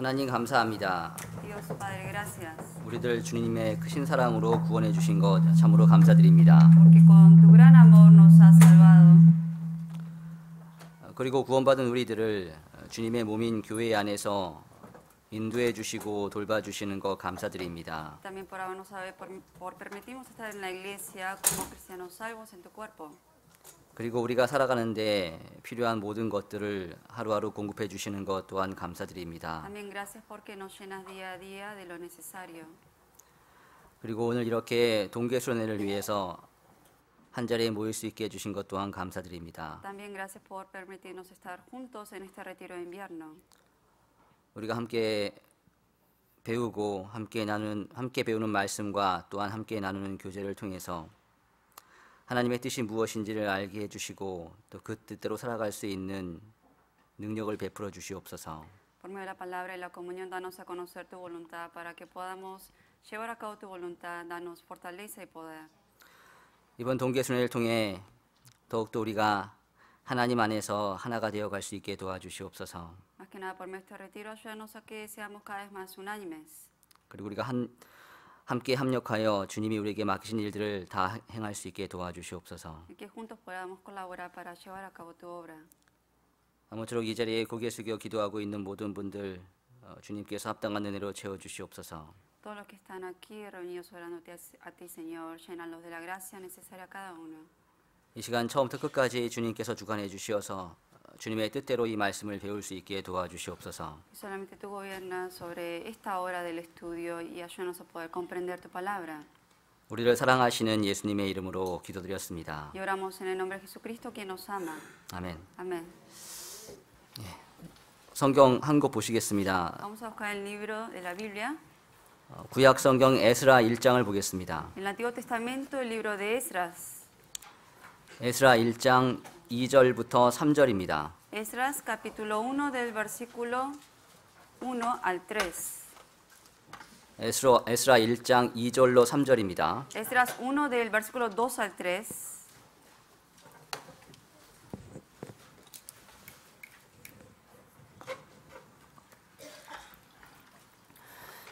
하나님 감사합니다. 우리들 주님의 크신 사랑으로 구원해 주신 것 참으로 감사드립니다. 그리고 구원받은 우리들을 주님의 몸인 교회 안에서 인도해 주시고 돌봐 주시는 것 감사드립니다. 그리고 우리가 살아가는데 필요한 모든 것들을 하루하루 공급해 주시는 것 또한 감사드립니다. También gracias porque nos llenas día a día de lo necesario. 그리고 오늘 이렇게 동계수련회를 위해서 한 자리에 모일 수 있게 해주신 것 또한 감사드립니다. También gracias por permitirnos estar juntos en este retiro de invierno. 우리가 함께 배우고 함께 나누는 함께 배우는 말씀과 또한 함께 나누는 교제를 통해서 하나님의 뜻이 무엇인지를 알게 해주시고 또 그 뜻대로 살아갈 수 있는 능력을 베풀어 주시옵소서. Por medio de la palabra y la comunión, danos a conocer tu voluntad para que podamos llevar a cabo tu voluntad. Danos fortaleza y poder. 이번 동계 순회를 통해 더욱더 우리가 하나님 안에서 하나가 되어 갈 수 있게 도와주시옵소서. Más que nada, por este retiro, ayúdanos a que seamos cada vez más unánimes. 그리고 우리가 한 함께 합력하여 주님이 우리에게 맡기신 일들을 다 행할 수 있게 도와주시옵소서. 아무쪼록 이 자리에 고개 숙여 기도하고 있는 모든 분들 어, 주님께서 합당한 은혜로 채워 주시옵소서. Todos los que están aquí reunidos orándote a ti, Señor, llénalos de la gracia necesaria a cada uno. 이 시간 처음부터 끝까지 주님께서 주관해 주시어서 어, 주님의 뜻대로 이 말씀을 배울 수 있게 도와주시옵소서. Solamente tú gobiernas sobre esta hora del estudio y ayúdanos a poder comprender tu palabra. 우리를 사랑하시는 예수님의 이름으로 기도드렸습니다. Y oramos en el nombre de Jesucristo, quien nos ama. 아멘. Amén. 성경 한 곳 보시겠습니다. Vamos a buscar el libro de la Biblia. 어, 구약 성경 에스라 1장을 보겠습니다. El Antiguo Testamento, el libro de Esdras. 에스라 1장 2절부터 3절입니다. Esdras, capítulo 1, del versículo 1 al 3. 에스라, 에스라 1장 2절로 3절입니다. Esdras 1, del versículo 2 al 3.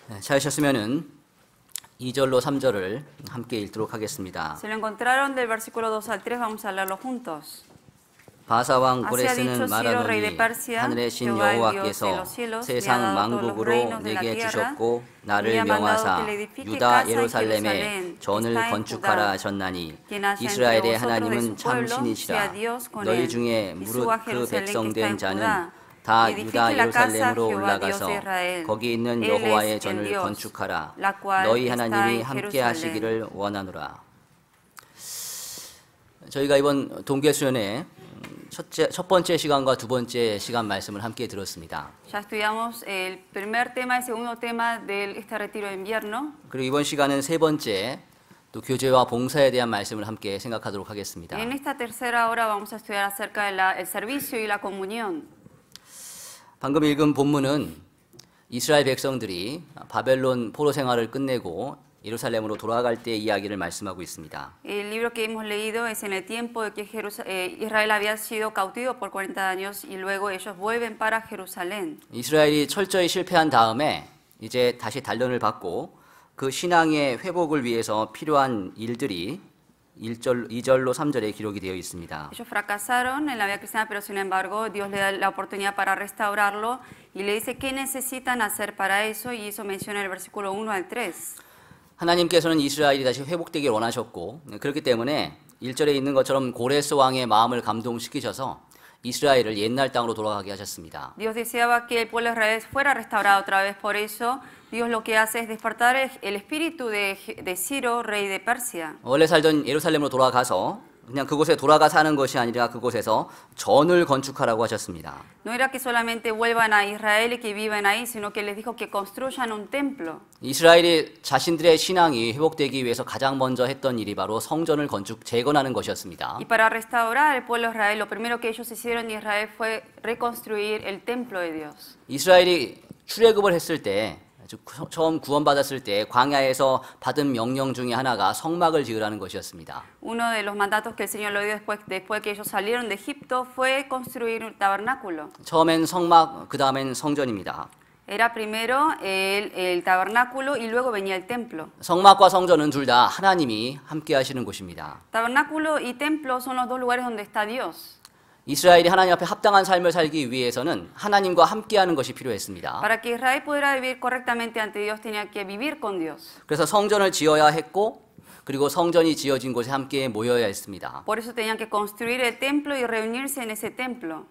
네, 찾으셨으면은 2절로 3절을 함께 읽도록 하겠습니다. Si lo encontraron del versículo 2 al 3, vamos a leerlo juntos. 바사 왕 Así ha 고레스는 말하노니 하늘의 신 여호와께서 세상 만국으로 내게 주셨고 나를 명하사 유다 예루살렘에 전을 건축하라. 하셨나니 이스라엘의 하나님은 su 참 pueblo, 신이시라 sea Dios con 너희 중에 무릇 그 백성된 자는 다 유다 예루살렘으로 올라가서. 거기 있는 여호와의 전을 건축하라 너희 하나님이 함께. 하시기를 원하노라 저희가 이번 동계 수련회 첫째, 첫 번째 시간과 두 번째 시간 말씀을 함께 들었습니다. Ya estudiamos el primer tema y segundo tema de este retiro de invierno. 그리고 이번 시간은 세 번째 또 교제와 봉사에 대한 말씀을 함께 생각하도록 하겠습니다. En esta tercera hora vamos a estudiar acerca del servicio y la comunión. 방금 읽은 본문은 이스라엘 백성들이 바벨론 포로 생활을 끝내고 예루살렘으로 돌아갈 때 이야기를 말씀하고 있습니다. El libro que hemos leído es en el tiempo de que eh, Israel había sido cautivo por 40 años y luego ellos vuelven para Jerusalén. 이스라엘이 철저히 실패한 다음에 이제 다시 단련을 받고 그 신앙의 회복을 위해서 필요한 일들이 1절, 2절로 3절에 기록이 되어 있습니다. Ellos fracasaron en la vida cristiana, pero sin embargo Dios le da la oportunidad para restaurarlo y le dice qué necesitan hacer para eso y eso menciona el versículo 1 al 3. 하나님께서는 이스라엘이 다시 회복되길 원하셨고 그렇기 때문에 1절에 있는 것처럼 고레스 왕의 마음을 감동시키셔서 이스라엘을 옛날 땅으로 돌아가게 하셨습니다. Dios deseaba que el pueblo de Israel fuera restaurado otra vez, por eso Dios lo que hace es despertar el espíritu de, de Ciro, rey de Persia. 원래 살던 예루살렘으로 돌아가서 그냥 그곳에 돌아가 사는 것이 아니라 그곳에서 전을 건축하라고 하셨습니다. No era que solamente vuelvan a Israel y que vivan ahí, sino que les dijo que construyan un templo. 이스라엘이 자신들의 신앙이 회복되기 위해서 가장 먼저 했던 일이 바로 성전을 건축 재건하는 것이었습니다. Y para restaurar al pueblo de Israel, lo primero que ellos hicieron en Israel fue reconstruir el templo de Dios. 이스라엘이 출애굽을 했을 때 즉, 처음 구원받았을 때 광야에서 받은 명령 중에 하나가 성막을 지으라는 것이었습니다. Uno de los mandatos que el Señor le dio después, después que ellos salieron de Egipto fue construir un tabernáculo. 처음엔 성막, 그 다음엔 성전입니다. Era primero el, el tabernáculo y luego venía el templo. 성막과 성전은 둘 다 하나님이 함께 하시는 곳입니다. Tabernáculo y templo son los dos lugares donde está Dios. 이스라엘이 하나님 앞에 합당한 삶을 살기 위해서는 하나님과 함께하는 것이 필요했습니다. Para que Israel pudiera vivir correctamente ante Dios tenía que vivir con Dios. 그래서 성전을 지어야 했고 그리고 성전이 지어진 곳에 함께 모여야 했습니다. Por eso tenían que construir el templo y reunirse en ese templo.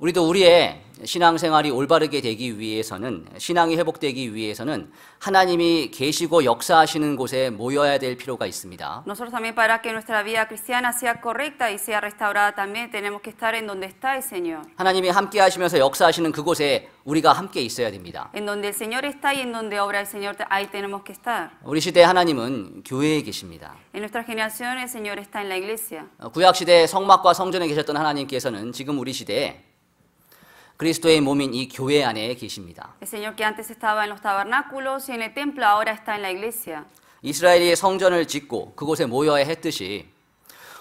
우리도 우리의 신앙생활이 올바르게 되기 위해서는 신앙이 회복되기 위해서는 하나님이 계시고 역사하시는 곳에 모여야 될 필요가 있습니다. Nosotros también para que nuestra vida cristiana sea correcta y sea restaurada también tenemos que estar en donde está el Señor. 하나님이 함께 하시면서 역사하시는 그곳에 우리가 함께 있어야 됩니다. En donde el Señor está y en donde obra el Señor, ahí tenemos que estar. 우리 시대 하나님은 교회에 계십니다. En nuestra generación el Señor está en la iglesia. 어, 구약 시대 성막과 성전에 계셨던 하나님께서는 지금 우리 시대에 그리스도의 몸인 이 교회 안에 계십니다. El Señor que antes estaba en los tabernáculos y en el templo ahora está en la iglesia. 이스라엘이 성전을 짓고 그곳에 모여야 했듯이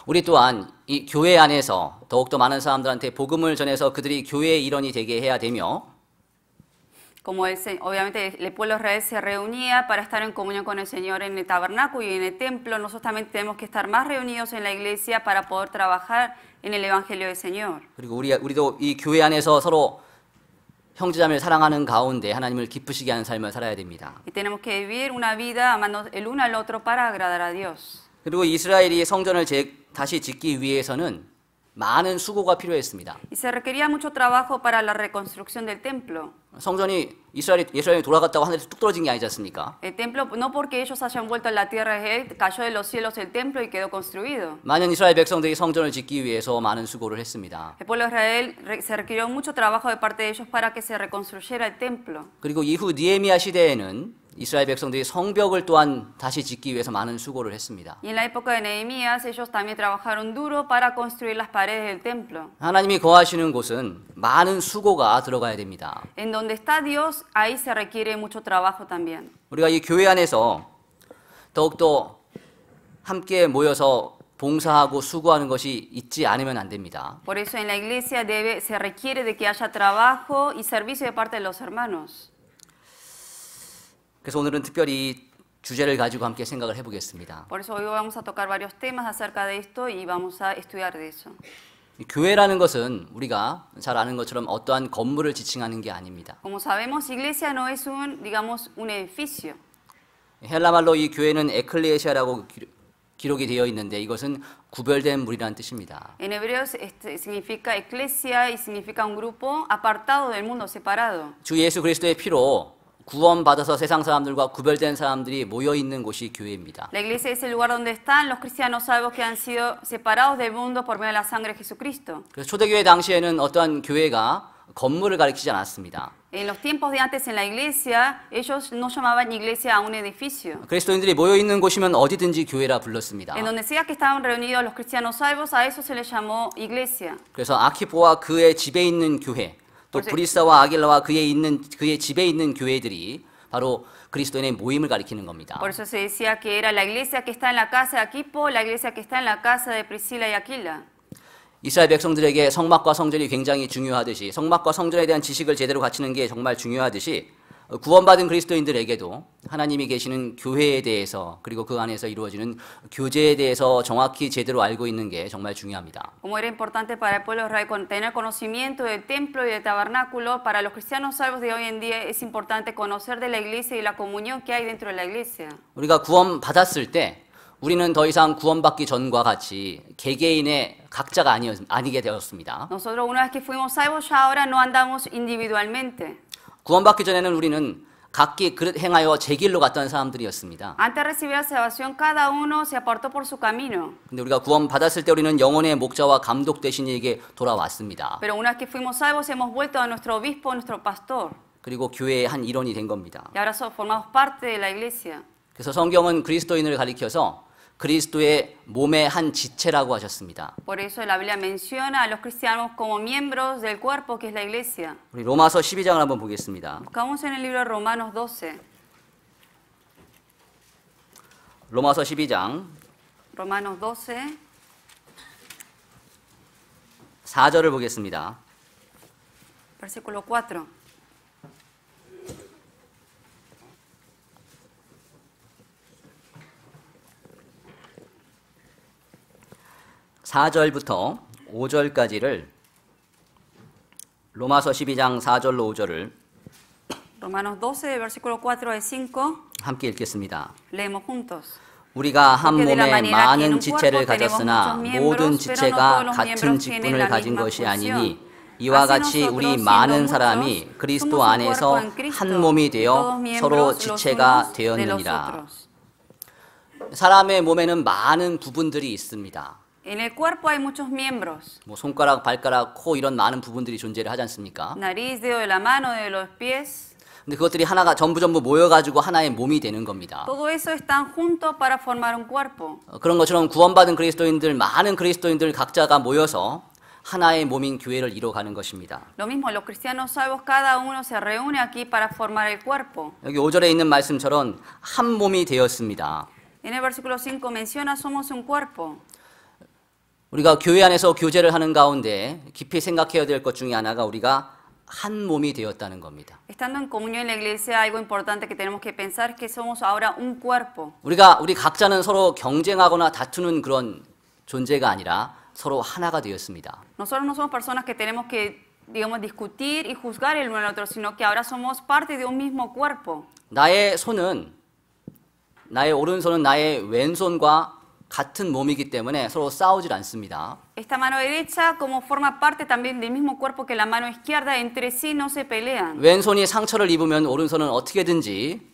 우리 또한 이 교회 안에서 더욱더 많은 사람들한테 복음을 전해서 그들이 교회의 일원이 되게 해야 되며 Como el, obviamente el pueblo Israel se reunía para estar en comunión con el Señor en el tabernáculo y en el templo, nosotros también tenemos que estar más reunidos en la iglesia para poder trabajar en el Evangelio del Señor. 그리고 우리 우리도 이 교회 안에서 서로 형제자매를 사랑하는 가운데 하나님을 기쁘시게 하는 삶을 살아야 됩니다. Y tenemos que vivir una vida amando el uno al otro para agradar a Dios. 그리고 이스라엘이 성전을 재- 다시 짓기 위해서는 많은 수고가 필요했습니다. Y se requería mucho trabajo para la reconstrucción del templo. 성전이 이스라엘이 예루살렘이 돌아갔다고 하늘에서 뚝 떨어진 게 아니지 않습니까? El templo, no porque ellos hayan vuelto a la tierra de Israel, cayó de los cielos el templo y quedó construido. 많은 이스라엘 백성들이 성전을 짓기 위해서 많은 수고를 했습니다. El pueblo de Israel re- se requirió mucho trabajo de parte de ellos para que se reconstruyera el templo. 그리고 이후 니에미아 시대에는 이스라엘 백성들이 성벽을 또한 다시 짓기 위해서 많은 수고를 했습니다. Y en la época de Nehemías ellos también trabajaron duro para construir las paredes del templo. 하나님이 거하시는 곳은 많은 수고가 들어가야 됩니다. En donde está Dios, ahí se requiere mucho trabajo también. 우리가 이 교회 안에서 더욱더 함께 모여서 봉사하고 수고하는 것이 있지 않으면 안 됩니다. Por eso en la iglesia debe, se requiere de que haya trabajo y servicio de parte de los hermanos. 그래서 오늘은 특별히 주제를 가지고 함께 생각을 해보겠습니다. Por eso hoy vamos a tocar varios temas acerca de esto y vamos a estudiar de eso. 이 교회라는 것은 우리가 잘 아는 것처럼 어떠한 건물을 지칭하는 게 아닙니다. Como sabemos, iglesia no es un, digamos, un edificio. 헬라 말로 이 교회는 에클레시아라고 기- 기록이 되어 있는데 이것은 구별된 무리라는 뜻입니다. En hebreo este, significa eclesia y significa un grupo apartado del mundo, separado. 주 예수 그리스도의 피로 구원받아서 세상 사람들과 구별된 사람들이 모여 있는 곳이 교회입니다. La iglesia es el lugar donde están los cristianos salvos que han sido separados del mundo por medio de la sangre de Jesucristo. 그래서 초대교회 당시에는 어떠한 교회가 건물을 가리키지 않았습니다. En los tiempos de antes en la iglesia, ellos no llamaban iglesia a un edificio. 그리스도인들이 모여 있는 곳이면 어디든지 교회라 불렀습니다. En donde sea que estaban reunidos los cristianos salvos, a eso se les llamó iglesia. 그래서 아키포와 그의 집에 있는 교회, 또 브리스와 아길라와 그의 있는 그의 집에 있는 교회들이 바로 그리스도인의 모임을 가리키는 겁니다. Por eso se decía que era la iglesia que está en la casa de Aquipo, la iglesia que está en la casa de Priscila y Aquila. 이스라엘 백성들에게 성막과 성전이 굉장히 중요하듯이 성막과 성전에 대한 지식을 제대로 갖추는 게 정말 중요하듯이 어, 구원받은 그리스도인들에게도 하나님이 계시는 교회에 대해서 그리고 그 안에서 이루어지는 교제에 대해서 정확히 제대로 알고 있는 게 정말 중요합니다. Como era importante para el pueblo Israel tener conocimiento del templo y del tabernáculo, para los cristianos salvos de hoy en día es importante conocer de la iglesia y la comunión que hay dentro de la iglesia. 우리가 구원 받았을 때 우리는 더 이상 구원받기 전과 같이 개개인의 각자가 아니, 아니게 되었습니다. Nosotros una vez que fuimos salvos ya ahora no andamos individualmente. 구원받기 전에는 우리는 각기 그릇 행하여 제 길로 갔던 사람들이었습니다. Antes recibir la salvación cada uno se apartó por su camino. 근데 우리가 구원 받았을 때 우리는 영혼의 목자와 감독 되신 이에게 돌아왔습니다. Pero una vez que fuimos salvos hemos vuelto a nuestro obispo, nuestro pastor. 그리고 교회의 한 일원이 된 겁니다. Y ahora formamos parte de la iglesia. 그래서 성경은 그리스도인을 가리켜서 그리스도의 몸의 한 지체라고 하셨습니다. Por eso la Biblia menciona a los cristianos como miembros del cuerpo que es la iglesia. 우리 로마서 12장을 한번 보겠습니다. Buscamos en el libro Romanos 12. 로마서 12장 Romanos 12, 4절을 보겠습니다. versículo 4. 4절부터 5절까지를 로마서 12장 4절로 5절을 Romanos 12, versículo 4 al 5, 함께 읽겠습니다. leemos juntos. 우리가 한 몸에 많은 지체를 가졌으나 모든 지체가 같은 직분을 가진 것이. 아니니 이와 같이 우리 많은 사람이 그리스도 안에서 한 몸이 되어 서로 지체가 되었느니라. 사람의 몸에는 많은 부분들이 있습니다. En el cuerpo hay muchos miembros. 뭐 손가락, 발가락, 코 이런 많은 부분들이 존재를 하지 않습니까? Nariz, dedo de la mano, de los pies. 근데 그것들이 하나가 전부 전부 모여 가지고 하나의 몸이 되는 겁니다. Todo eso están juntos para formar un cuerpo. 어, 그런 것처럼 구원받은 그리스도인들, 많은 그리스도인들 각자가 모여서 하나의 몸인 교회를 이뤄가는 것입니다. Lo mismo, los cristianos salvos, cada uno se reúne aquí para formar el cuerpo. 여기 5절에 있는 말씀처럼 한 몸이 되었습니다. En el versículo 5 menciona, somos un cuerpo. 우리가 교회 안에서 교제를 하는 가운데 깊이 생각해야 될 것 중에 하나가 우리가 한 몸이 되었다는 겁니다. Estando en comunión en la iglesia, algo importante que tenemos que pensar es que somos ahora un cuerpo. 우리가 우리 각자는 서로 경쟁하거나 다투는 그런 존재가 아니라 서로 하나가 되었습니다. Nosotros no somos personas que tenemos que, digamos, discutir y juzgar el uno al otro, sino que ahora somos parte de un mismo cuerpo. 나의 손은 나의 오른손은 나의 왼손과 같은 몸이기 때문에 서로 싸우질 않습니다. Esta mano derecha, como forma parte también del mismo cuerpo que la mano izquierda, entre sí no se pelean. 왼손이 상처를 입으면 오른손은 어떻게든지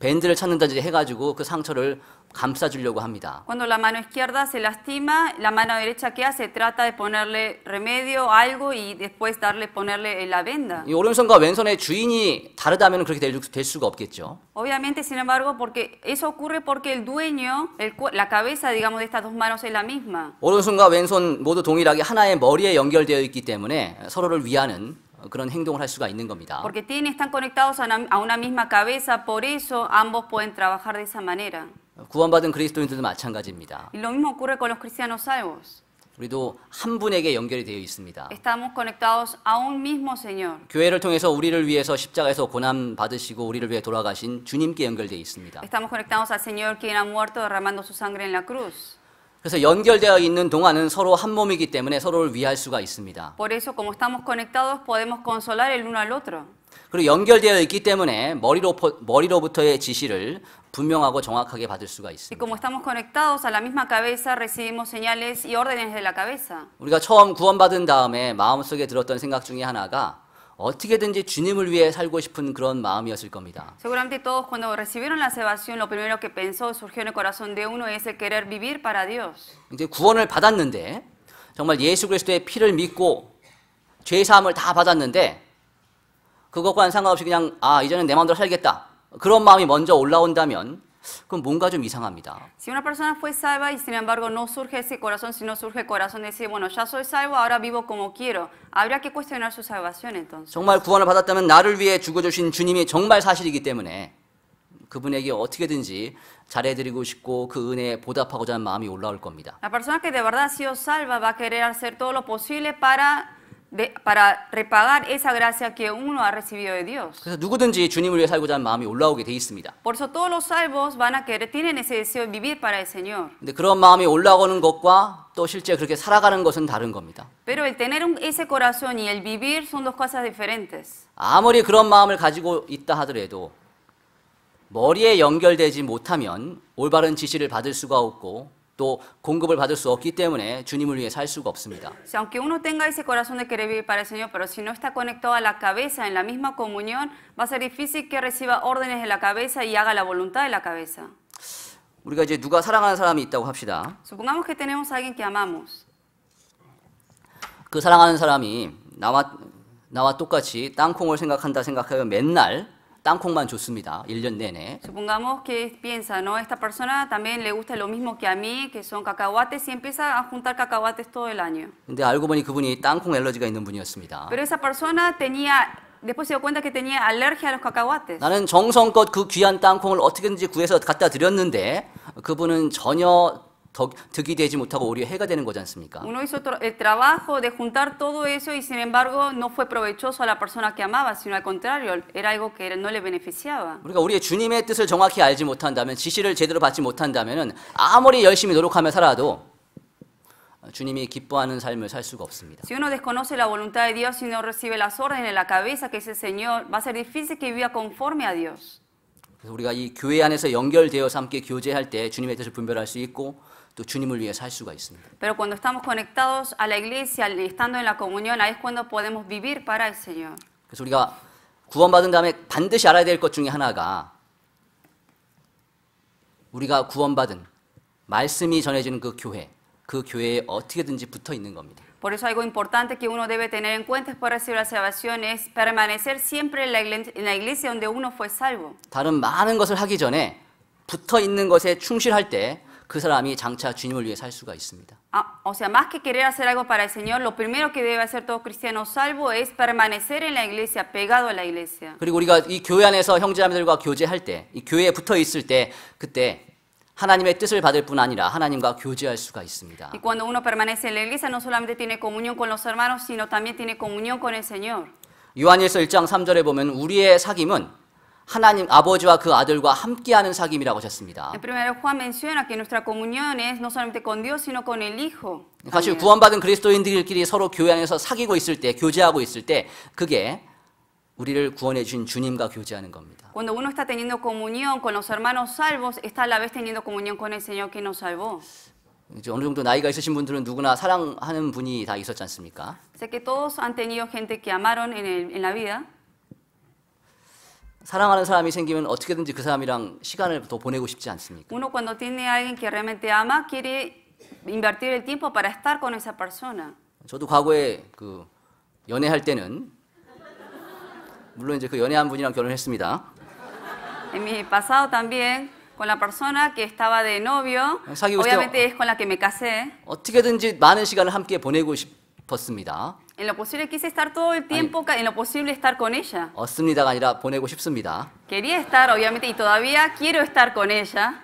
밴드를 찾는다든지 해가지고 그 상처를 감싸주려고 합니다. Cuando la mano izquierda se lastima, la mano derecha que hace trata de ponerle remedio, algo y después darle, ponerle la venda. 이 오른손과 왼손의 주인이 다르다면 그렇게 될, 될 수가 없겠죠. Obviamente, sin embargo, porque eso ocurre porque el dueño, el cu- la cabeza, digamos, de estas dos manos es la misma. 오른손과 왼손 모두 동일하게 하나의 머리에 연결되어 있기 때문에 서로를 위하는 그런 행동을 할 수가 있는 겁니다. Porque tienen, están conectados a una, a una misma cabeza, por eso ambos pueden trabajar de esa manera. 구원받은 그리스도인들도 마찬가지입니다. Y lo mismo ocurre con los cristianos salvos. 우리도 한 분에게 연결이 되어 있습니다. Estamos conectados a un mismo Señor. 교회를 통해서 우리를 위해서 십자가에서 고난 받으시고 우리를 위해 돌아가신 주님께 연결되어 있습니다. Estamos conectados al Señor quien ha muerto derramando su sangre en la cruz. 그래서 연결되어 있는 동안은 서로 한 몸이기 때문에 서로를 위할 수가 있습니다. Por eso, como estamos conectados, podemos consolar el uno al otro. 그리고 연결되어 있기 때문에 머리로, 머리로부터의 지시를 분명하고 정확하게 받을 수가 Y 있습니다. como estamos conectados a la misma cabeza, recibimos señales y órdenes de la cabeza. 우리가 처음 구원받은 다음에 마음속에 들었던 생각 중에 하나가 어떻게든지 주님을 위해 살고 싶은 그런 마음이었을 겁니다. Seguramente todos cuando recibieron la salvación, lo primero que pensó, surgió en el corazón de uno es el querer vivir para Dios. 이제 구원을 받았는데 정말 예수 그리스도의 피를 믿고 죄 사함을 다 받았는데 그것과는 상관없이 그냥 아 이제는 내 마음대로 살겠다 그런 마음이 먼저 올라온다면 그건 뭔가 좀 이상합니다. Si una persona fue salva y sin embargo no surge ese corazón, sino surge el corazón de decir, bueno, ya soy salvo, ahora vivo como quiero, habría que cuestionar su salvación entonces. 정말 구원을 받았다면 나를 위해 죽어 주신 주님이 정말 사실이기 때문에 그분에게 어떻게든지 잘해드리고 싶고 그 은혜에 보답하고자 하는 마음이 올라올 겁니다. La persona que de verdad ha sido salva va a querer hacer todo lo posible para, de- para repagar esa gracia que uno ha recibido de Dios. 그래서 누구든지 주님을 위해 살고자 하는 마음이 올라오게 돼 있습니다. Por eso todos los salvos van a querer, tienen ese deseo de vivir para el Señor. 근데 그런 마음이 올라오는 것과 또 실제 그렇게 살아가는 것은 다른 겁니다. Pero el tener un- ese corazón y el vivir son dos cosas diferentes. 아무리 그런 마음을 가지고 있다 하더라도 머리에 연결되지 못하면 올바른 지시를 받을 수가 없고 또 공급을 받을 수 없기 때문에 주님을 위해 살 수가 없습니다. Si aunque uno tenga ese corazón de querer vivir para el Señor, pero si no está conectado a la cabeza en la misma comunión, va a ser difícil que reciba órdenes de la cabeza y haga la voluntad de la cabeza. 우리가 이제 누가 사랑하는 사람이 있다고 합시다. Supongamos que tenemos a alguien que amamos. 그 사랑하는 사람이 나와 나와 똑같이 땅콩을 생각한다 생각하면 맨날 땅콩만 줬습니다. 1년 내내. Supongamos que piensa, ¿no? Esta persona también le gusta lo mismo que a mí, que son cacahuates, y empieza a juntar cacahuates todo el año. 근데 알고 보니 그분이 땅콩 엘러지가 있는 분이었습니다. Pero esa persona tenía, después se dio cuenta que tenía alergia a los cacahuates. 나는 정성껏 그 귀한 땅콩을 어떻게든지 구해서 갖다 드렸는데 그분은 전혀 덕, 득이 되지 못하고 오히려 해가 되는 거지 않습니까? Uno hizo el trabajo de juntar todo eso y sin embargo no fue provechoso a la persona que amaba, sino al contrario, era algo que no le beneficiaba. 우리가 우리의 주님의 뜻을 정확히 알지 못한다면 지시를 제대로 받지 못한다면은 아무리 열심히 노력하며 살아도 주님이 기뻐하는 삶을 살 수가 없습니다. Si uno desconoce la voluntad de Dios y no recibe las órdenes en la cabeza que es el Señor, va a ser difícil que viva conforme a Dios. 그래서 우리가 이 교회 안에서 연결되어서 함께 교제할 때 주님의 뜻을 분별할 수 있고 또 주님을 위해 살 수가 있습니다. Pero cuando estamos conectados a la iglesia, estando en la comunión, ahí es cuando podemos vivir para el Señor. 그래서 우리가 구원받은 다음에 반드시 알아야 될 것 중에 하나가 우리가 구원받은 말씀이 전해지는 그 교회, 그 교회에 어떻게든지 붙어 있는 겁니다. Por eso algo importante que uno debe tener en cuenta para recibir la salvación es permanecer siempre en la, en la iglesia donde uno fue salvo. 다른 많은 것을 하기 전에 붙어 있는 것에 충실할 때 그 사람이 장차 주님을 위해 살 수가 있습니다. Ah, o sea, más que querer hacer algo para el Señor, lo primero que debe hacer todo cristiano salvo es permanecer en la iglesia, pegado a la iglesia. 그리고 우리가 이 교회 안에서 형제자매들과 교제할 때, 이 교회에 붙어 있을 때 그때 하나님의 뜻을 받을 뿐 아니라 하나님과 교제할 수가 있습니다. Y cuando uno permanece en la iglesia, no solamente tiene comunión con los hermanos, sino también tiene comunión con el Señor. 요한일서 1장 3절에 보면 우리의 사귐은 하나님 아버지와 그 아들과 함께하는 사귐이라고 하셨습니다. 사실. 구원받은 그리스도인들끼리 서로 교회 안에서 사귀고 있을 때, 교제하고 있을 때 그게 우리를 구원해 주신 주님과 교제하는 겁니다. Cuando uno está teniendo comunión con los hermanos salvos, está a la vez teniendo comunión con el Señor que nos salvó. 이제 어느 정도 나이가 있으신 분들은 누구나 사랑하는 분이 다 있었지 않습니까? Sé que todos han tenido gente que amaron en, el- en la vida. 사랑하는 사람이 생기면 어떻게든지 그 사람이랑 시간을 더 보내고 싶지 않습니까? Uno cuando tiene a alguien que realmente ama, quiere invertir el tiempo para estar con esa persona. 저도 과거에 그 연애할 때는 물론 이제 그 연애한 분이랑 결혼했습니다. En mi pasado también, con la persona que estaba de novio, obviamente es con la que me casé. 어떻게든지 많은 시간을 함께 보내고 싶었습니다. En lo posible quise estar todo el tiempo, en lo posible estar con ella. 얻습니다가 아니라 보내고 싶습니다. Quería estar, obviamente, y todavía quiero estar con ella.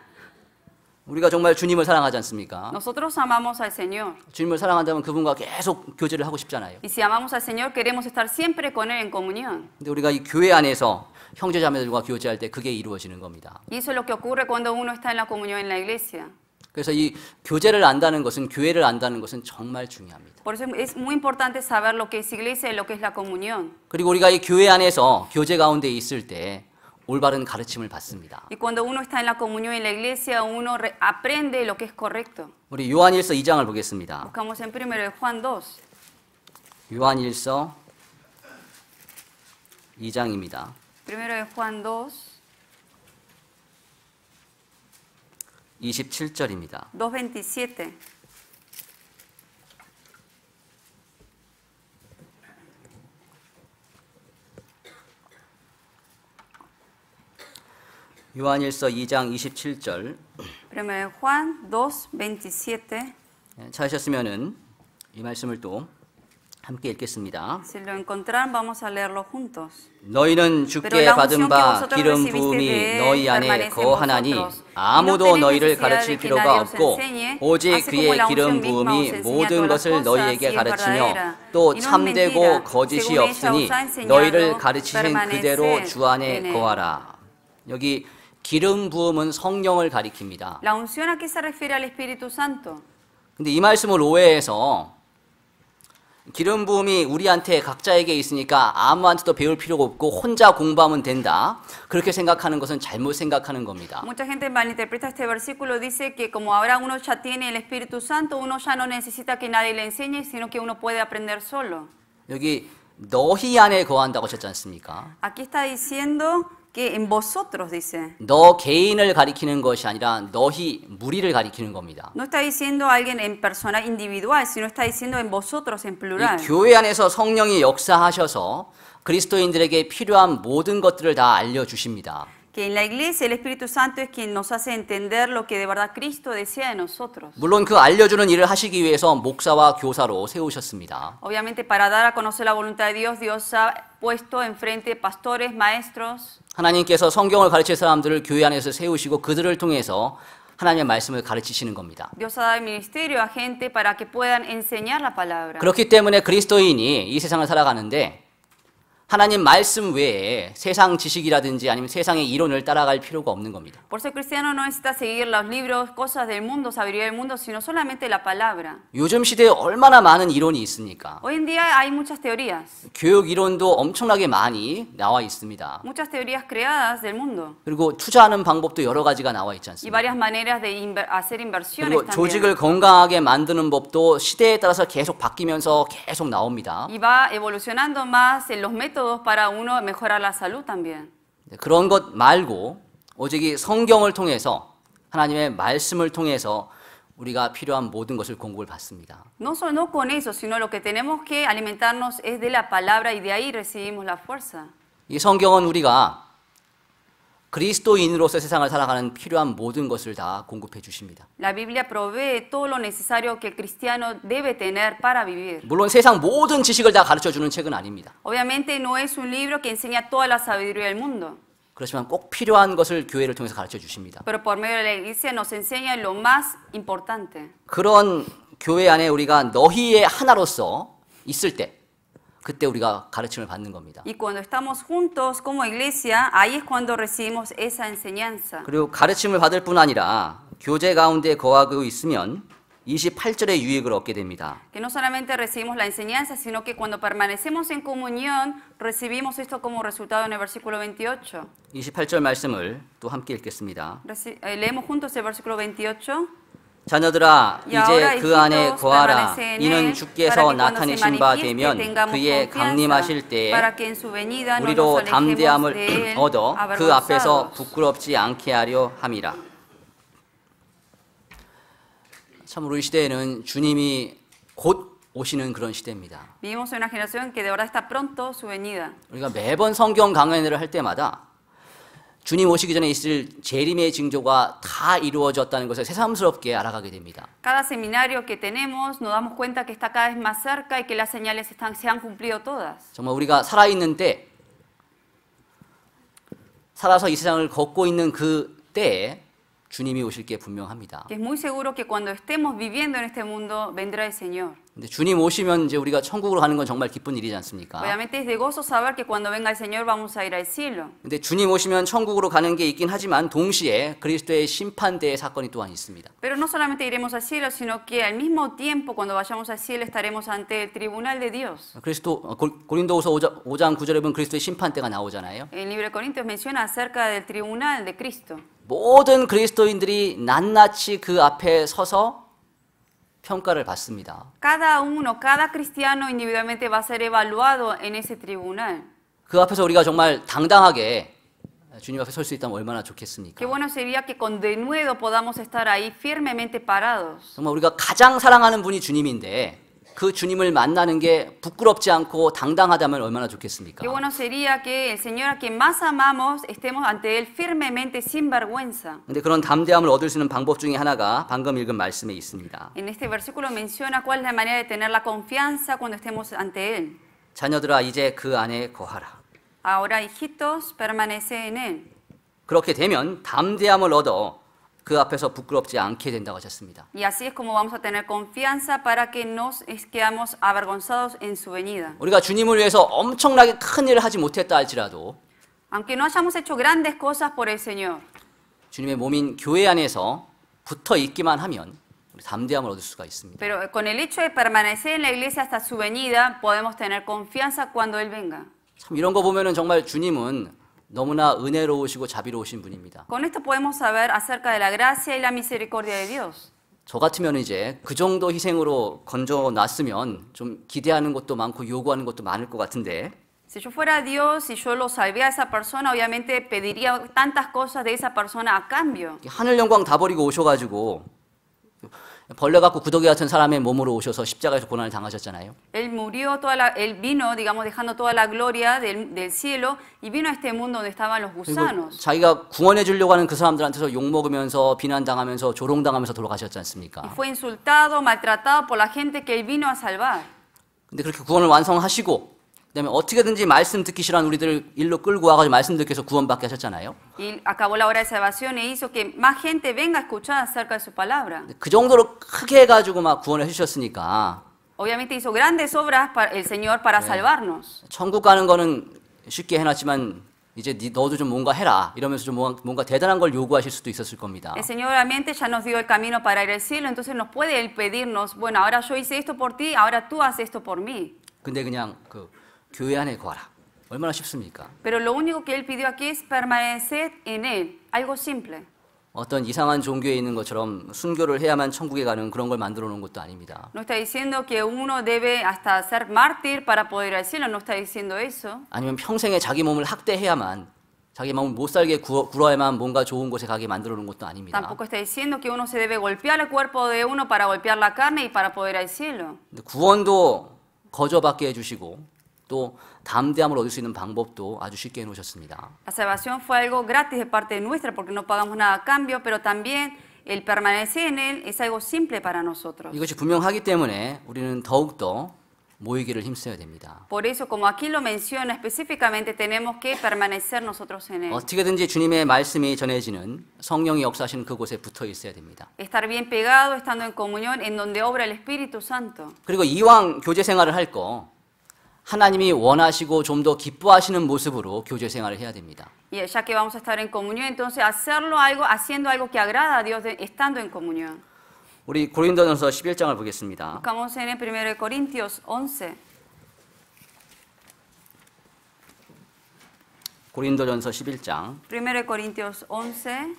우리가 정말 주님을 사랑하지 않습니까? Nosotros amamos al Señor. 주님을 사랑한다면 그분과 계속 교제를 하고 싶잖아요. Y si amamos al Señor, queremos estar siempre con Él en comunión. 근데 우리가 이 교회 안에서 형제자매들과 교제할 때 그게 이루어지는 겁니다. Y eso es lo que ocurre cuando uno está en la comunión en la iglesia. 그래서 이 교제를 안다는 것은 교회를 안다는 것은 정말 중요합니다. Por eso es muy importante saber lo que es iglesia y lo que es la comunión. 그리고 우리가 이 교회 안에서 교제 가운데 있을 때 올바른 가르침을 받습니다. Y cuando uno está en la comunión en la iglesia, uno re- aprende lo que es correcto. 우리 요한일서 2장을 보겠습니다. Buscamos en 1 de Juan 2. 요한일서 2장입니다. 1 de Juan 2, 27절입니다. 2.27. 요한일서 2장 27절 1 de Juan 2.27. 예, 찾으셨으면은 이 말씀을 또 함께 읽겠습니다. Si lo encontraron, vamos a leerlo juntos. 너희는 주께 받은 바 기름 부음이 너희 안에 거하나니. 아무도 너희를 가르칠 필요가 없고 오직 그의 기름 부음이 모든 것을 너희에게 가르치며. 또 참되고 거짓이 없으니 너희를 가르치신 그대로 주 안에. 거하라. 여기 기름 부음은 성령을 가리킵니다. La unción a qué se refiere al Espíritu Santo. 근데 이 말씀을 오해해서 기름 부음이 우리한테 각자에게 있으니까 아무한테도 배울 필요가 없고 혼자 공부하면 된다. 그렇게 생각하는 것은 잘못 생각하는 겁니다. Mucha gente malinterpreta este versículo, dice que como ahora uno ya tiene el Espíritu Santo, uno ya no necesita que nadie le enseñe, sino que uno puede aprender solo. 여기 너희 안에 거한다고 하셨지 않습니까? Aquí está diciendo que en vosotros, dice. 너 개인을 가리키는 것이 아니라 너희 무리를 가리키는 겁니다. No está diciendo alguien en persona individual, sino está diciendo en vosotros en 이 plural. 교회 안에서 성령이 역사하셔서 그리스도인들에게 필요한 모든 것들을 다 알려 주십니다. Que en la iglesia el Espíritu Santo es quien nos hace entender lo que de verdad Cristo desea de nosotros. 물론 그 알려주는 일을 하시기 위해서 목사와 교사로 세우셨습니다. Obviamente para dar a conocer la voluntad de Dios, Dios ha puesto enfrente pastores, maestros. 하나님께서 성경을 가르칠 사람들을 교회 안에서 세우시고 그들을 통해서 하나님의 말씀을 가르치시는 겁니다. Dios ha dado ministerio a gente para que puedan enseñar la palabra. 그렇기 때문에 그리스도인이 이 세상을 살아가는데 하나님 말씀 외에 세상 지식이라든지 아니면 세상의 이론을 따라갈 필요가 없는 겁니다. Por el cristiano no necesita seguir los libros, cosas del mundo, sabiduría del mundo, sino solamente la palabra. 요즘 시대에 얼마나 많은 이론이 있습니까? Hoy en día hay muchas teorías, 교육 이론도 엄청나게 많이 나와 있습니다. muchas teorías creadas del mundo 그리고 투자하는 방법도 여러 가지가 나와 있지 y 않습니까? varias maneras de inver- hacer inversiones 그리고 조직을 también. 건강하게 만드는 법도 시대에 따라서 계속 바뀌면서 계속 나옵니다. Y va evolucionando más en los métodos para uno mejorar la salud también. 네, 그런 것 말고 오직 이 성경을 통해서 하나님의 말씀을 통해서 우리가 필요한 모든 것을 공급을 받습니다. No solo con eso, sino lo que tenemos que alimentarnos es de la palabra y de ahí recibimos la fuerza. 이 성경은 우리가 그리스도인으로서 세상을 살아가는 필요한 모든 것을 다 공급해 주십니다. La Biblia provee todo lo necesario que el cristiano debe tener para vivir. 물론 세상 모든 지식을 다 가르쳐 주는 책은 아닙니다. Obviamente no es un libro que enseña toda la sabiduría del mundo, 그렇지만 꼭 필요한 것을 교회를 통해서 가르쳐 주십니다. pero por medio de la iglesia nos enseña lo más importante. 그런 교회 안에 우리가 너희의 하나로서 있을 때 그때 우리가 가르침을 받는 겁니다. Y cuando estamos juntos como iglesia, ahí es cuando recibimos esa enseñanza. 그리고 가르침을 받을 뿐 아니라 교제 가운데 거하고 있으면 28절의 유익을 얻게 됩니다. Que no solamente recibimos la enseñanza, sino que cuando permanecemos en comunión, recibimos esto como resultado en el versículo 28. 28절 말씀을 또 함께 읽겠습니다. Eh, leemos juntos el versículo 28. 자녀들아 이제 그 안에 거하라 이는 주께서 나타내신 바 되면 그의 강림하실 때에 우리로 담대함을 얻어 그 앞에서. 부끄럽지 않게 하려 함이라. 참 우리 시대에는 주님이 곧 오시는 그런 시대입니다. 우리가 매번 성경 강연회를 할 때마다 주님 오시기 전에 있을 재림의 징조가 다 이루어졌다는 것을 새삼스럽게 알아가게 됩니다. Cada seminario que tenemos nos damos cuenta que está cada vez más cerca y que las señales están, se han cumplido todas. 정말 우리가 살아 있는 때, 살아서 이 세상을 걷고 있는 그 때에 주님이 오실 게 분명합니다. Es muy seguro que cuando estemos viviendo en este mundo vendrá el Señor. 근데 주님 오시면 이제 우리가 천국으로 가는 건 정말 기쁜 일이지 않습니까? Obviamente es de gozo saber que cuando venga el Señor vamos a ir al cielo. 근데 주님 오시면 천국으로 가는 게 있긴 하지만 동시에 그리스도의 심판대의 사건이 또한 있습니다. Pero no solamente iremos al cielo, sino que al mismo tiempo cuando vayamos al cielo estaremos ante el tribunal de Dios. 그리스도 어, 고- 고린도후서 5장, 5장 9절에 보면 그리스도의 심판대가 나오잖아요. El libro de Corintios menciona acerca del tribunal de Cristo. 모든 그리스도인들이 낱낱이 그 앞에 서서 평가를 받습니다. Cada uno, cada cristiano individualmente va a ser evaluado en ese tribunal. 그 앞에서 우리가 정말 당당하게 주님 앞에 설 수 있다면 얼마나 좋겠습니까? Qué bueno sería que con denuedo podamos estar ahí firmemente parados. 정말 우리가 가장 사랑하는 분이 주님인데 그 주님을 만나는 게 부끄럽지 않고 당당하다면 얼마나 좋겠습니까? Qué bueno sería que el Señor a quien más amamos estemos ante Él firmemente, sin vergüenza. 근데 그런 담대함을 얻을 수 있는 방법 중에 하나가 방금 읽은 말씀에 있습니다. En este versículo menciona cuál es la manera de tener la confianza cuando estemos ante Él. 자녀들아 이제 그 안에 거하라. Ahora, hijitos, permanece en Él. 그렇게 되면 담대함을 얻어 그 앞에서 부끄럽지 않게 된다고 하셨습니다. Y así es como vamos a tener confianza para que es- quedamos avergonzados en su venida. 우리가 주님을 위해서 엄청나게 큰 일을 하지 못했다 할지라도 Aunque no hayamos hecho grandes cosas por el Señor, 주님의 몸인 교회 안에서 붙어 있기만 하면 우리 담대함을 얻을 수가 있습니다. pero con el hecho de permanecer en la iglesia hasta su venida, podemos tener confianza cuando Él venga. 참 이런 거 보면은 정말 주님은 너무나 은혜로우시고 자비로우신 분입니다. Con esto podemos saber acerca de la gracia y la misericordia de Dios. 저 같으면 이제 그 정도 희생으로 건져 놨으면 좀 기대하는 것도 많고 요구하는 것도 많을 것 같은데 Si yo fuera Dios y yo lo salvé a esa persona, obviamente pediría tantas cosas de esa persona a cambio. 하늘 영광 다 버리고 오셔 가지고 벌레 같고 구더기 같은 사람의 몸으로 오셔서 십자가에서 고난을 당하셨잖아요. Él murió, toda la- él vino, digamos, dejando toda la gloria del, del cielo y vino a este mundo donde estaban los gusanos. 자기가 구원해 주려고 하는 그 사람들한테서 욕 먹으면서 비난 당하면서 조롱 당하면서 돌아가셨지 Y 않습니까? fue insultado, maltratado por la gente que él vino a salvar. 근데 그렇게 구원을 완성하시고 그다음에 어떻게든지 말씀 듣기 싫어하는 우리들을 일로 끌고 와가지고 말씀 듣기 위해서 구원받게 하셨잖아요. Y acabó la hora de salvación e hizo que más gente venga a escuchar acerca de su palabra. 그 정도로 크게 해가지고 막 구원을 해주셨으니까 Obviamente hizo grandes obras para el Señor para salvarnos. 천국 가는 거는 쉽게 해놨지만 이제 니- 너도 좀 뭔가 해라 이러면서 좀 뭔가, 뭔가 대단한 걸 요구하실 수도 있었을 겁니다. El Señor obviamente ya nos dio el camino para ir al cielo, entonces nos puede Él pedirnos, bueno, ahora yo hice esto por ti, ahora tú haces esto por mí. 근데 그냥 그 교회 안에 거하라. 얼마나 쉽습니까? Pero lo único que Él pidió aquí es permanecer en Él, algo simple. 어떤 이상한 종교에 있는 것처럼 순교를 해야만 천국에 가는 그런 걸 만들어 놓은 것도 아닙니다. No está diciendo que uno debe hasta ser mártir para poder ir al cielo, no está diciendo eso. 아니면 평생에 자기 몸을 학대해야만 자기 몸을 못 살게 굴어야만 뭔가 좋은 곳에 가게 만들어 놓은 것도 아닙니다. Tampoco está diciendo que uno se debe golpear el cuerpo de uno para golpear la carne y para poder ir al cielo. 구원도 거저받게 해 주시고 또 담대함을 얻을 수 있는 방법도 아주 쉽게 해놓으셨습니다. La salvación fue algo gratis de parte nuestra porque no pagamos nada a cambio, pero también el permanecer en Él es algo simple para nosotros. 이것이 분명하기 때문에 우리는 더욱더 모이기를 힘써야 됩니다. Por eso, como aquí lo menciona específicamente, tenemos que permanecer nosotros en Él. 어떻게든지 주님의 말씀이 전해지는 성령이 역사하시는 그곳에 붙어 있어야 됩니다. Estar bien pegado, estando en comunión, en donde obra el Espíritu Santo. 그리고 이왕 교제 생활을 할 거 하나님이 원하시고 좀 더 기뻐하시는 모습으로 교제 생활을 해야 됩니다. Y ya que vamos a estar en comunión, entonces hacerlo algo, haciendo algo que agrada a Dios de- estando en comunión. 우리 고린도전서 11장을 보겠습니다. Buscamos en el 1 Corintios 11. 고린도전서 11장 1 Corintios 11.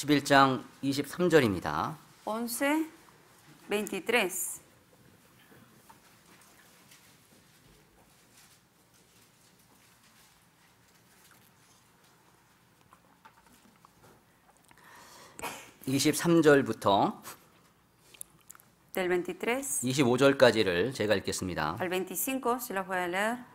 11장 23절입니다. 11, 23. 이 23절부터 Del 23 25절까지를 제가 읽겠습니다. al 25, se los voy a leer.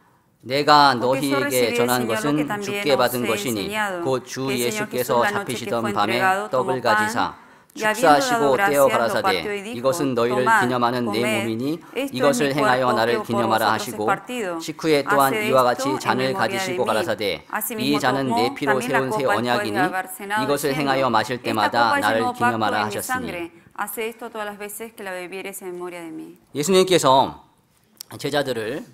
내가 너희에게 전한 것은 주께 받은 것이니 곧 주 예수께서 잡히시던 밤에 떡을 가지사 축사하시고 떼어 가라사대 이것은 너희를 "Tomad, 기념하는 내 몸이니 이것을 행하여 나를 기념하라 하시고. 식후에 또한 이와 같이 잔을 가지시고. 가라사대 이 잔은 내 피로 세운 새 언약이니 이것을 행하여 마실 "Esta 때마다 나를 기념하라 하셨으니. 예수님께서 제자들을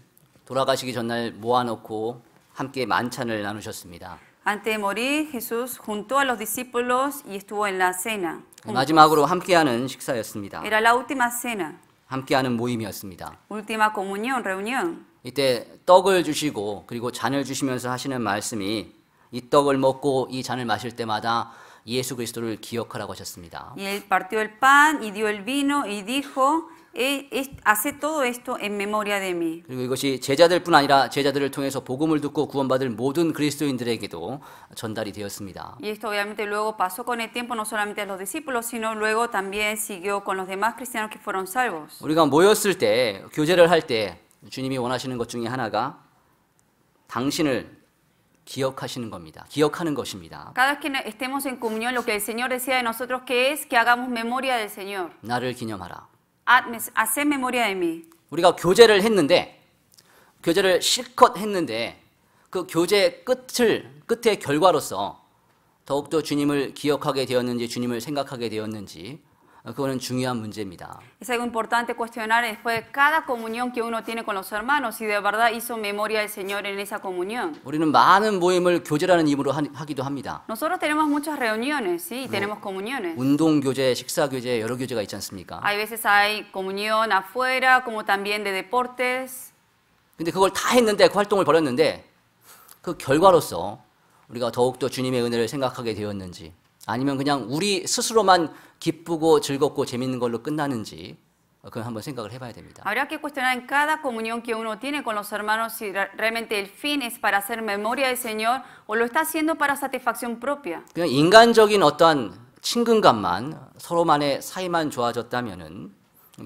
돌아가시기 전날 모아놓고 함께 만찬을 나누셨습니다. Antes de morir, Jesús juntó a los discípulos y estuvo en la cena. 마지막으로 함께하는 식사였습니다. Era la última cena, 함께하는 모임이었습니다. última comunión, reunión. 이때 떡을 주시고 그리고 잔을 주시면서 하시는 말씀이 이 떡을 먹고 이 잔을 마실 때마다 예수 그리스도를 기억하라고 하셨습니다. Y él partió el pan y dio el vino y dijo, "Eh, hace todo esto en memoria de mí. 그리고 이것이 제자들뿐 아니라 제자들을 통해서 복음을 듣고 구원받을 모든 그리스도인들에게도 전달이 되었습니다. Y esto obviamente luego pasó con el tiempo, no solamente a los discípulos, sino luego también siguió con los demás cristianos que fueron salvos. 우리가 모였을 때 교제를 할 때 주님이 원하시는 것 중에 하나가 당신을 기억하시는 겁니다. 기억하는 것입니다. Cada que estemos en comunión, lo que el Señor decía de nosotros que es que hagamos memoria del Señor. 나를 기념하라. Haz- Haced memoria de mí. 우리가 교제를 했는데 교제를 실컷 했는데 그 교제 끝을 끝의 결과로서 더욱더 주님을 기억하게 되었는지 주님을 생각하게 되었는지 어, 그거는 중요한 문제입니다. Es algo importante cuestionar después de cada comunión que uno tiene con los hermanos, si de verdad hizo memoria del Señor en esa comunión. 우리는 많은 모임을 교제라는 이름으로 하- 하기도 합니다. Nosotros tenemos muchas reuniones, ¿sí? Y tenemos comuniones. 운동 교제, 식사 교제 여러 교제가 있지 않습니까? Hay veces hay comunión afuera, como también de deportes. 근데 그걸 다 했는데 그 활동을 벌였는데 그 결과로서 우리가 더욱더 주님의 은혜를 생각하게 되었는지 아니면 그냥 우리 스스로만 기쁘고 즐겁고 재밌는 걸로 끝나는지 어, 그건 한번 생각을 해봐야 됩니다. Habrá que cuestionar en cada comunión que uno tiene con los hermanos si re- realmente el fin es para hacer memoria del Señor o lo está haciendo para satisfacción propia. 그냥 인간적인 어떠한 친근감만 서로만의 사이만 좋아졌다면은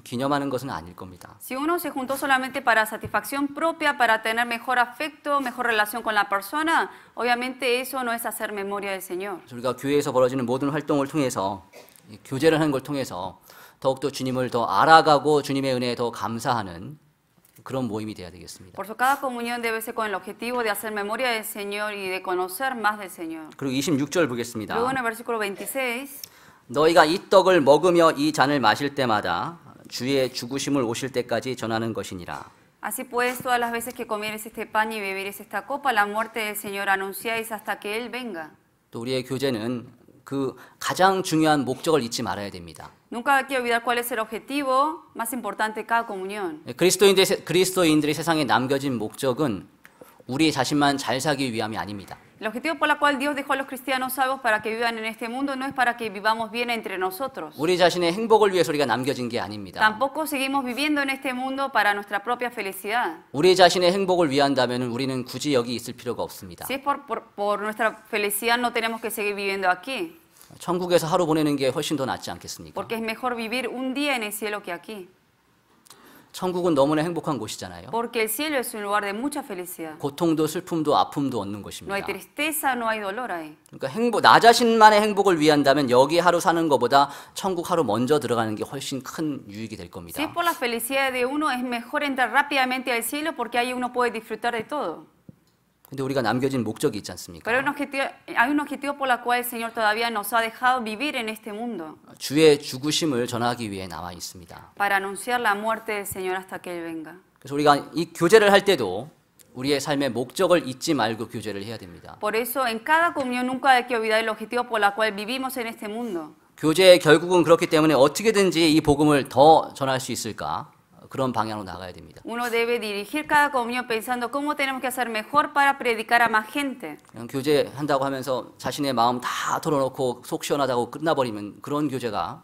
기념하는 것은 아닐 겁니다. Si uno se juntó solamente para satisfacción propia, para tener mejor afecto, mejor relación con la persona, obviamente eso no es hacer memoria del Señor. 우리가 교회에서 벌어지는 모든 활동을 통해서 이 교제를 하는 걸 통해서 더욱더 주님을 더 알아가고 주님의 은혜에 더 감사하는 그런 모임이 돼야 되겠습니다. Por eso cada comunión debe ser con el objetivo de hacer memoria del Señor y de conocer más del Señor. 그리고 26절 보겠습니다. Luego en el versículo 26, 너희가 이 떡을 먹으며 이 잔을 마실 때마다 주의 죽으심을 오실 때까지 전하는 것이니라. Así pues, todas las veces que comieres este pan y beberes esta copa, la muerte del Señor anunciáis hasta que Él venga. 또 우리의 교제는 그 가장 중요한 목적을 잊지 말아야 됩니다. Nunca hay que olvidar cuál es el objetivo más importante de cada comunión. 그리스도인들이, 그리스도인들이 세상에 남겨진 목적은 우리 자신만 잘 살기 위함이 아닙니다. El objetivo por el cual Dios dejó a los cristianos salvos para que vivan en este mundo no es para que vivamos bien entre nosotros. 우리 자신의 행복을 위해서 우리가 남겨진 게 아닙니다. Tampoco seguimos viviendo en este mundo para nuestra propia felicidad. 우리 자신의 행복을 위한다면 우리는 굳이 여기 있을 필요가 없습니다. Si es por, por- por nuestra felicidad, no tenemos que seguir viviendo aquí, 천국에서 하루 보내는 게 훨씬 더 낫지 않겠습니까? porque es mejor vivir un día en el cielo que aquí. 천국은 너무나 행복한 곳이잖아요. Porque el cielo es un lugar de mucha felicidad. 고통도 슬픔도 아픔도 얻는 No hay 곳입니다. tristeza, no hay dolor ahí. 그러니까 행복, 나 자신만의 행복을 위한다면 여기 하루 사는 것보다 천국 하루 먼저 들어가는 게 훨씬 큰 유익이 될 Si 겁니다. por la felicidad de uno, es mejor entrar rápidamente al cielo porque ahí uno puede disfrutar de todo. 근데 우리가 남겨진 목적이 있지 않습니까? Pero hay un, objetivo, hay un objetivo por el cual el Señor todavía nos ha dejado vivir en este mundo, 주의 죽으심을 전하기 위해 나와 있습니다. para anunciar la muerte del Señor hasta que Él venga. 그래서 우리가 이 교제를 할 때도 우리의 삶의 목적을 잊지 말고 교제를 해야 됩니다. Por eso, en cada comunión nunca hay que olvidar el objetivo por el cual vivimos en este mundo. 교제의 결국은 그렇기 때문에 어떻게든지 이 복음을 더 전할 수 있을까? 그런 방향으로 나가야 됩니다. Uno debe dirigir cada comunión pensando cómo tenemos que hacer mejor para predicar a más gente. 그냥 교제 한다고 하면서 자신의 마음 다 털어놓고 속 시원하다고 끝나버리면 그런 교제가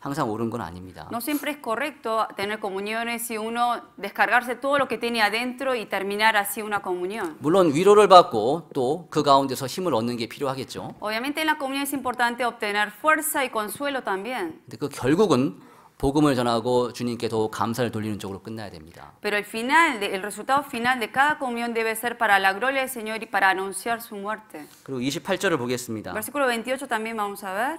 항상 옳은 건 아닙니다. No siempre es correcto tener comuniones y uno descargarse todo lo que tiene adentro y terminar así una comunión. 물론 위로를 받고 또 그 가운데서 힘을 얻는 게 필요하겠죠. Obviamente en la comunión es importante obtener fuerza y consuelo también, 근데 그 결국은 복음을 전하고 주님께 더 감사를 돌리는 쪽으로 끝나야 됩니다. pero el final, el resultado final de cada comunión debe ser para la gloria del Señor y para anunciar su muerte. 그리고 28절을 보겠습니다. Versículo 28 también vamos a ver,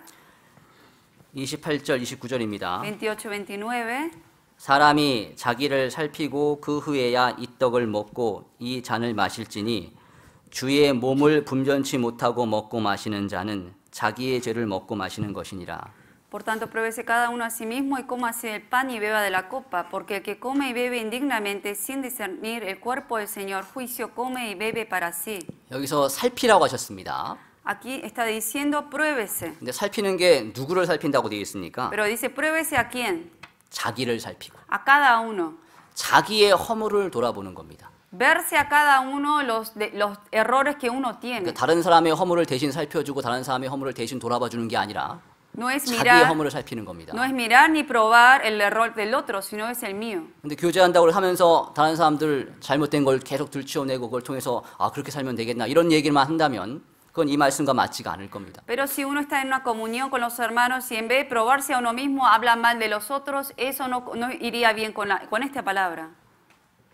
28절, 29절입니다. 28, 29. 사람이 자기를 살피고 그 후에야 이 떡을 먹고 이 잔을 마실지니 주의 몸을 분변치 못하고 먹고 마시는 자는 자기의 죄를 먹고 마시는 것이니라. Por tanto, pruébese cada uno a sí mismo y coma así el pan y beba de la copa, porque el que come y bebe indignamente sin discernir el cuerpo del Señor, juicio come y bebe para sí. 여기서 살피라고 하셨습니다. Aquí está diciendo pruébese, 근데 살피는 게 누구를 살핀다고 되어 있습니까? pero dice pruébese a quién, 자기를 살피고 a cada uno. 자기의 허물을 돌아보는 겁니다. Verse a cada uno los, de- los errores que uno tiene. 그러니까 다른 사람의 허물을 대신 살펴주고 다른 사람의 허물을 대신 돌아봐 주는 게 아니라 No es 자기의 mirar, 허물을 살피는 겁니다. no es mirar ni probar el error del otro, sino es el mío. 근데 교제한다고 하면서 다른 사람들 잘못된 걸 계속 들추어내고 그걸 통해서 아 그렇게 살면 되겠나 이런 얘기만 한다면 그건 이 말씀과 맞지가 않을 겁니다. Pero si uno está en una comunión con los hermanos y en vez de probarse a uno mismo habla mal de los otros, eso no, no iría bien con, la- con esta palabra.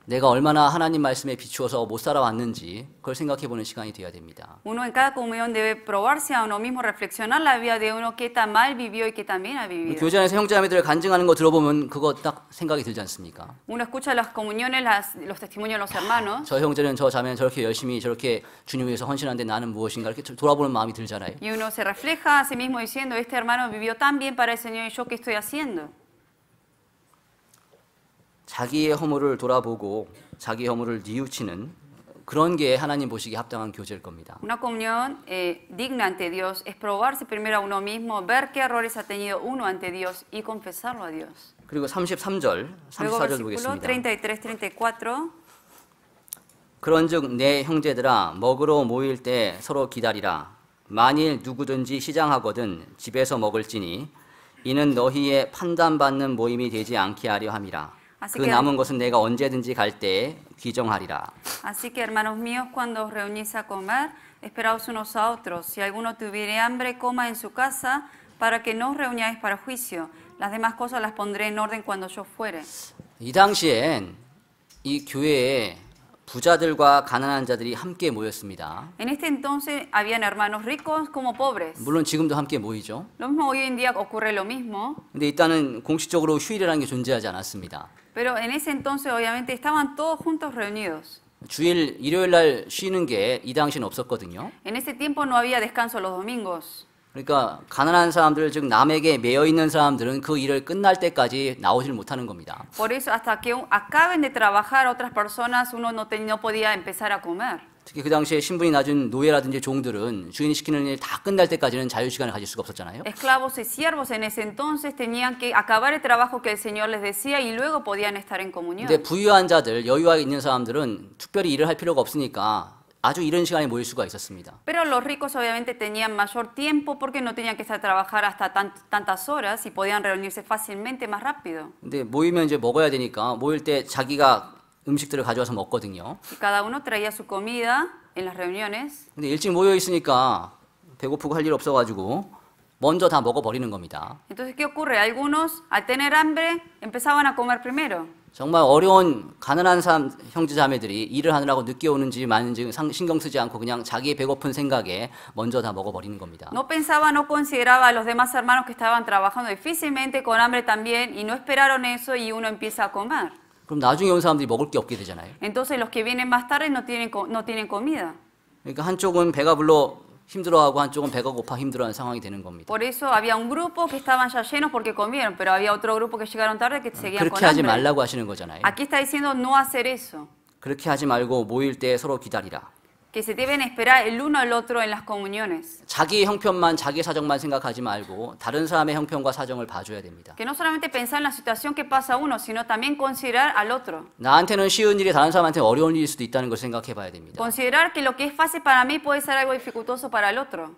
내가 얼마나 하나님 말씀에 비추어서 못 살아왔는지 그걸 생각해 보는 시간이 되어야 됩니다. Uno en cada comunión debe probarse a uno mismo, reflexionar la vida de uno, qué tan mal vivió y qué tan bien ha vivido. 교제 안에서 형제자매들 간증하는 거 들어보면 그거 딱 생각이 들지 않습니까? Uno escucha las comuniones, las- los testimonios de los hermanos, 저 형제는 저 자매는 저렇게 열심히 저렇게 주님 위해서 헌신하는데 나는 무엇인가 이렇게 돌아보는 마음이 들잖아요. y uno se refleja a sí mismo diciendo, este hermano vivió tan bien para el Señor y yo qué estoy haciendo. 자기의 허물을 돌아보고 자기 허물을 뉘우치는 그런 게 하나님 보시기에 합당한 교제일 겁니다. Una comunión eh, digna ante Dios es probarse primero a uno mismo, ver qué errores ha tenido uno ante Dios y confesarlo a Dios. 그리고 33절, Luego 34절 versículo 보겠습니다. 33, 34. 그런즉 내 형제들아 먹으러 모일 때 서로 기다리라. 만일 누구든지 시장하거든 집에서 먹을지니 이는 너희의 판단받는 모임이 되지 않게 하려 함이라. 아시 그 게- 남은 것은 내가 언제든지 갈 때에 귀정하리라. Así que, hermanos míos, cuando os reunís a comer, esperaos unos a otros. Si alguno tuviere hambre, coma en su casa, para que no os reunáis para juicio. Las demás cosas las pondré en orden cuando yo fuere. 이 당시엔 이 교회에 부자들과 가난한 자들이 함께 모였습니다. En este entonces habían hermanos ricos como pobres. 물론 지금도 함께 모이죠. Lo mismo hoy en día ocurre lo mismo, 근데 일단은 공식적으로 휴일이라는 게 존재하지 않았습니다. pero en ese entonces obviamente estaban todos juntos reunidos. 주일 일요일 날 쉬는 게 이 당시는 없었거든요. En ese tiempo no había descanso los domingos. 그러니까 가난한 사람들 즉 남에게 매여 있는 사람들은 그 일을 끝날 때까지 나오질 못하는 겁니다. Por eso, hasta que un- acaben de trabajar otras personas, uno no, te- no podía empezar a comer. 특히 그 당시에 신분이 낮은 노예라든지 종들은 주인이 시키는 일 다 끝날 때까지는 자유 시간을 가질 수가 없었잖아요. Esclavos y siervos en ese entonces tenían que acabar el trabajo que el Señor les decía y luego podían estar en comunión. 근데 부유한 자들, 여유가 있는 사람들은 특별히 일을 할 필요가 없으니까 아주 이른 시간에 모일 수가 있었습니다. Pero los ricos obviamente tenían mayor tiempo porque no tenían que estar trabajar hasta tan- tantas horas y podían reunirse fácilmente más rápido. 근데 모이면 이제 먹어야 되니까 모일 때 자기가 음식들을 가져와서 먹거든요. Cada uno traía su comida en las reuniones. 근데 일찍 모여 있으니까 배고프고 할 일 없어 가지고 먼저 다 먹어 버리는 겁니다. Entonces, ¿qué ocurre? Algunos, al tener hambre, empezaban a comer primero. 정말 어려운 가난한 사람 형제 자매들이 일을 하느라고 늦게 오는지 상- 신경 쓰지 않고 그냥 자기 배고픈 생각에 먼저 다 먹어 버리는 겁니다. No pensaba, no consideraba a los demás hermanos que estaban trabajando difícilmente con hambre también y no esperaron eso y uno empieza a comer. 그럼 나중에 온 사람들이 먹을 게 없게 되잖아요. Entonces los que vienen más tarde no tienen, no tienen comida. 그러니까 한쪽은 배가 불러 힘들어하고 한쪽은 배가 고파 힘들어하는 상황이 되는 겁니다. Por eso había un grupo que estaban ya llenos porque comieron, pero había otro grupo que llegaron tarde que seguían con 그렇게 하지 hambre. 말라고 하시는 거잖아요. Aquí está diciendo no hacer eso, 그렇게 하지 말고 모일 때 서로 기다리라. que se deben esperar el uno al otro en las comuniones. 자기 형편만 자기 사정만 생각하지 말고 다른 사람의 형편과 사정을 봐줘야 됩니다. Que no solamente pensar en la situación que pasa a uno, sino también considerar al otro. 나한테는 쉬운 일이 다른 사람한테 어려운 일일 수도 있다는 걸 생각해 봐야 됩니다. Considerar que lo que es fácil para mí puede ser algo dificultoso para el otro.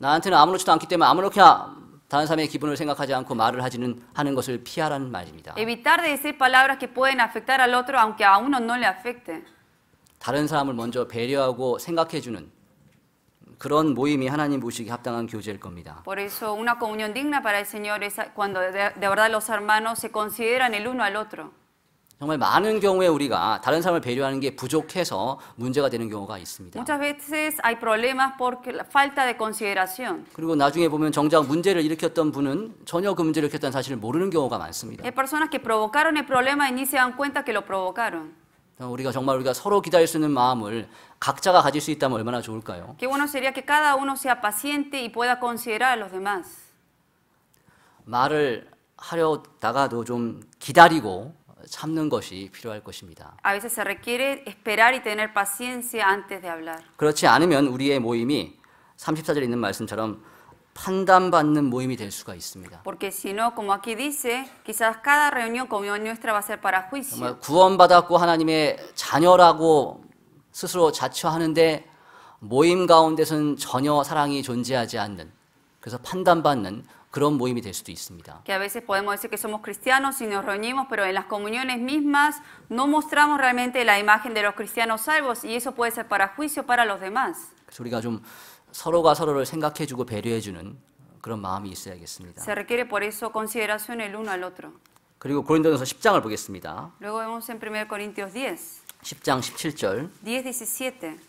나한테는 아무렇지도 않기 때문에 아무렇게나 다른 사람의 기분을 생각하지 않고 말을 하지는 하는 것을 피하라는 말입니다. Evitar de decir palabras que pueden afectar al otro aunque a uno no le afecte. 다른 사람을 먼저 배려하고 생각해 주는 그런 모임이 하나님 보시기 합당한 교제일 겁니다. Por eso una comunión digna para el Señor es cuando de, de verdad los hermanos se consideran el uno al otro. 정말 많은 경우에 우리가 다른 사람을 배려하는 게 부족해서 문제가 되는 경우가 있습니다. Muchas veces hay problemas por falta de consideración. 그리고 나중에 보면 정작 문제를 일으켰던 분은 전혀 그 문제를 일으켰다는 사실을 모르는 경우가 많습니다. Hay personas que provocaron el problema y ni se dan cuenta que lo provocaron. 우리가 정말 우리가 서로 기다릴 수 있는 마음을 각자가 가질 수 있다면 얼마나 좋을까요? Qué bueno sería que cada uno sea paciente y pueda considerar a los demás. 말을 하려다가도 좀 기다리고 참는 것이 필요할 것입니다. A veces se requiere esperar y tener paciencia antes de hablar. 그렇지 않으면 우리의 모임이 34절에 있는 말씀처럼 판단받는 모임이 될 수가 있습니다. Porque si no, como aquí dice, quizás cada reunión como nuestra va a ser para juicio. 구원받았고 하나님의 자녀라고 스스로 자처하는데 모임 가운데서는 전혀 사랑이 존재하지 않는 그래서 판단받는 그런 모임이 될 수도 있습니다. Que a veces podemos decir que somos cristianos y nos reunimos, pero en las comuniones mismas no mostramos realmente la imagen de los cristianos salvos y eso puede ser para juicio para los demás. 그래서 우리가 좀 서로가 서로를 생각해주고 배려해주는 그런 마음이 있어야겠습니다. Se requiere por eso consideración el uno al otro. 그리고 고린도전서 10장을 보겠습니다. Luego vemos en 1 Corintios 10, 10장 17절 10, 17.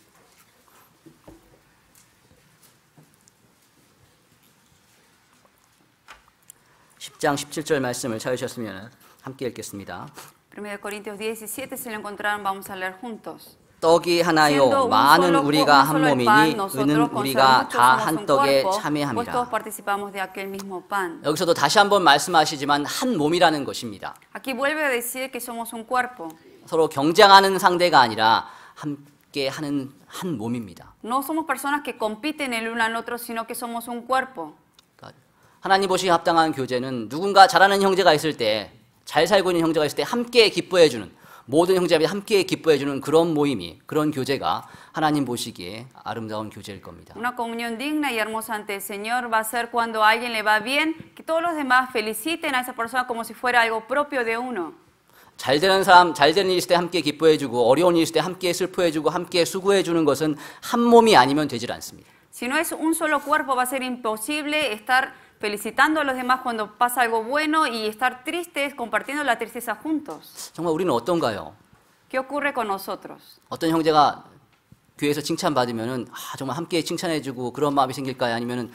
십 10장 17절 말씀을 찾으셨으면 함께 읽겠습니다. 1 Corintios 10, 17, si lo encontraron, vamos a leer juntos. 떡이 하나요 많은 우리가 한 몸이니 은은 우리가 다 한 떡에 참여합니다. 여기서도 다시 한번 말씀하시지만 한 몸이라는 것입니다. 서로 경쟁하는 상대가 아니라 함께 하는 한 몸입니다. 그러니까 하나님 보시기 합당한 교제는 누군가 잘하는 형제가 있을 때, 잘 살고 있는 형제가 있을 때 함께 기뻐해 주는 모든 형제들이 함께 기뻐해 주는 그런 모임이 그런 교제가 하나님 보시기에 아름다운 교제일 겁니다. Una comunión digna y hermosa ante el Señor va a ser cuando a alguien le va bien, que todos los demás feliciten a esa persona como si fuera algo propio de uno. 잘 되는 사람, 잘 되는 일 있을 때 함께 기뻐해 주고 어려운 일 있을 때 함께 슬퍼해 주고 함께 수고해 주는 것은 한 몸이 아니면 되질 않습니다. Si no es un solo cuerpo, va a ser imposible estar felicitando a los demás cuando pasa algo bueno y estar tristes compartiendo la tristeza juntos. 정말 우리는 어떤가요? ¿Qué ocurre con nosotros? 어떤 형제가 교회에서 칭찬받으면은 아, 정말 함께 칭찬해 주고 그런 마음이 생길까요? 아니면은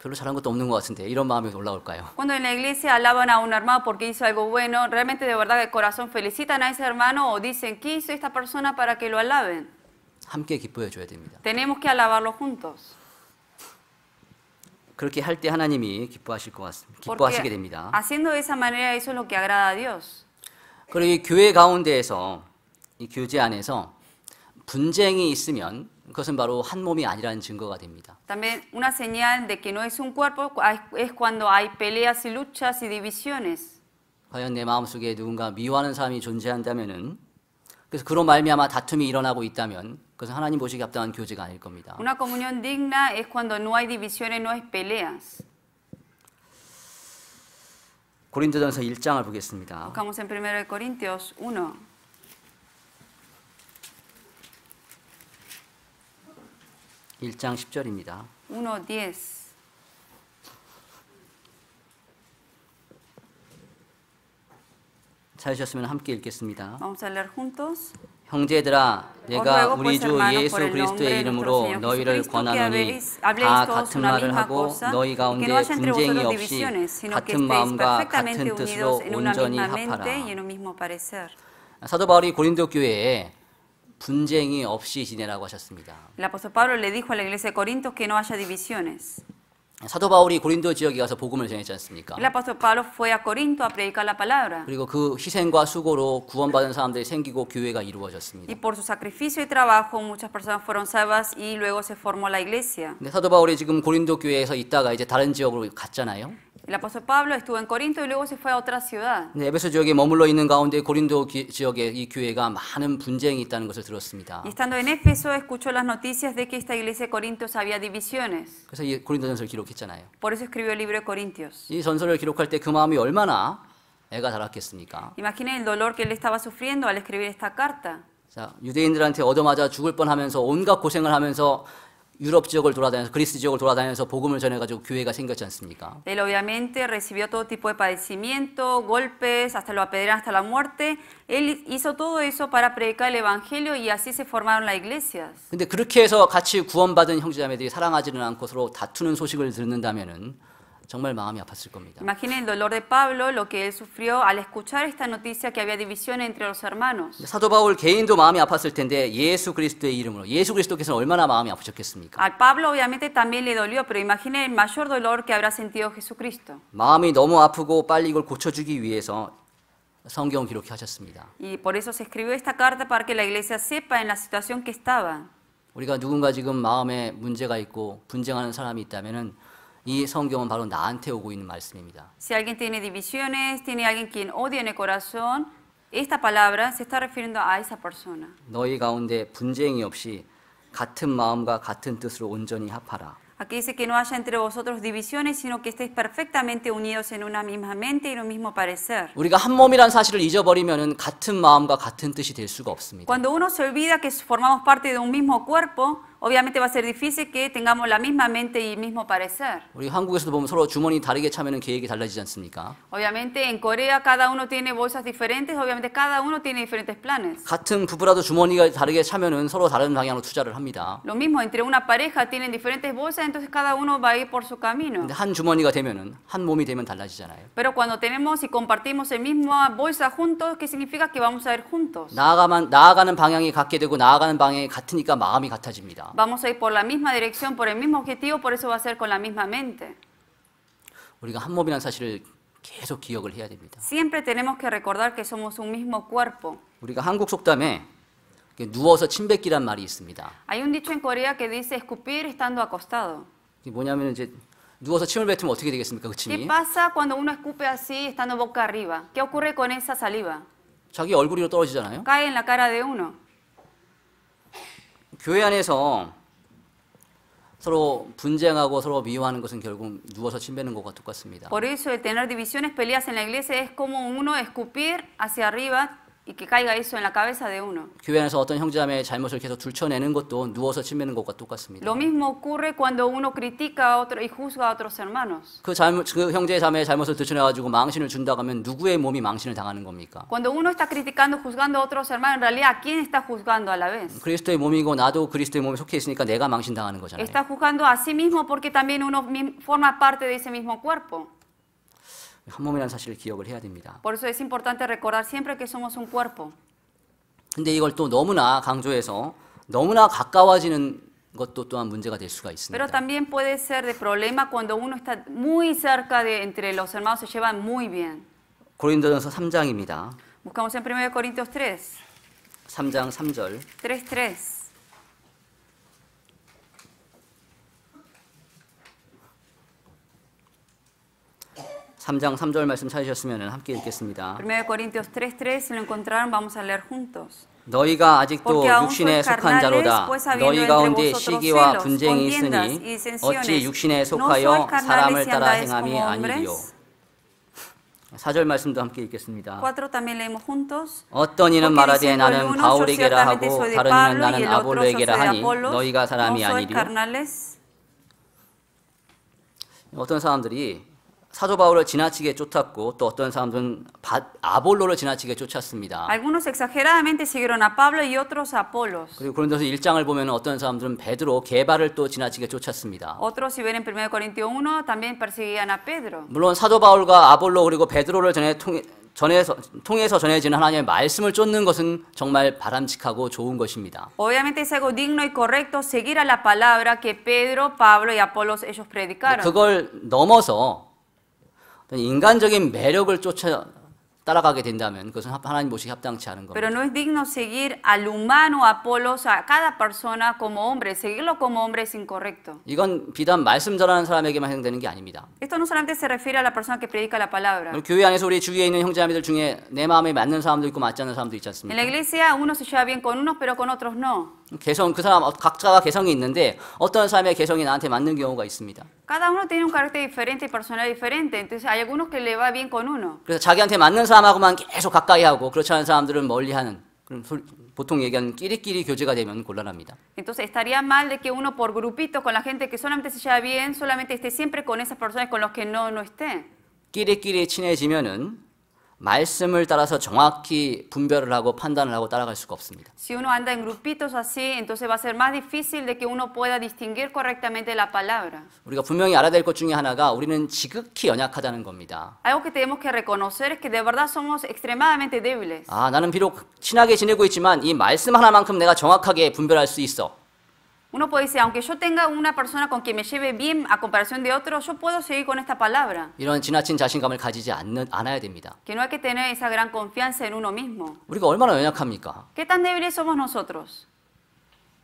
별로 잘한 것도 없는 것 같은데 이런 마음이 올라올까요? Cuando en la iglesia alaban a un hermano porque hizo algo bueno, realmente de verdad de corazón felicitan a ese hermano o dicen, ¿qué hizo esta persona para que lo alaben? 함께 기뻐해 줘야 됩니다. Tenemos que alabarlo juntos. 그렇게 할 때 하나님이 기뻐하실 것 같습니다. 기뻐하시게 됩니다. haciendo de esa manera eso es lo que agrada a Dios. 그리고 이 교회 가운데에서 이 교제 안에서 분쟁이 있으면 그것은 바로 한 몸이 아니라는 증거가 됩니다. También una señal de que no es un cuerpo es cuando hay peleas y luchas y divisiones. 과연 내 마음속에 누군가 미워하는 사람이 존재한다면은 그래서 그로 말미암아 다툼이 일어나고 있다면 그것은 하나님 보시기에 합당한 교제가 아닐 겁니다. Una comunión digna es cuando no hay divisiones, no hay peleas. 고린도전서 1장을 보겠습니다. Buscamos en 1 Corintios 1. 1장 10절입니다. 1, 10. 찾으셨으면 함께 읽겠습니다. Vamos a leer juntos. 형제들아 내가 우리 주 예수 그리스도의 이름으로 너희를 권하노니 다 같은 말을 하고 너희 가운데 분쟁이 없이 같은 마음과 같은 뜻으로 온전히 합하라. 사도 바울이 고린도 교회에 분쟁이 없이 지내라고 하셨습니다. El apóstol Pablo le dijo a la iglesia de Corintios que no haya divisiones. 사도 바울이 고린도 지역에 가서 복음을 전했지 않습니까? El apóstol Pablo fue a Corinto a predicar la palabra. 그리고 그 희생과 수고로 구원받은 사람들이 생기고 교회가 Y 이루어졌습니다. por su sacrificio y trabajo muchas personas fueron salvas y luego se formó la iglesia. 근데 사도 바울이 지금 고린도 교회에서 있다가 이제 다른 지역으로 갔잖아요. El apóstol Pablo estuvo en Corinto y luego se fue a otra ciudad. 근데 에베소 지역에 머물러 있는 가운데 고린도 기- 지역에 이 교회가 많은 분쟁이 있다는 것을 들었습니다. Y estando en Éfeso escuchó las noticias de que esta iglesia de Corintios había divisiones. 그래서 이 고린도전서를 기록했잖아요. Por eso escribió el libro de Corintios. 이 전설을 기록할 때 그 마음이 얼마나 애가 달았겠습니까? Imaginen el dolor que él estaba sufriendo al escribir esta carta. 자, 유대인들한테 얻어맞아 죽을 뻔하면서 온갖 고생을 하면서 유럽 지역을 돌아다니면서 그리스 지역을 돌아다니면서 복음을 전해 가지고 교회가 생겼지 않습니까? Él obviamente recibió todo tipo de padecimiento, golpes, hasta lo apedrearon hasta la muerte. Él hizo todo eso para predicar el evangelio y así se formaron las iglesias. 근데 그렇게 해서 같이 구원받은 형제자매들이 사랑하지는 않고 서로 다투는 소식을 듣는다면은 정말 마음이 아팠을 겁니다. Imaginen el dolor de Pablo, lo que él sufrió al escuchar esta noticia que había división entre los hermanos. 사도 바울 개인도 마음이 아팠을 텐데 예수 그리스도의 이름으로 예수 그리스도께서는 얼마나 마음이 아프셨겠습니까? Al Pablo obviamente también le dolió, pero imaginen el mayor dolor que habrá sentido Jesucristo. 마음이 너무 아프고 빨리 이걸 고쳐주기 위해서 성경 기록해 하셨습니다. Y por eso se escribió esta carta para que la iglesia sepa en la situación que estaba. 우리가 누군가 지금 마음에 문제가 있고 분쟁하는 사람이 있다면은 이 성경은 바로 나한테 오고 있는 말씀입니다. Si alguien tiene divisiones, tiene alguien quien odia en el corazón, esta palabra se está refiriendo a esa persona. 너희 가운데 분쟁이 없이 같은 마음과 같은 뜻으로 온전히 합하라. Aquí dice que no haya entre vosotros divisiones, sino que estéis perfectamente unidos en una misma mente y en un mismo parecer. 우리가 한 몸이란 사실을 잊어버리면은 같은 마음과 같은 뜻이 될 수가 없습니다. Cuando uno se olvida que formamos parte de un mismo cuerpo, obviamente va a ser difícil que tengamos la misma mente y mismo parecer. 우리 한국에서도 보면 서로 주머니 다르게 차면은 계획이 달라지지 않습니까? Obviamente en Corea cada uno tiene bolsas diferentes, obviamente cada uno tiene diferentes planes. 같은 부부라도 주머니가 다르게 차면은 서로 다른 방향으로 투자를 합니다. Lo mismo entre una pareja tienen diferentes bolsas, entonces cada uno va a ir por su camino. 근데 한 주머니가 되면은 한 몸이 되면 달라지잖아요. Pero cuando tenemos y compartimos el misma bolsa juntos, ¿qué significa que vamos a ir juntos? 나아가만 나아가는 방향이 같게 되고 나아가는 방향이 같으니까 마음이 같아집니다. Vamos a ir por la misma dirección, por el mismo objetivo, por eso va a ser con la misma mente. 우리가 한 몸이라는 사실을 계속 기억을 해야 됩니다. Siempre tenemos que recordar que somos un mismo cuerpo. 우리가 한국 속담에 이렇게 누워서 침 뱉기란 말이 있습니다. Hay un dicho en Corea que dice escupir estando acostado. 이게 뭐냐면 이제 누워서 침을 뱉으면 어떻게 되겠습니까? 그 ¿Qué 침이 pasa cuando uno escupe así estando boca arriba? ¿Qué ocurre con esa saliva? 자기 얼굴 위로 떨어지잖아요. Cae en la cara de uno. 교회 안에서 서로 분쟁하고 서로 미워하는 것은 결국 누워서 침 뱉는 것과 똑같습니다. Por eso el tener divisiones, peleas en la iglesia es como uno escupir hacia arriba y que caiga eso en la cabeza de uno. 교회 안에서 어떤 형제자매의 잘못을 계속 들춰내는 것도 누워서 침 뱉는 것과 똑같습니다. Lo mismo ocurre cuando uno critica a otro y juzga a otros hermanos. 그 잘못 그 형제 자매의 잘못을 들춰내 가지고 망신을 준다고 하면 누구의 몸이 망신을 당하는 겁니까? Cuando uno está criticando, juzgando a otros hermanos, en realidad ¿a quién está juzgando a la vez? 그리스도의 몸이고 나도 그리스도의 몸에 속해 있으니까 내가 망신 당하는 거잖아요. Está juzgando a sí mismo porque también uno mi- forma parte de ese mismo cuerpo. 한 몸이라는 사실을 기억을 해야 됩니다. Por eso es importante recordar siempre que somos un cuerpo. 근데 이걸 또 너무나 강조해서 너무나 가까워지는 것도 또한 문제가 될 수가 Pero 있습니다. también puede ser de problema cuando uno está muy cerca de entre los hermanos, se llevan muy bien. 고린도전서 3장입니다. Buscamos en 1 Corintios 3, 3장 3절. 3, 3. 3장 3절 말씀 찾으셨으면 함께 읽겠습니다. 1 Corintios 3, 3, si lo encontraron, vamos a leer juntos. 너희가 아직도 육신에 속한 자로다. 너희 가운데 시기와 분쟁이 있으니 어찌 육신에 ¿no 속하여 사람을 따라 행함이 아니리요. hombres? 4절 말씀도 함께 읽겠습니다. 4 también leemos juntos. 어떤 이는 말하되 나는 바울에게라 하고 다른 이는 나는 아볼로에게라 하니. 너희가 ¿No 사람이 아니리요. 어떤 사람들이 사도 바울을 지나치게 쫓았고 또 어떤 사람들은 바- 아볼로를 지나치게 쫓았습니다. Algunos exageradamente siguieron a Pablo y otros a Apolos. 그리고 고린도서 1장을 보면 어떤 사람들은 베드로 개발을 또 지나치게 쫓았습니다. Otros, si ven en 1 Corintios 1, también perseguían a Pedro. 물론 사도 바울과 아볼로 그리고 베드로를 전해 통해 전해서 통해서 전해지는 하나님의 말씀을 쫓는 것은 정말 바람직하고 좋은 것입니다. Obviamente es algo digno y correcto seguir a la palabra que Pedro, Pablo y Apolos ellos predicaron. 그걸 넘어서 인간적인 매력을 쫓아 따라가게 된다면 그것은 합- 하나님 보시기 합당치 않은 Pero 겁니다. no es digno seguir al humano, a Apolos, a cada persona como hombre. Seguirlo como hombre es incorrecto. 이건 비단 말씀 전하는 사람에게만 해당되는 게 아닙니다. Esto no solamente se refiere a la persona que predica la palabra. 교회 안에서 우리 주위에 있는 형제자매들 중에 내 마음에 맞는 사람도 있고 맞지 않는 사람도 있지 En 않습니까? la iglesia uno se lleva bien con unos, pero con otros no. 개성 그 사람 각자가 개성이 있는데 어떤 사람의 개성이 나한테 맞는 경우가 있습니다. Cada uno tiene un carácter diferente y personalidad diferente. Entonces hay algunos que le va bien con uno. 그래서 자기한테 맞는 사람하고만 계속 가까이 하고 그렇지 않은 사람들은 멀리 하는 그런 소리- 보통 얘기하는 끼리끼리 교제가 되면 곤란합니다. Entonces estaría mal de que uno por grupito con la gente que solamente se lleva bien, solamente esté siempre con esas personas con los que no, no esté. 끼리끼리 친해지면은 말씀을 따라서 정확히 분별을 하고 판단을 하고 따라갈 수가 없습니다. Si uno anda en grupitos así, entonces va a ser más difícil de que uno pueda distinguir correctamente la palabra. 우리가 분명히 알아야 될 것 중에 하나가 우리는 지극히 연약하다는 겁니다. Algo que tenemos que reconocer es que de verdad somos extremadamente débiles. 아, 나는 비록 친하게 지내고 있지만 이 말씀 하나만큼 내가 정확하게 분별할 수 있어. Uno puede decir, aunque yo tenga una persona con quien me lleve bien a comparación de otros, yo puedo seguir con esta palabra. 이런 지나친 자신감을 가지지 않는, 않아야 됩니다. Que no hay que tener esa gran confianza en uno mismo. 우리가 얼마나 연약합니까? ¿Qué tan débiles somos nosotros?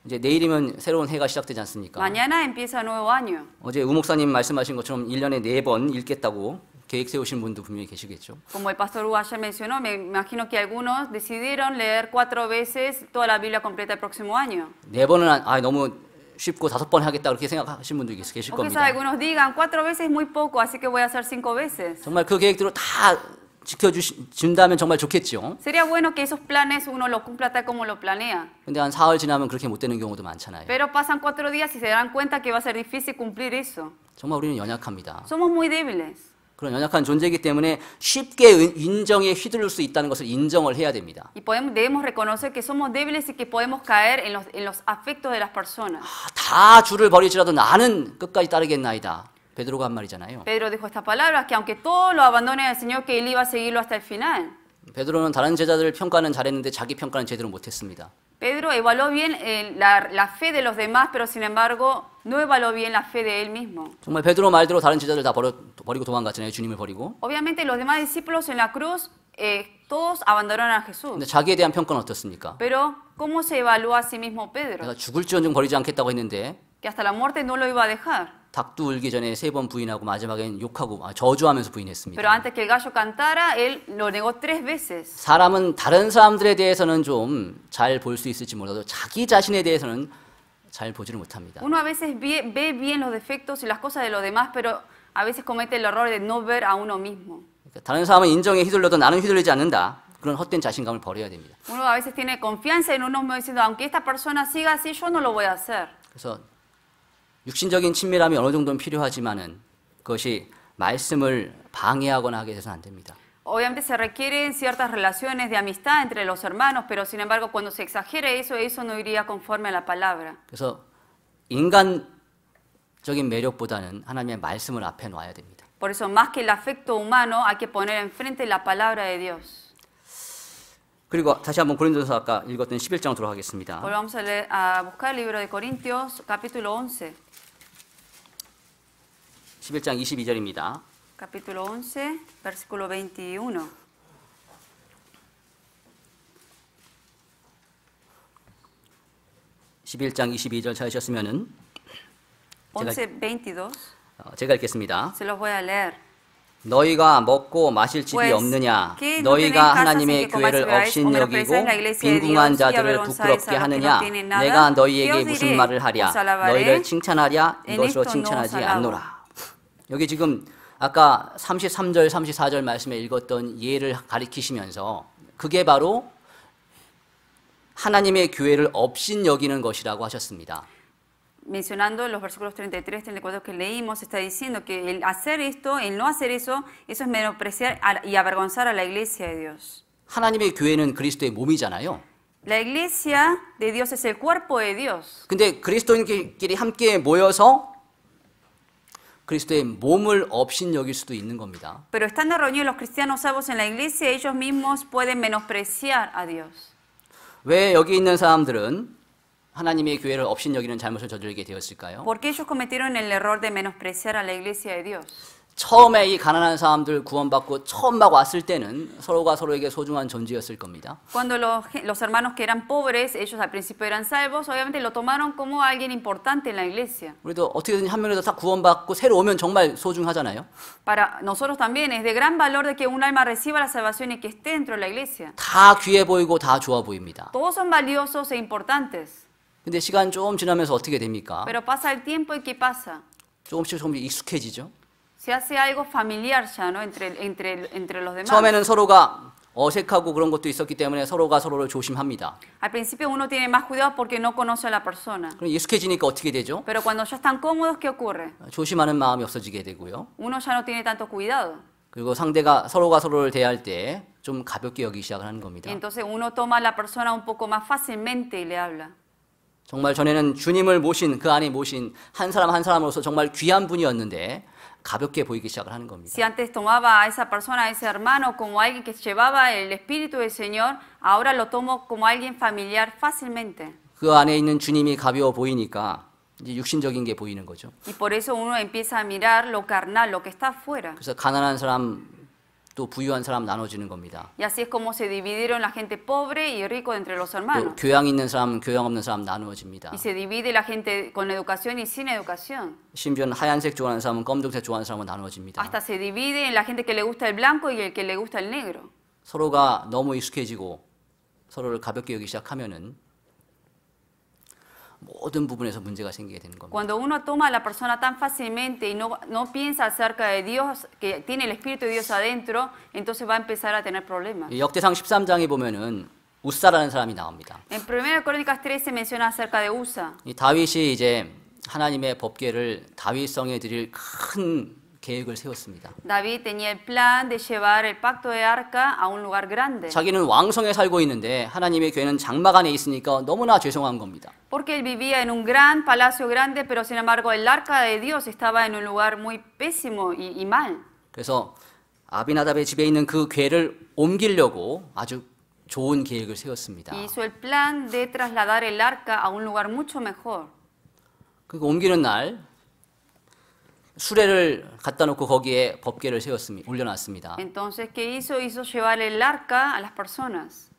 이제 내일이면 새로운 해가 시작되지 않습니까? Mañana empieza un nuevo año. 어제 우목사님 말씀하신 것처럼 1년에 4번 읽겠다고 계획 세우신 분도 분명히 계시겠죠. Como el pastor ayer mencionó, me imagino que algunos decidieron leer cuatro veces toda la Biblia completa el próximo año. 네 번은 안- 아 너무 쉽고 다섯 번 하겠다 그렇게 생각하신 분도 계실 O 겁니다. algunos digan, cuatro veces es muy poco, así que voy a hacer cinco veces. 정말 그 계획대로 다 지켜준다면 정말 좋겠죠. Sería bueno que esos planes uno los cumpla tal como lo planea. 근데 한 사흘 지나면 그렇게 못 되는 경우도 많잖아요. Pero pasan cuatro días y se dan cuenta que va a ser difícil cumplir eso. 정말 우리는 연약합니다. Somos muy débiles. 그런 연약한 존재이기 때문에 쉽게 인- 인정에 휘둘릴 수 있다는 것을 인정을 해야 됩니다. Y podemos, debemos reconocer que somos débiles y que podemos caer en los, en los afectos de las personas. 아, 다 줄을 버리지라도 나는 끝까지 따르겠나이다. 베드로가 한 말이잖아요. Pedro dijo estas palabras, que aunque todo lo abandone al Señor, que Él iba a seguirlo hasta el final. 베드로는 다른 제자들을 평가는 잘했는데 자기 평가는 제대로 못했습니다. Pedro evaluó bien eh, la, la fe de los demás, pero sin embargo no evaluó bien la fe de él mismo. 정말 베드로 말대로 다른 제자들 다 버려, 버리고 도망갔잖아요. 주님을 버리고. Obviamente los demás discípulos en la cruz, eh, todos abandonaron a Jesús. 근데 자기에 대한 평가는 어떻습니까? Pero ¿cómo se evaluó a sí mismo Pedro? 내가 죽을지언정 버리지 않겠다고 했는데 Que hasta la muerte no lo iba a dejar. 닭도 울기 전에 세 번 부인하고 마지막엔 욕하고 아, 저주하면서 부인했습니다. Pero antes que el gallo cantara, él lo negó tres veces. 사람은 다른 사람들에 대해서는 좀 잘 볼 수 있을지 몰라도 자기 자신에 대해서는 잘 보지를 못합니다. Uno a veces ve, ve bien los defectos y las cosas de los demás, pero a veces comete el error de no ver a uno mismo. 그러니까 다른 사람은 인정에 휘둘려도 나는 휘둘리지 않는다. 그런 헛된 자신감을 버려야 됩니다. Uno a veces tiene confianza en uno mismo diciendo, aunque esta persona siga así, yo no lo voy a hacer. 그래서 육신적인 친밀함이 어느 정도는 필요하지만은 그것이 말씀을 방해하거나 하게 돼서는 안 됩니다. Obviamente se requieren ciertas relaciones de amistad entre los hermanos, pero sin embargo cuando se exagere eso, eso no iría conforme a la palabra. 그래서 인간적인 매력보다는 하나님의 말씀을 앞에 놔야 됩니다. Por eso, más que el afecto humano, hay que poner enfrente la palabra de Dios. 그리고 다시 한번 고린도서 아까 읽었던 11장 돌아가겠습니다. Volvamos a, leer- a buscar el libro de Corintios, capítulo 11. 11장 22절입니다. Capítulo 11, versículo 21. 십일 장 22절 찾으셨으면은 제가- 11, 22. 어, 제가 읽겠습니다. Se los voy a leer. 너희가 먹고 마실 집이 Pues, 없느냐? 너희가 하나님의 교회를 y bebáis, o 업신 여기고 menospreciáis la iglesia de 빈궁한 자들을 부끄럽게 하느냐? 내가 너희에게 ¿Qué os 무슨? 말을 하랴? 너희를 칭찬하랴? 이것으로 칭찬하지. 않노라. 여기 지금 아까 33절, 34절 말씀에 읽었던 예를 가리키시면서 그게 바로 하나님의 교회를 업신 여기는 것이라고 하셨습니다. Mencionando los versículos 33, 34 que leímos, está diciendo que el hacer esto, el no hacer eso, eso es menospreciar y avergonzar a la iglesia de Dios. 하나님의 교회는 그리스도의 몸이잖아요. La iglesia de Dios es el cuerpo de Dios. 근데 그리스도인끼리 함께 모여서 그리스도의 몸을 업신 여길 수도 있는 겁니다. Pero estando reunidos los cristianos salvos en la iglesia, ellos mismos pueden menospreciar a Dios. 왜 여기 있는 사람들은 하나님의 교회를 업신 여기는 잘못을 저지르게 되었을까요? ¿Por qué ellos cometieron el error de menospreciar a la iglesia de Dios? 처음에 이 가난한 사람들 구원받고 처음 막 왔을 때는 서로가 서로에게 소중한 존재였을 겁니다. Cuando los, los hermanos que eran pobres, ellos al principio eran salvos, obviamente lo tomaron como alguien importante en la iglesia. 우리도 어떻게든 한 명이라도 다 구원받고 새로 오면 정말 소중하잖아요. Para nosotros también es de gran valor de que un alma reciba la salvación y que esté dentro de la iglesia. 다 귀해 보이고 다 좋아 보입니다. Todos son valiosos e importantes, 근데 시간 조금 지나면서 어떻게 됩니까? pero pasa el tiempo y ¿qué pasa? 조금씩 조금씩 익숙해지죠. Se hace algo familiar ya, ¿no? Entre, entre, entre los demás. 처음에는 서로가 어색하고 그런 것도 있었기 때문에 서로가 서로를 조심합니다. Al principio uno tiene más cuidado porque no conoce a la persona. 그럼 익숙해지니까 어떻게 되죠? Pero cuando ya están cómodos, ¿qué ocurre? 조심하는 마음이 없어지게 되고요. Uno ya no tiene tanto cuidado. 그리고 상대가 서로가 서로를 대할 때 좀 가볍게 여기기 시작을 하는 겁니다. Entonces uno toma a la persona un poco más fácilmente y le habla. 정말 전에는 주님을 모신 그 안에 모신 한 사람 한 사람으로서 정말 귀한 분이었는데 가볍게 보이기 시작을 하는 겁니다. Si antes tomaba a esa persona, a ese hermano, como alguien que llevaba el Espíritu del Señor, ahora lo tomo como alguien familiar fácilmente. 그 안에 있는 주님이 가벼워 보이니까 이제 육신적인 게 보이는 거죠. Y por eso uno empieza a mirar lo carnal, lo que está afuera. 그래서 가난한 사람 또 부유한 사람 나눠지는 겁니다. Y así es como se dividieron la gente pobre y rico entre los 또 hermanos. 교양 있는 사람, 교양 없는 사람 나누어집니다. Y se divide la gente con educación y sin educación. 심지어는 하얀색 좋아하는 사람은 검정색 좋아하는 사람은 나누어집니다. Hasta se divide en la gente que le gusta el blanco y el que le gusta el negro. 서로가 너무 익숙해지고 서로를 가볍게 여기 시작하면은 모든 부분에서 문제가 생기게 되는 겁니다. Cuando uno toma a la persona tan fácilmente y no, no piensa acerca de Dios, que tiene el Espíritu de Dios adentro, entonces va a empezar a tener problemas. 이 역대상 13장에 보면은 우사라는 사람이 나옵니다. En 1 Crónicas 13 se menciona acerca de Usa. 이 다윗이 이제 하나님의 법궤를 다윗 성에 드릴 큰 계획을 세웠습니다. David tenía el plan de llevar el pacto de arca a un lugar grande. 자기는 왕성에 살고 있는데 하나님의 교회는 장막 안에 있으니까 너무나 죄송한 겁니다. Porque él vivía en un gran palacio grande, pero sin embargo el arca de Dios estaba en un lugar muy pésimo y, y mal. 그래서 아비나답의 집에 있는 그 궤를 옮기려고 아주 좋은 계획을 세웠습니다. Hizo el plan de trasladar el arca a un lugar mucho mejor. 그 옮기는 날 수레를 갖다 놓고 거기에 법궤를 세웠습니다. 올려놨습니다. Entonces, ¿qué hizo? Hizo llevar el arca a las personas.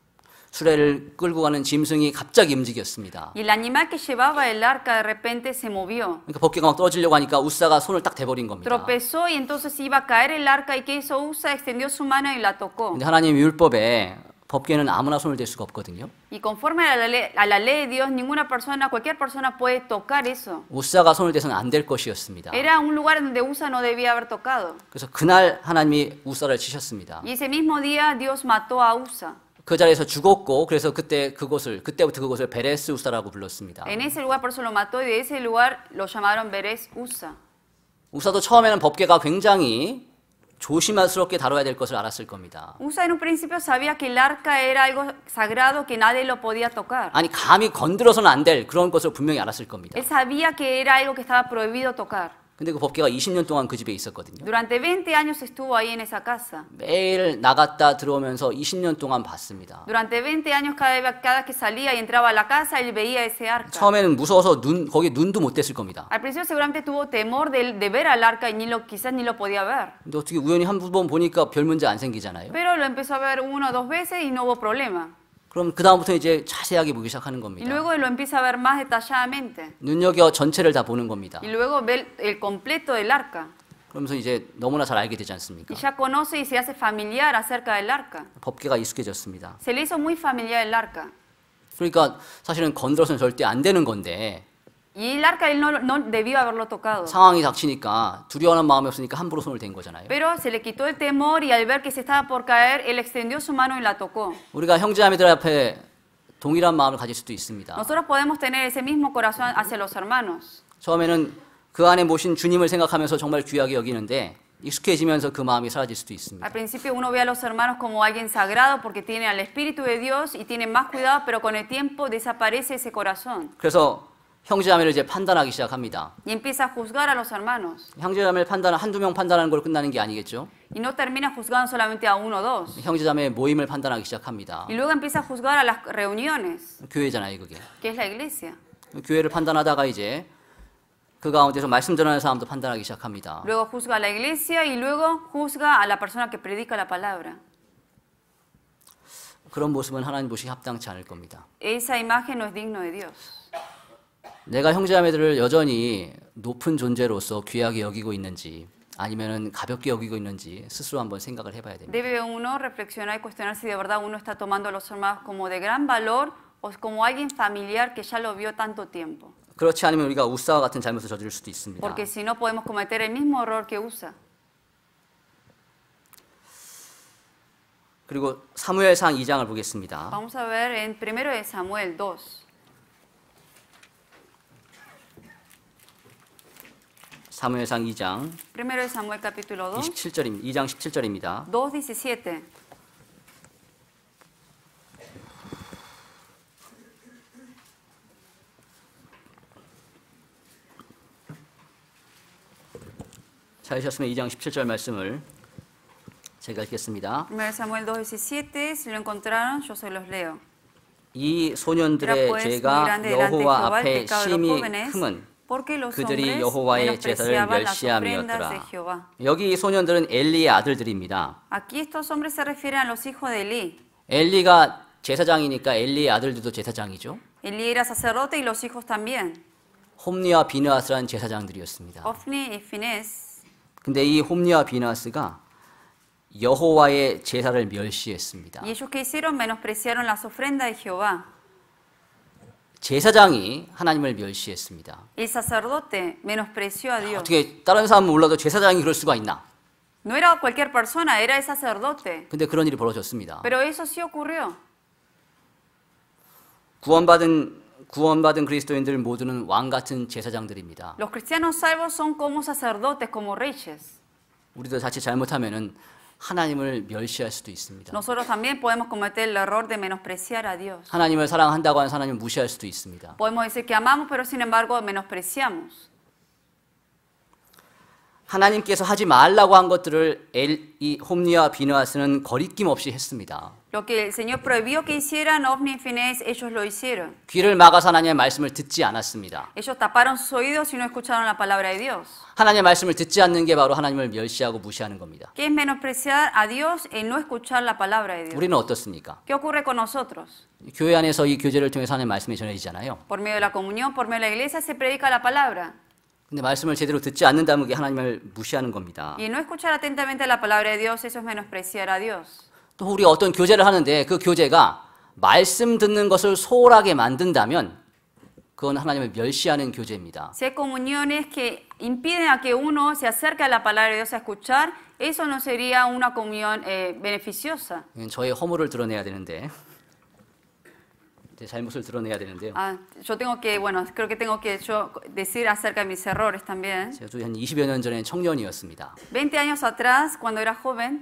수레를 끌고 가는 짐승이 갑자기 움직였습니다. Y el animal que llevaba el arca de repente se movió. 그러니까 법궤가 막 떨어지려고 하니까 우사가 손을 딱 대버린 겁니다. Tropezó y entonces iba a caer el arca. ¿Y qué hizo Usa? Extendió su mano y la tocó. 근데 하나님 율법에 법궤는 아무나 손을 댈 수가 없거든요. Y conforme a la, ley, a la ley de Dios, ninguna persona, cualquier persona puede tocar eso. 우사가 손을 대서는 안 될 것이었습니다. Era un lugar donde Usa no debía haber tocado. 그래서 그날 하나님이 우사를 치셨습니다. Y ese mismo día Dios mató a Usa. 그 자리에서 죽었고 그래서 그때 그곳을 그때부터 그곳을 베레스 우사라고 불렀습니다. En ese lugar por eso lo mató y de ese lugar lo llamaron Beres Usa. 우사도 처음에는 법궤가 굉장히 조심스럽게 다뤄야 될 것을 알았을 겁니다. Usa en un principio sabía que el arca era algo sagrado que nadie lo podía tocar. 아니 감히 건드려서는 안 될 그런 것을 분명히 알았을 겁니다. Él sabía que era algo que estaba prohibido tocar. 근데 그 법계가 20년 동안 그 집에 있었거든요. Durante 20 años estuvo ahí en esa casa. 매일 나갔다 들어오면서 20년 동안 봤습니다. Durante 20 años cada, cada que salía y entraba a la casa, él veía ese arca. 처음에는 무서워서 눈 거기 눈도 못 댔을 겁니다. Al principio seguramente tuvo temor de, de ver al arca y ni lo, quizás ni lo podía ver. 근데 어떻게 우연히 한 번 보니까 별 문제 안 생기잖아요. Pero lo empezó a ver una o dos veces y no hubo problema. 그럼 그 다음부터 이제 자세하게 보기 시작하는 Y 겁니다. luego lo empieza a ver más detalladamente. 눈여겨 전체를 다 보는 겁니다. Y luego ve el, completo del arca. 그러면서 이제 너무나 잘 알게 되지 Y 않습니까? ya conoce y se hace familiar acerca del arca. 법계가 익숙해졌습니다. Se le hizo muy familiar el arca. 그러니까 사실은 건드려서는 절대 안 되는 건데 Y el arca él no, no debió haberlo tocado. 상황이 닥치니까 두려워하는 마음이 없으니까 함부로 손을 댄 거잖아요. Pero se le quitó el temor y al ver que se estaba por caer, él extendió su mano y la tocó. 우리가 형제자매들 앞에 동일한 마음을 가질 수도 있습니다. Nosotros podemos tener ese mismo corazón hacia los hermanos. 처음에는 그 안에 모신 주님을 생각하면서 정말 귀하게 여기는데 익숙해지면서 그 마음이 사라질 수도 있습니다. Al principio uno ve a los hermanos como alguien sagrado porque tienen al Espíritu de Dios y tienen más cuidado, pero con el tiempo desaparece ese corazón 그래서 형제자매를 이제 판단하기 시작합니다. y empieza a juzgar a los hermanos. 형제자매를 판단 한두 명 판단하는 걸로 끝나는 게 아니겠죠? Y no termina juzgando solamente a uno o dos. 형제자매 모임을 판단하기 시작합니다. Y luego empieza a juzgar a las reuniones, 교회잖아요, 그게. que es la iglesia. 교회를 판단하다가 이제 그 가운데서 말씀 전하는 사람도 판단하기 시작합니다. Luego juzga a la iglesia y luego juzga a la persona que predica la palabra. 그런 모습은 하나님 보시기 합당치 않을 겁니다. Esa imagen no es digno de Dios. 내가 형제자매들을 여전히 높은 존재로서 귀하게 여기고 있는지 아니면은 가볍게 여기고 있는지 스스로 한번 생각을 해봐야 됩니다. Debe uno reflexionar y cuestionar si de verdad uno está tomando a los hermanos como de gran valor o como alguien familiar que ya lo vio tanto tiempo. 그렇지 않으면 우리가 우사와 같은 잘못을 저지를 수도 있습니다. Porque si no podemos cometer el mismo error que usa. 그리고 사무엘상 2장을 보겠습니다. Vamos a ver en 1 de Samuel 2. 사무엘상 2장 1 de Samuel capítulo 2, 27절입니다. 2장 17절입니다. 2.17. 찾으셨으면 2장 17절 말씀을 제가 읽겠습니다. 1 Samuel 2.17, si lo encontraron, yo se los leo. 이 소년들의 죄가 여호와 앞에 심히 los 그들이 여호와의 제사를. Jehová. 여기 이 소년들은 엘리의 아들들입니다. 엘리가 제사장이니까 엘리의 아들들도 제사장이죠. Eli era sacerdote y los hijos también, 홈리와 비느하스라는 제사장들이었습니다. 근데 이 홈리와 비느하스가 여호와의 제사를 멸시했습니다. Y ellos que hicieron menospreciaron las ofrendas de Jehová. 제사장이 하나님을 멸시했습니다. El sacerdote menospreció a Dios. 어떻게 다른 사람은 몰라도 제사장이 그럴 수가 있나? No era cualquier persona, era el sacerdote. 근데 그런 일이 벌어졌습니다. Pero eso sí ocurrió. 구원받은 구원받은 그리스도인들 모두는 왕 같은 제사장들입니다. Los cristianos salvos son como sacerdotes, como reyes. 우리도 자칫 잘못하면은 하나님을 멸시할 수도 있습니다. Nosotros también podemos cometer el error de menospreciar a Dios. 하나님을 사랑한다고 하는 하나님을 무시할 수도 있습니다. Podemos decir que amamos, pero sin embargo menospreciamos. 하나님께서 하지 말라고 한 것들을 엘, 이 홈리와 비느하스는 거리낌 없이 했습니다. Lo que el Señor prohibió que hicieran, Ofni y Finés, ellos lo hicieron. 귀를 막아서 하나님의 말씀을 듣지 않았습니다. Ellos taparon sus oídos y no escucharon la palabra de Dios. 하나님의 말씀을 듣지 않는 게 바로 하나님을 멸시하고 무시하는 겁니다. ¿Qué es menospreciar a Dios y no escuchar la palabra de Dios? 우리는 어떻습니까? ¿Qué ocurre con nosotros? 교회 안에서 이 교제를 통해서 하나님의 말씀이 전해지잖아요. Por medio de la comunión, por medio de la iglesia se predica la palabra. 근데 말씀을 제대로 듣지 않는다면 그게 하나님을 무시하는 겁니다. Y no escuchar atentamente la palabra de Dios, eso es menospreciar a Dios. 또 우리가 어떤 교제를 하는데 그 교제가 말씀 듣는 것을 소홀하게 만든다면 그건 하나님을 멸시하는 교제입니다. Si hay comuniones que impiden a que uno se acerque a la palabra de Dios a escuchar, eso no sería una comunión eh, beneficiosa. 저의 허물을 드러내야 되는데 제 잘못을 드러내야 되는데요. Ah, yo tengo que, bueno, creo que tengo que yo decir acerca de mis errores también. 제가 한 20여 년 전에 청년이었습니다. 20 años atrás, cuando era joven,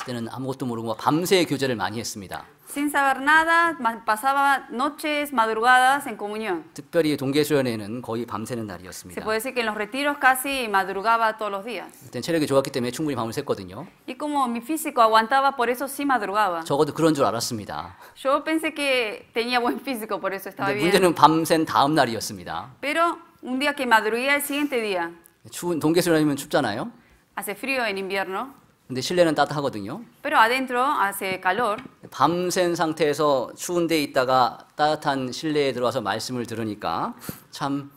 그때는 아무것도 모르고 밤새 교제를 많이 했습니다. Sin saber nada, pasaba noches, madrugadas en comunión. 특별히 동계 수련회는 거의 밤새는 Se 날이었습니다. puede decir que en los retiros casi madrugaba todos los días. 그때 체력이 좋았기 때문에 충분히 밤을 샜거든요. Y como mi físico aguantaba, por eso sí madrugaba. 적어도 그런 줄 알았습니다. Yo pensé que tenía buen físico, por eso estaba bien. 문제는 밤샌 다음 날이었습니다. Pero un día que madrugué al siguiente día, 추운 동계 수련회면 춥잖아요. hace frío en invierno, 근데 실내는 따뜻하거든요. pero adentro hace calor. 밤샌 상태에서 추운 데 있다가 따뜻한 실내에 들어와서 말씀을 들으니까 참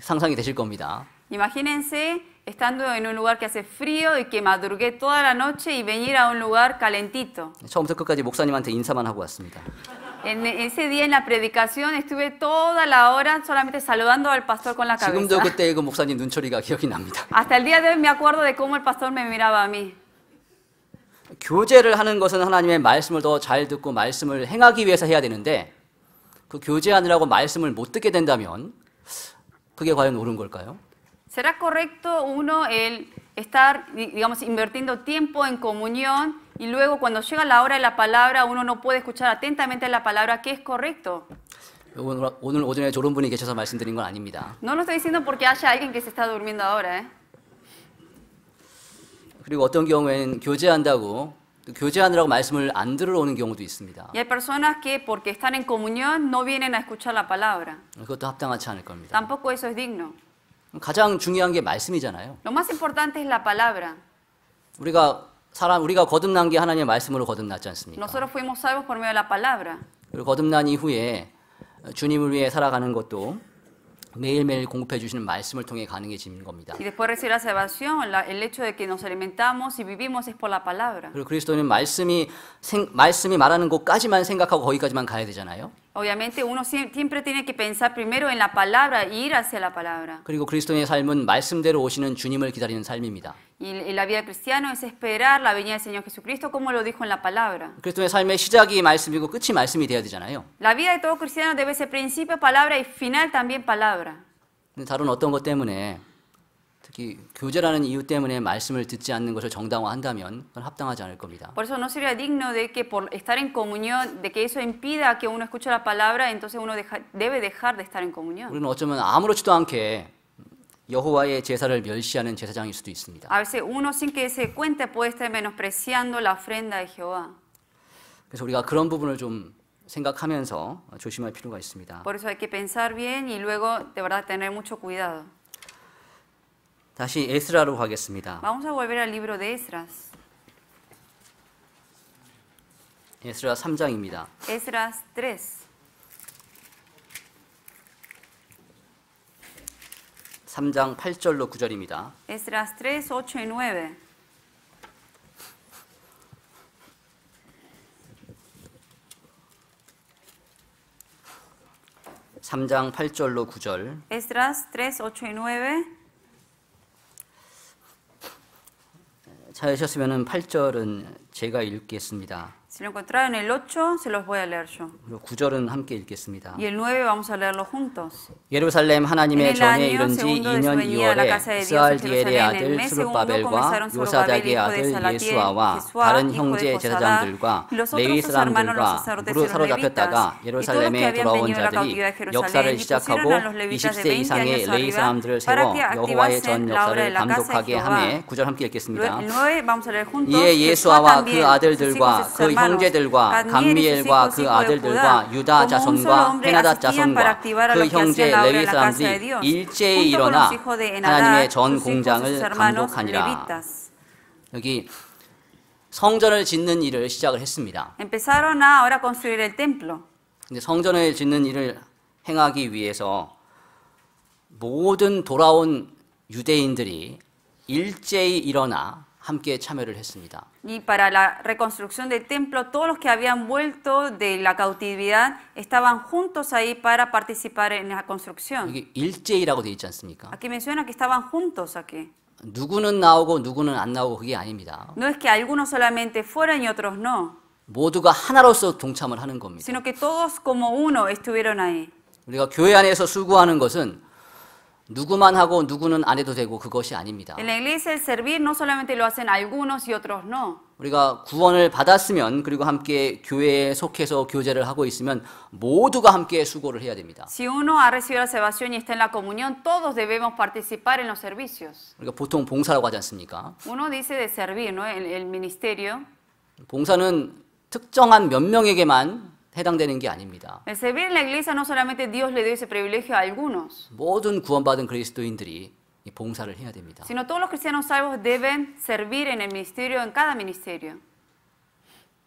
상상이 되실 겁니다. Imagínense estando en un lugar que hace frío y que madrugué toda la noche y venir a un lugar calentito. 처음부터 끝까지 목사님한테 인사만 하고 왔습니다. En ese día en la predicación estuve toda la hora solamente saludando al pastor con la 지금도 cabeza. 그때 그 목사님 눈초리가 기억이 납니다. Hasta el día de hoy me acuerdo de cómo el pastor me miraba a mí. 교제를 하는 것은 하나님의 말씀을 더 잘 듣고 말씀을 행하기 위해서 해야 되는데 그 교제하느라고 말씀을 못 듣게 된다면 그게 과연 옳은 걸까요? ¿Será correcto uno el estar, di- digamos, invirtiendo tiempo en comunión y luego cuando llega la hora de la palabra uno no puede escuchar atentamente la palabra? ¿Qué es correcto? 오늘, 오늘 오전에 졸은 분이 계셔서 말씀드린 건 아닙니다. No lo estoy diciendo porque haya alguien que se está durmiendo ahora, ¿eh? 그리고 어떤 경우에는 교제한다고 또 교제하느라고 말씀을 안 들으러 오는 경우도 있습니다. Y hay personas que porque están en comunión no vienen a escuchar la palabra. 그것도 합당하지 않을 겁니다. Tampoco eso es digno. 가장 중요한 게 말씀이잖아요. Lo más importante es la palabra. 우리가 사람 우리가 거듭난 게 하나님의 말씀으로 거듭났지 않습니까? Nosotros fuimos salvos por medio de la palabra. 그리고 거듭난 이후에 주님을 위해 살아가는 것도 매일매일 공급해 주시는 말씀을 통해 가능해진 겁니다. Y después de recibir la salvación, la- el hecho de que nos alimentamos y vivimos es por la palabra. 그리고 그리스도는 말씀이 생- 말씀이 말하는 곳까지만 생각하고 거기까지만 가야 되잖아요. Obviamente uno sie- siempre tiene que pensar primero en la palabra e ir hacia la palabra. 그리고 그리스도의 삶은 말씀대로 오시는 주님을 기다리는 삶입니다. Y y la vida del cristiano es esperar la venida del Señor Jesucristo como lo dijo en la palabra. 그리스도의 삶의 시작이 말씀이고 끝이 말씀이 돼야 되잖아요. La vida de todo cristiano debe ser principio palabra y final también palabra. 근데 다른 어떤 것 때문에 특히 교제라는 이유 때문에 말씀을 듣지 않는 것을 정당화한다면 그건 합당하지 않을 겁니다. Por eso no sería digno de que por estar en comunión, de que eso impida que uno escuche la palabra, entonces uno deja- debe dejar de estar en comunión. 우리는 어쩌면 아무렇지도 않게 여호와의 제사를 멸시하는 제사장일 수도 있습니다. A veces uno sin que se cuente puede estar menospreciando la ofrenda de Jehová. 그래서 우리가 그런 부분을 좀 생각하면서 조심할 필요가 있습니다. Por eso hay que pensar bien y luego de verdad tener mucho cuidado. 다시 에스라로 가겠습니다. Vamos a volver al libro de Esdras. 에스라 3장입니다. Esdras 3. 3장 8절로 9절입니다. Esdras 3, 8 y 9. 삼장 8절로 9절. Esdras 3, 8 y 9. 찾으셨으면 8절은 제가 읽겠습니다. Si lo encontraron el 8, se los voy a leer yo. 그리고 9절은 함께 읽겠습니다. Y el 9 vamos a leerlo juntos. 예루살렘 하나님의 전에 이른 지 segundo de su 2년 venida a la 2월에 casa de Dios en 스알디엘의 아들 스룹바벨과 요사닥의 아들 예수아와 다른 형제 제사장들과 레위 사람들과 los 사로잡혔다가 예루살렘에 돌아온 자들이 역사를 시작하고 pusieron a los levitas de 20세 20 이상의 레위 사람들을 세워 여호와의 전 역사를 감독하게. 함에 9절 함께 읽겠습니다. El 9 vamos a leer juntos. 이에 예수아와 그 아들들과 그 hermanos, 형제들과 감미엘과 그 아들들과 유다 자손과 헤나다 자손과 그 형제 레위 사람들이 일제히 일어나 하나님의 전 공장을 감독하니라. 여기 성전을 짓는 일을 시작을 했습니다. Empezaron a ahora construir el templo. 근데 성전을 짓는 일을 행하기 위해서 모든 돌아온 유대인들이 일제히 일어나 함께 참여를 했습니다. Y para la reconstrucción del templo, todos los que habían vuelto de la cautividad estaban juntos ahí para participar en la construcción. 여기 일제히라고 되어 있지 않습니까? Aquí menciona que estaban juntos aquí. 누구는 나오고 누구는 안 나오고 그게 아닙니다. No es que algunos solamente fueran y otros no, 모두가 하나로서 동참을 하는 겁니다. sino que todos como uno estuvieron ahí. 우리가 교회 안에서 수고하는 것은 누구만 하고 누구는 안 해도 되고 그것이 아닙니다. En la iglesia el servir no solamente lo hacen algunos y otros no. 우리가 구원을 받았으면 그리고 함께 교회에 속해서 교제를 하고 있으면 모두가 함께 수고를 해야 됩니다. Si uno ha recibido la salvación y está en la comunión, todos debemos participar en los servicios. 우리가 보통 봉사라고 하지 않습니까? Uno dice de servir, ¿no? El, el ministerio. 봉사는 특정한 몇 명에게만 해당되는 게 아닙니다. Servir en la iglesia no solamente Dios le dio ese privilegio a algunos, 모든 구원받은 그리스도인들이 이 봉사를 해야 됩니다. sino todos los cristianos salvos deben servir en el ministerio, en cada ministerio.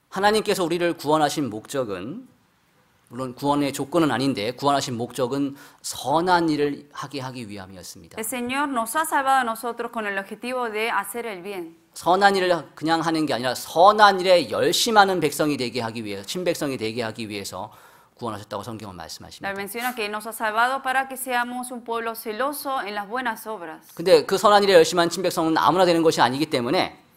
하나님께서 우리를 구원하신 목적은 물론 구원의 조건은 아닌데 구원하신 목적은 선한 일을 하게 하기 위함이었습니다. El Señor nos ha salvado a nosotros con el objetivo de hacer el bien. 선한 일을 그냥 하는 게 아니라 선한 일에 열심하는 백성이 되게 하기 위해서 친백성이 되게 하기 위해서 구원하셨다고 성경은 말씀하십니다. menciona que nos ha salvado para que seamos un pueblo celoso en las buenas obras. 근데 그 선한 일에 열심한 친백성은 아무나 되는 것이 아니기 때문에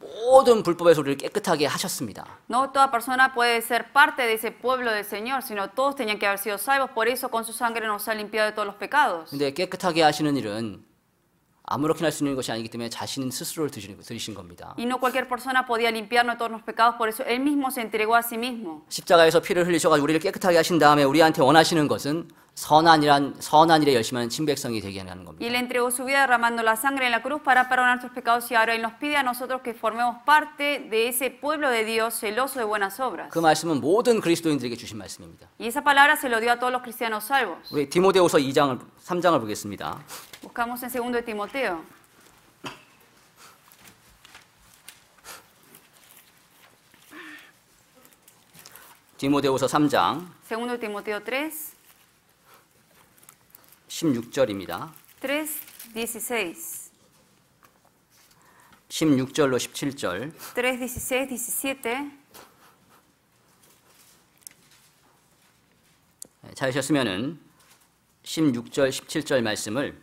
모든 불법의 소리를 깨끗하게 하셨습니다. No toda persona puede ser parte de ese pueblo del Señor, sino todos tenían que haber sido salvos. Por eso con su sangre nos ha limpiado de todos los pecados. 근데 깨끗하게 하시는 일은 아무렇게나 할 수 있는 것이 아니기 때문에 자신 스스로를 드리신 겁니다. Y no cualquier persona podía limpiarnos de todos los pecados, por eso Él mismo se entregó a sí mismo. 십자가에서 피를 흘리셔 가지고 우리를 깨끗하게 하신 다음에 우리한테 원하시는 것은 선한 일한 선한 일에 열심하는 친백성이 되게 하는 Y 겁니다. Él entregó su vida derramando la sangre en la cruz para perdonar nuestros pecados y ahora Él nos pide a nosotros que formemos parte de ese pueblo de Dios celoso de buenas obras. 그 말씀은 모든 그리스도인들에게 주신 말씀입니다. Y esa palabra se lo dio a todos los cristianos salvos. 우리 디모데후서 2장을 3장을 보겠습니다. Buscamos en 2 de Timoteo. 디모데후서 3장 2 de Timoteo 3, 16절입니다. 3, 16. 16절로 17절 3, 16, 17. 네, 찾으셨으면은 16절 17절 말씀을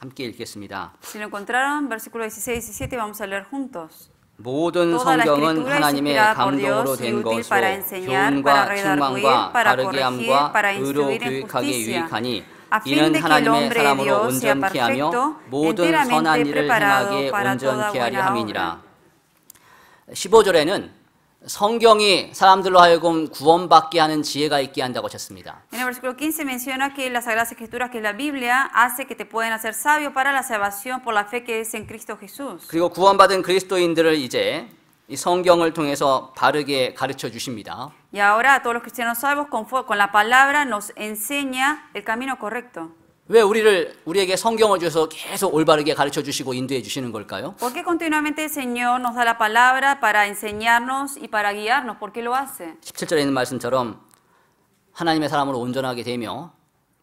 함께 읽겠습니다. Si lo encontraron, versículo 16 17, vamos a leer juntos. 모든 성경은 하나님의 감동으로 된 것으로 교훈과 책망과 바르게 함과 의로 교육하기에 justicia, 유익하니 이는 하나님의 사람으로 온전케 하며 모든 선한 일을 행하게 온전케 하려 함이니라. 15절에는 성경이 사람들로 하여금 구원받게 하는 지혜가 있게 한다고 하셨습니다. En el versículo 15 menciona que las Sagradas Escrituras, que es la Biblia, hace que te pueden hacer sabio para la salvación por la fe que es en Cristo Jesús. 그리고 구원받은 그리스도인들을 이제 이 성경을 통해서 바르게 가르쳐 주십니다. Y ahora a todos los cristianos salvos, con, con la palabra, nos enseña el camino correcto. 왜 우리를 우리에게 성경을 주셔서 계속 올바르게 가르쳐 주시고 인도해 주시는 걸까요? ¿Por qué continuamente el Señor nos da la palabra para enseñarnos y para guiarnos? ¿Por qué lo hace? 17절에 있는 말씀처럼 하나님의 사람으로 온전하게 되며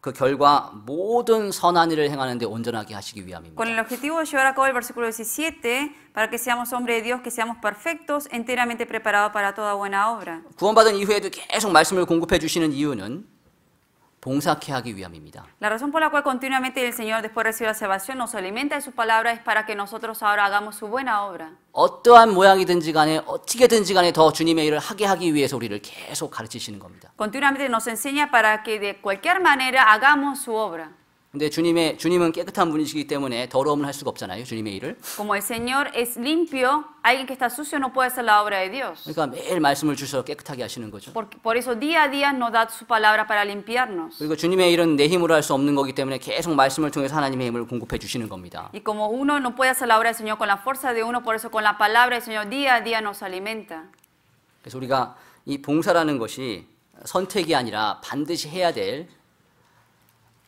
그 결과 모든 선한 일을 행하는 데 온전하게 하시기 위함입니다. Con el objetivo de llevar a cabo el versículo 17, para que seamos hombres de Dios, que seamos perfectos, enteramente preparados para toda buena obra. 구원받은 이후에도 계속 말씀을 공급해 주시는 이유는 봉사케 하기 위함입니다. La razón por la cual continuamente el Señor, después de recibir la salvación, nos alimenta de su palabra es para que nosotros ahora hagamos su buena obra. 어떠한 모양이든지 간에 어떻게든지 간에 더 주님의 일을 하게 하기 위해서 우리를 계속 가르치시는 겁니다. Continuamente nos enseña para que de cualquier manera hagamos su obra. 근데 주님의 주님은 깨끗한 분이시기 때문에 더러움을 할 수가 없잖아요. 주님의 일을. Como el Señor es limpio, alguien que está sucio no puede hacer la obra de Dios. 그러니까 매일 말씀을 주셔서 깨끗하게 하시는 거죠. Por, por eso día a día nos da su palabra para limpiarnos. 그리고 주님의 일은 내 힘으로 할 수 없는 거기 때문에 계속 말씀을 통해서 하나님의 힘을 공급해 주시는 겁니다. Y como uno no puede hacer la obra del Señor con la fuerza de uno, por eso con la palabra del Señor día a día nos alimenta. 그래서 우리가 이 봉사라는 것이 선택이 아니라 반드시 해야 될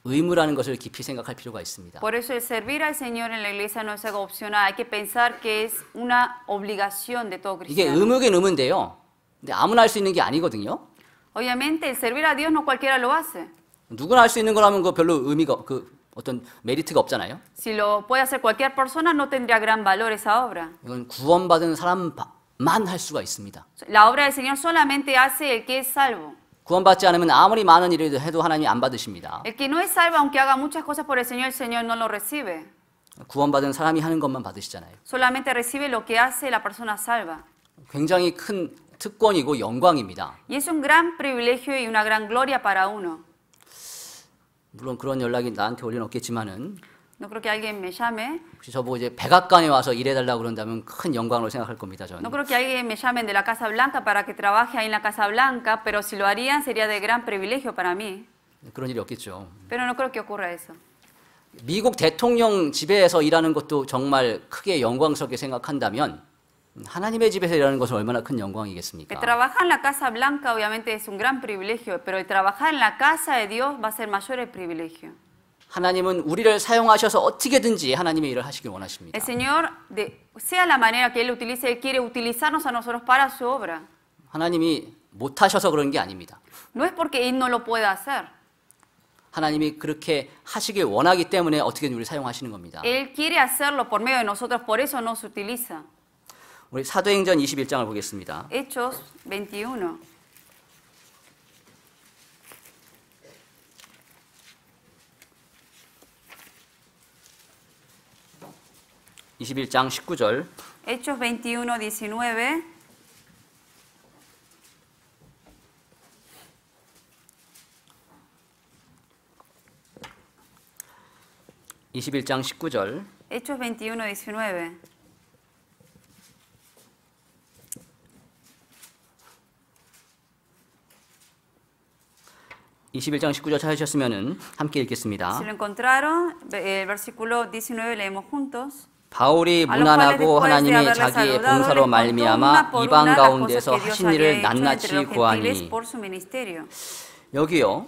의무라는 것을 깊이 생각할 필요가 있습니다. Por eso el servir al Señor en la iglesia no es algo opcional, hay que pensar que es una obligación de todo 이게 cristiano. 의무긴 의무인데요. 근데 아무나 할 수 있는 게 아니거든요. Obviamente el servir a Dios no cualquiera lo hace. 누구나 할 수 있는 거라면 그 별로 의미가 그 어떤 메리트가 없잖아요. Si lo puede hacer cualquier persona, no tendría gran valor esa obra. 이건 구원받은 사람만 할 수가 있습니다. La obra del Señor solamente hace el que es salvo. 구원받지 않으면 아무리 많은 일을 해도 하나님이 안 받으십니다. El que no es salvo, aunque haga muchas cosas por el Señor, el Señor no lo recibe. 구원받은 사람이 하는 것만 받으시잖아요. Solamente recibe lo que hace la persona salva. 굉장히 큰 특권이고 영광입니다. Y es un gran privilegio y una gran gloria para uno. 물론 그런 연락이 나한테 올 리는 없겠지만은 No creo que alguien me llame. 혹시 저보고 이제 백악관에 와서 일해달라고 그런다면 큰 영광으로 생각할 겁니다. 저는. No creo que alguien me llamen de la Casa Blanca para que trabaje ahí en la Casa Blanca, pero si lo harían sería de gran privilegio para mí. 그런 일이 없겠죠. Pero no creo que ocurra eso. 미국 대통령 집에서 일하는 것도 정말 크게 영광스럽게 생각한다면 하나님의 집에서 일하는 것은 얼마나 큰 Que 영광이겠습니까? trabajar en la Casa Blanca obviamente es un gran privilegio, pero el trabajar en la casa de Dios va a ser mayor el privilegio. 하나님은 우리를 사용하셔서 어떻게든지 하나님의 일을 하시길 원하십니다. El Señor, de, sea la manera que Él utilice, Él quiere utilizarnos a nosotros para su obra. 하나님이 못 하셔서 그런 게 아닙니다. No es porque Él no lo pueda hacer. 하나님이 그렇게 하시길 원하기 때문에 어떻게든 우리를 사용하시는 겁니다. Él quiere hacerlo por medio de nosotros, por eso nos utiliza. 우리 사도행전 21장을 보겠습니다. Hechos 21. 21장 19절 Hechos 21, 19. 21장 19절 Hechos 21, 19. 이 21장 19절 찾으셨으면 함께 읽겠습니다. Si lo encontraron, el versículo 19 leemos juntos. 바울이 무난하고 haberles 자기의 봉사로 말미암아 이방 가운데서 하신 일을 낱낱이 ministerio. 여기요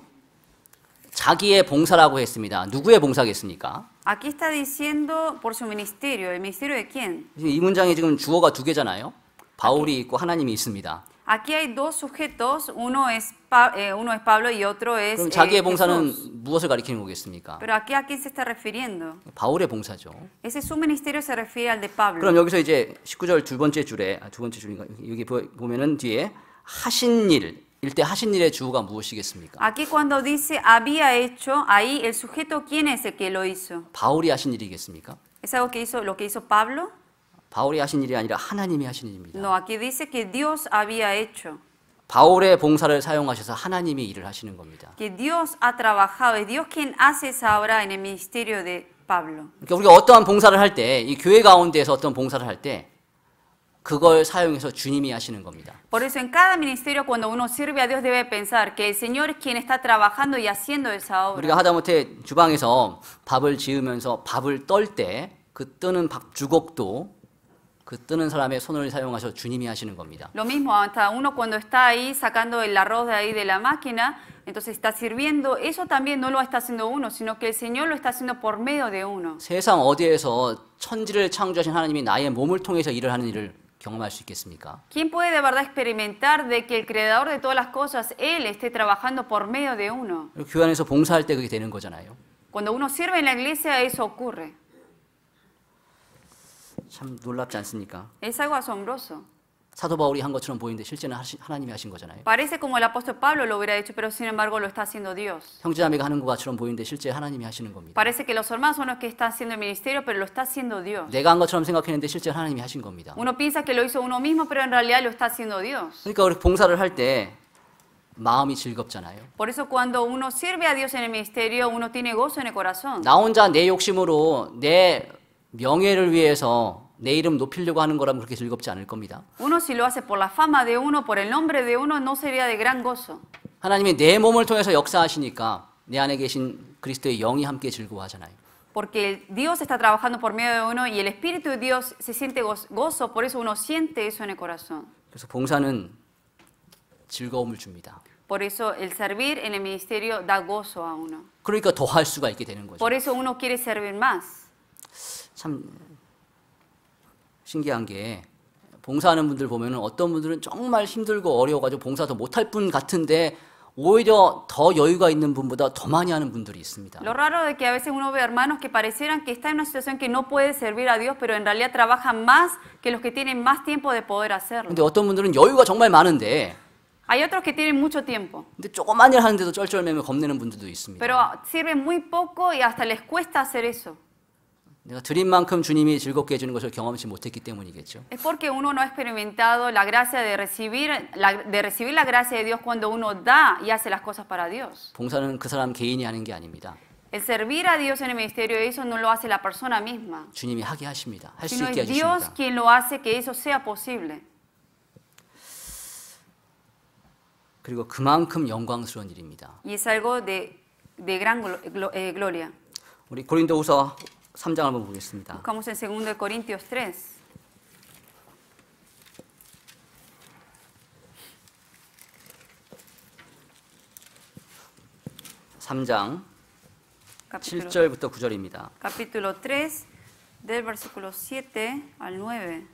자기의 봉사라고 했습니다. 누구의 봉사겠습니까? Aquí está diciendo por su ministerio. ¿El ministerio de quién? 이 문장에 지금 주어가 두 개잖아요. 바울이 있고 하나님이 있습니다. Aquí hay dos sujetos, uno es, Pa- eh, uno es Pablo y otro es 그럼 eh, 자기의 봉사는 Jesús. 무엇을 가리키는 거겠습니까? Pero aquí a quién se está refiriendo? 바울의 봉사죠. Ese su ministerio se refiere al de Pablo. 그럼 여기서 이제 19절 두 번째 줄에 아, 두 번째 줄인가 여기 보- 보면은 뒤에 하신 일 일때 하신 일의 주어가 무엇이겠습니까? Aquí cuando dice había hecho, ahí el sujeto quién es el que lo hizo. 바울이 하신 일이겠습니까? ¿Es algo que hizo lo que hizo Pablo? 바울이 하신 일이 아니라 하나님이 하신 일입니다. No, aquí dice que Dios había hecho, 바울의 봉사를 사용하셔서 하나님이 일을 하시는 겁니다. que Dios ha trabajado, es Dios quien hace esa obra en el ministerio de Pablo. 그러니까 우리가 어떠한 봉사를 할 때, 이 교회 가운데에서 어떤 봉사를 할 때, 그걸 사용해서 주님이 하시는 겁니다. Por eso en cada ministerio cuando uno sirve a Dios debe pensar que el Señor es quien está trabajando y haciendo esa 우리가 obra. 하다못해 주방에서 밥을 지으면서 밥을 떨 때, 그 뜨는 밥 주걱도 그 뜨는 사람의 손을 사용하셔 주님이 하시는 겁니다. Lo mismo, hasta uno cuando está ahí sacando el arroz de ahí de la máquina, entonces está sirviendo, eso también no lo está haciendo uno, sino que el Señor lo está haciendo por medio de uno. 세상 어디에서 천지를 창조하신 하나님이 나의 몸을 통해서 일을 하는 일을 경험할 수 있겠습니까? ¿Quién puede de verdad experimentar de que el creador de todas las cosas, Él esté trabajando por medio de uno? 교회 안에서 봉사할 때 그게 되는 거잖아요. Cuando uno sirve en la iglesia, eso ocurre. 참 놀랍지 않습니까? Es algo asombroso. 사도 바울이 한 것처럼 보이는데 실제는 하시- 하나님이 하신 거잖아요. Parece como el apóstol Pablo lo hubiera hecho, pero sin embargo lo está haciendo Dios. 형제자매가 하는 것처럼 보이는데 실제 하나님이 하시는 겁니다. Parece que los hermanos son los que están haciendo el ministerio, pero lo está haciendo Dios. 내가 한 것처럼 생각했는데 실제 하나님이 하신 겁니다. Uno piensa que lo hizo uno mismo, pero en realidad lo está haciendo Dios. 그러니까 우리 봉사를 할 때 마음이 즐겁잖아요. Por eso cuando uno sirve a Dios en el ministerio, uno tiene gozo en el corazón. 나 혼자 내 욕심으로 내 명예를 위해서 내 이름 높이려고 하는 거라면 그렇게 즐겁지 않을 겁니다. Uno si lo hace por la fama de uno, por el nombre de uno, no sería de gran gozo. 하나님이 내 몸을 통해서 역사하시니까 내 안에 계신 그리스도의 영이 함께 즐거워하잖아요. Porque Dios está trabajando por medio de uno y el Espíritu de Dios se siente goz- gozo, por eso uno siente eso en el corazón. 그래서 봉사는 즐거움을 줍니다. Por eso el servir en el ministerio da gozo a uno. 그러니까 더 할 수가 있게 되는 거죠. Por eso uno quiere servir más. 참 신기한 게 봉사하는 분들 보면은 어떤 분들은 정말 힘들고 어려워가지고 봉사 더 못할 분 같은데 오히려 더 여유가 있는 분보다 더 많이 하는 분들이 있습니다. Lo raro de que a veces uno ve hermanos que parecieran que están en una situación que no puede servir a Dios, pero en realidad trabajan más que los que tienen más tiempo de poder hacerlo. 근데 어떤 분들은 여유가 정말 많은데 Hay otros que tienen mucho tiempo, 근데 조그만 일 하는데도 쩔쩔매며 겁내는 분들도 있습니다. pero sirven muy poco y hasta les cuesta hacer eso. 내가 드린 만큼 주님이 즐겁게 해주는 것을 경험치 못했기 때문이겠죠. Es porque uno no ha experimentado la gracia de recibir la, de recibir la gracia de Dios cuando uno da y hace las cosas para Dios. 봉사는 그 사람 개인이 하는 게 아닙니다. El servir a Dios en el ministerio, eso no lo hace la persona misma, 주님이 하게 하십니다. 할 수 있게 es Dios 해주십니다. quien lo hace que eso sea posible. 그리고 그만큼 영광스러운 일입니다. Y es algo de, de gran glo- glo- eh, gloria. 우리 고린도후서 3장 한번 보겠습니다. Buscamos en 2 de Corintios 3. 3장 Capítulo, 7절부터 9절입니다. capítulo 3, del versículo 7 al 9.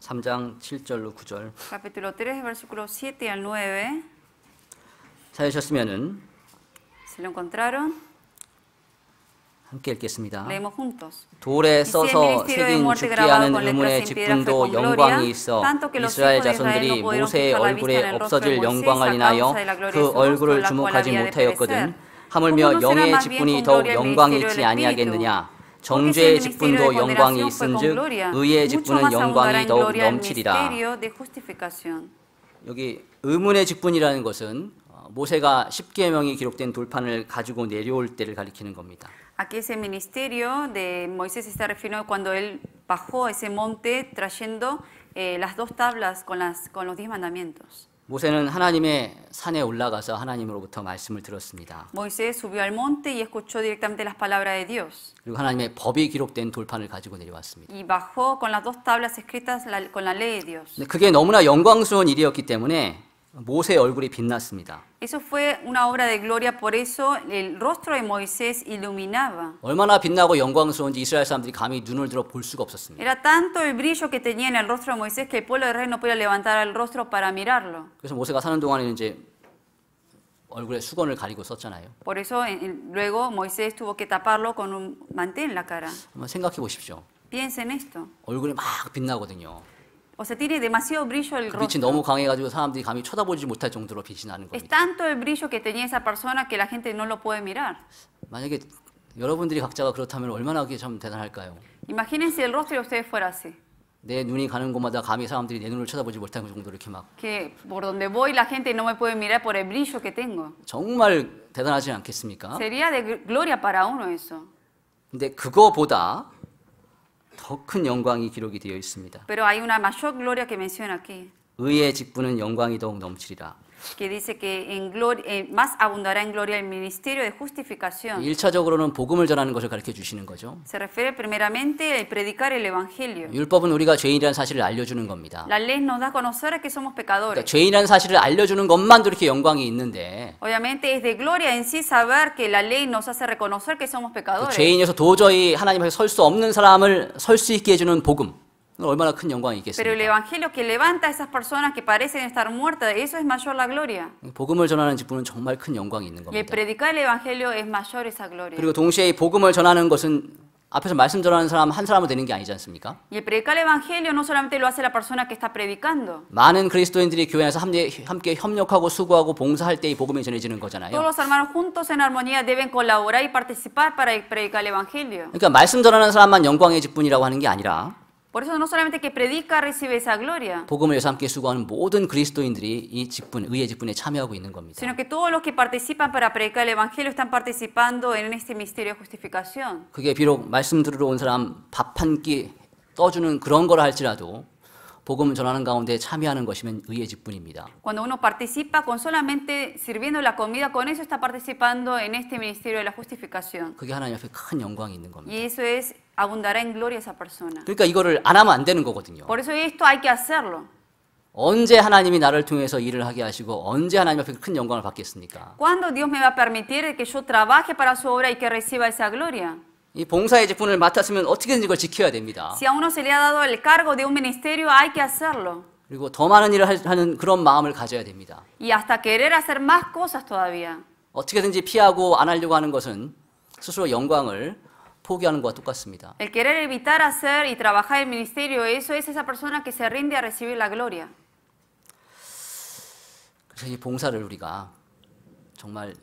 삼장 7절로 9절. Capítulo 3, versículo 7 al 9. 찾으셨으면은 Si lo encontraron, 함께 읽겠습니다. leemos juntos. 돌에 써서 새긴 죽게 하는 의문의 직분도 영광이 있어 이스라엘 자손들이 모세의 얼굴에 없어질 영광을 인하여 그 얼굴을 주목하지 못하였거든. 하물며 ¿Cómo no será 영의 직분이 더욱 영광이 있지 아니하겠느냐 정죄의 직분도 영광이 있은즉 의의 직분은 영광이 더욱 넘치리라. 여기 의문의 직분이라는 것은 어, 모세가 십계명이 기록된 돌판을 가지고 내려올 때를 가리키는 겁니다. Aquí ese ministerio de Moisés está refiriendo cuando él bajó ese monte trayendo eh, las dos tablas con, las, con los diez mandamientos. 모세는 하나님의 산에 올라가서 하나님으로부터 말씀을 들었습니다. Moisés subió al monte y escuchó directamente las palabras de Dios. 그리고 하나님의 법이 기록된 돌판을 가지고 내려왔습니다. Y bajó con las dos tablas escritas la- con la ley de Dios. 그게 너무나 영광스러운 일이었기 때문에 모세의 얼굴이 빛났습니다. Eso fue una obra de gloria, por eso el rostro de Moisés iluminaba. 얼마나 빛나고 영광스러운지 이스라엘 사람들이 감히 눈을 들어 볼 수가 없었습니다. Era tanto el brillo que tenía en el rostro de Moisés que el pueblo de Israel no podía levantar el rostro para mirarlo. 그래서 모세가 사는 동안에는 이제 얼굴에 수건을 가리고 썼잖아요. Por eso luego Moisés tuvo que taparlo con un mantel en la cara. 한번 생각해 보십시오. Piensen esto. 얼굴이 막 빛나거든요. O sea, tiene demasiado brillo el 그 빛이 rostro. 너무 강해가지고 사람들이 감히 쳐다보지 못할 정도로 빛이 나는 Es 겁니다. tanto el brillo que tenía esa persona que la gente no lo puede mirar. 만약에 여러분들이 각자가 그렇다면 얼마나 그게 참 대단할까요? Imagínense el rostro de ustedes fuera así. 내 눈이 가는 곳마다 감히 사람들이 내 눈을 쳐다보지 못할 정도로 이렇게 막 Que por donde voy la gente no me puede mirar por el brillo que tengo. 정말 대단하지 않겠습니까? Sería de gl- gloria para uno eso. 근데 그거보다 더 큰 영광이 기록이 되어 있습니다. Pero hay una mayor gloria que menciona aquí, 의의 직분은 영광이 더욱 넘치리라. Que dice que en gloria, eh, más abundará en gloria el ministerio de justificación. 1차적으로는 복음을 전하는 것을 가르쳐 주시는 거죠. Se refiere primeramente a predicar el evangelio. 율법은 우리가 죄인이라는 사실을 알려 주는 겁니다. La ley nos da a conocer que somos 그러니까 pecadores. 죄인이라는 사실을 알려 주는 것만도 이렇게 영광이 있는데 Obviamente es de gloria en sí saber que la ley nos hace reconocer que somos 그 pecadores. 죄인에서 도저히 하나님 앞에 설 수 없는 사람을 설 수 있게 해 주는 복음 얼마나 큰 영광이 Pero el 있겠습니까? evangelio que levanta a esas personas que parecen estar muertas, eso es mayor la gloria. 복음을 전하는 직분은 정말 큰 영광이 있는 Y 겁니다. predicar el evangelio es mayor esa gloria. 그리고 동시에 이 복음을 전하는 것은 앞에서 말씀 전하는 사람 한 사람은 되는 게 아니지 않습니까? Y predicar el evangelio no solamente lo hace la persona que está predicando. 많은 그리스도인들이 교회 안에서 함께, 함께 협력하고 수고하고 봉사할 때 이 복음이 전해지는 Todos 거잖아요. los hermanos juntos en armonía deben colaborar y participar para predicar el evangelio. 그러니까 말씀 전하는 사람만 영광의 직분이라고 하는 게 아니라 Por eso no solamente que predica recibe esa gloria, 복음을 위해서 함께 수고하는 모든 그리스도인들이 이 직분, 의의 직분에 참여하고 있는 겁니다. sino que todos los que participan para predicar el evangelio están participando en este misterio de justificación. 그게 비록 말씀 들으러 온 사람 밥 한 끼 떠주는 그런 거라 할지라도 복음 전하는 가운데 참여하는 것이면 의의 직분입니다. Cuando uno participa con solamente sirviendo la comida, con eso está participando en este ministerio de la justificación. 그게 하나님 앞에 큰 영광이 있는 겁니다. Y eso es, abundará en gloria esa persona. 그러니까 이거를 안 하면 안 되는 거거든요. Por eso esto hay que hacerlo. 언제 하나님이 나를 통해서 일을 하게 하시고 언제 하나님 앞에 큰 영광을 받겠습니까? ¿Cuándo Dios me va a permitir que yo trabaje para su obra y que reciba esa gloria? 이 봉사의 직분을 맡았으면 어떻게든지 이걸 지켜야 됩니다. Si a uno se le ha dado el cargo de un ministerio, hay que hacerlo. 그리고 더 많은 일을 할- 하는 그런 마음을 가져야 됩니다. Y hasta querer hacer más cosas todavía. 어떻게든지 피하고 안 하려고 하는 것은 스스로 영광을 포기하는 것과 똑같습니다. El querer evitar hacer y trabajar el ministerio, eso es esa persona que se rinde a recibir la gloria. 그래서 이 봉사를 우리가 정말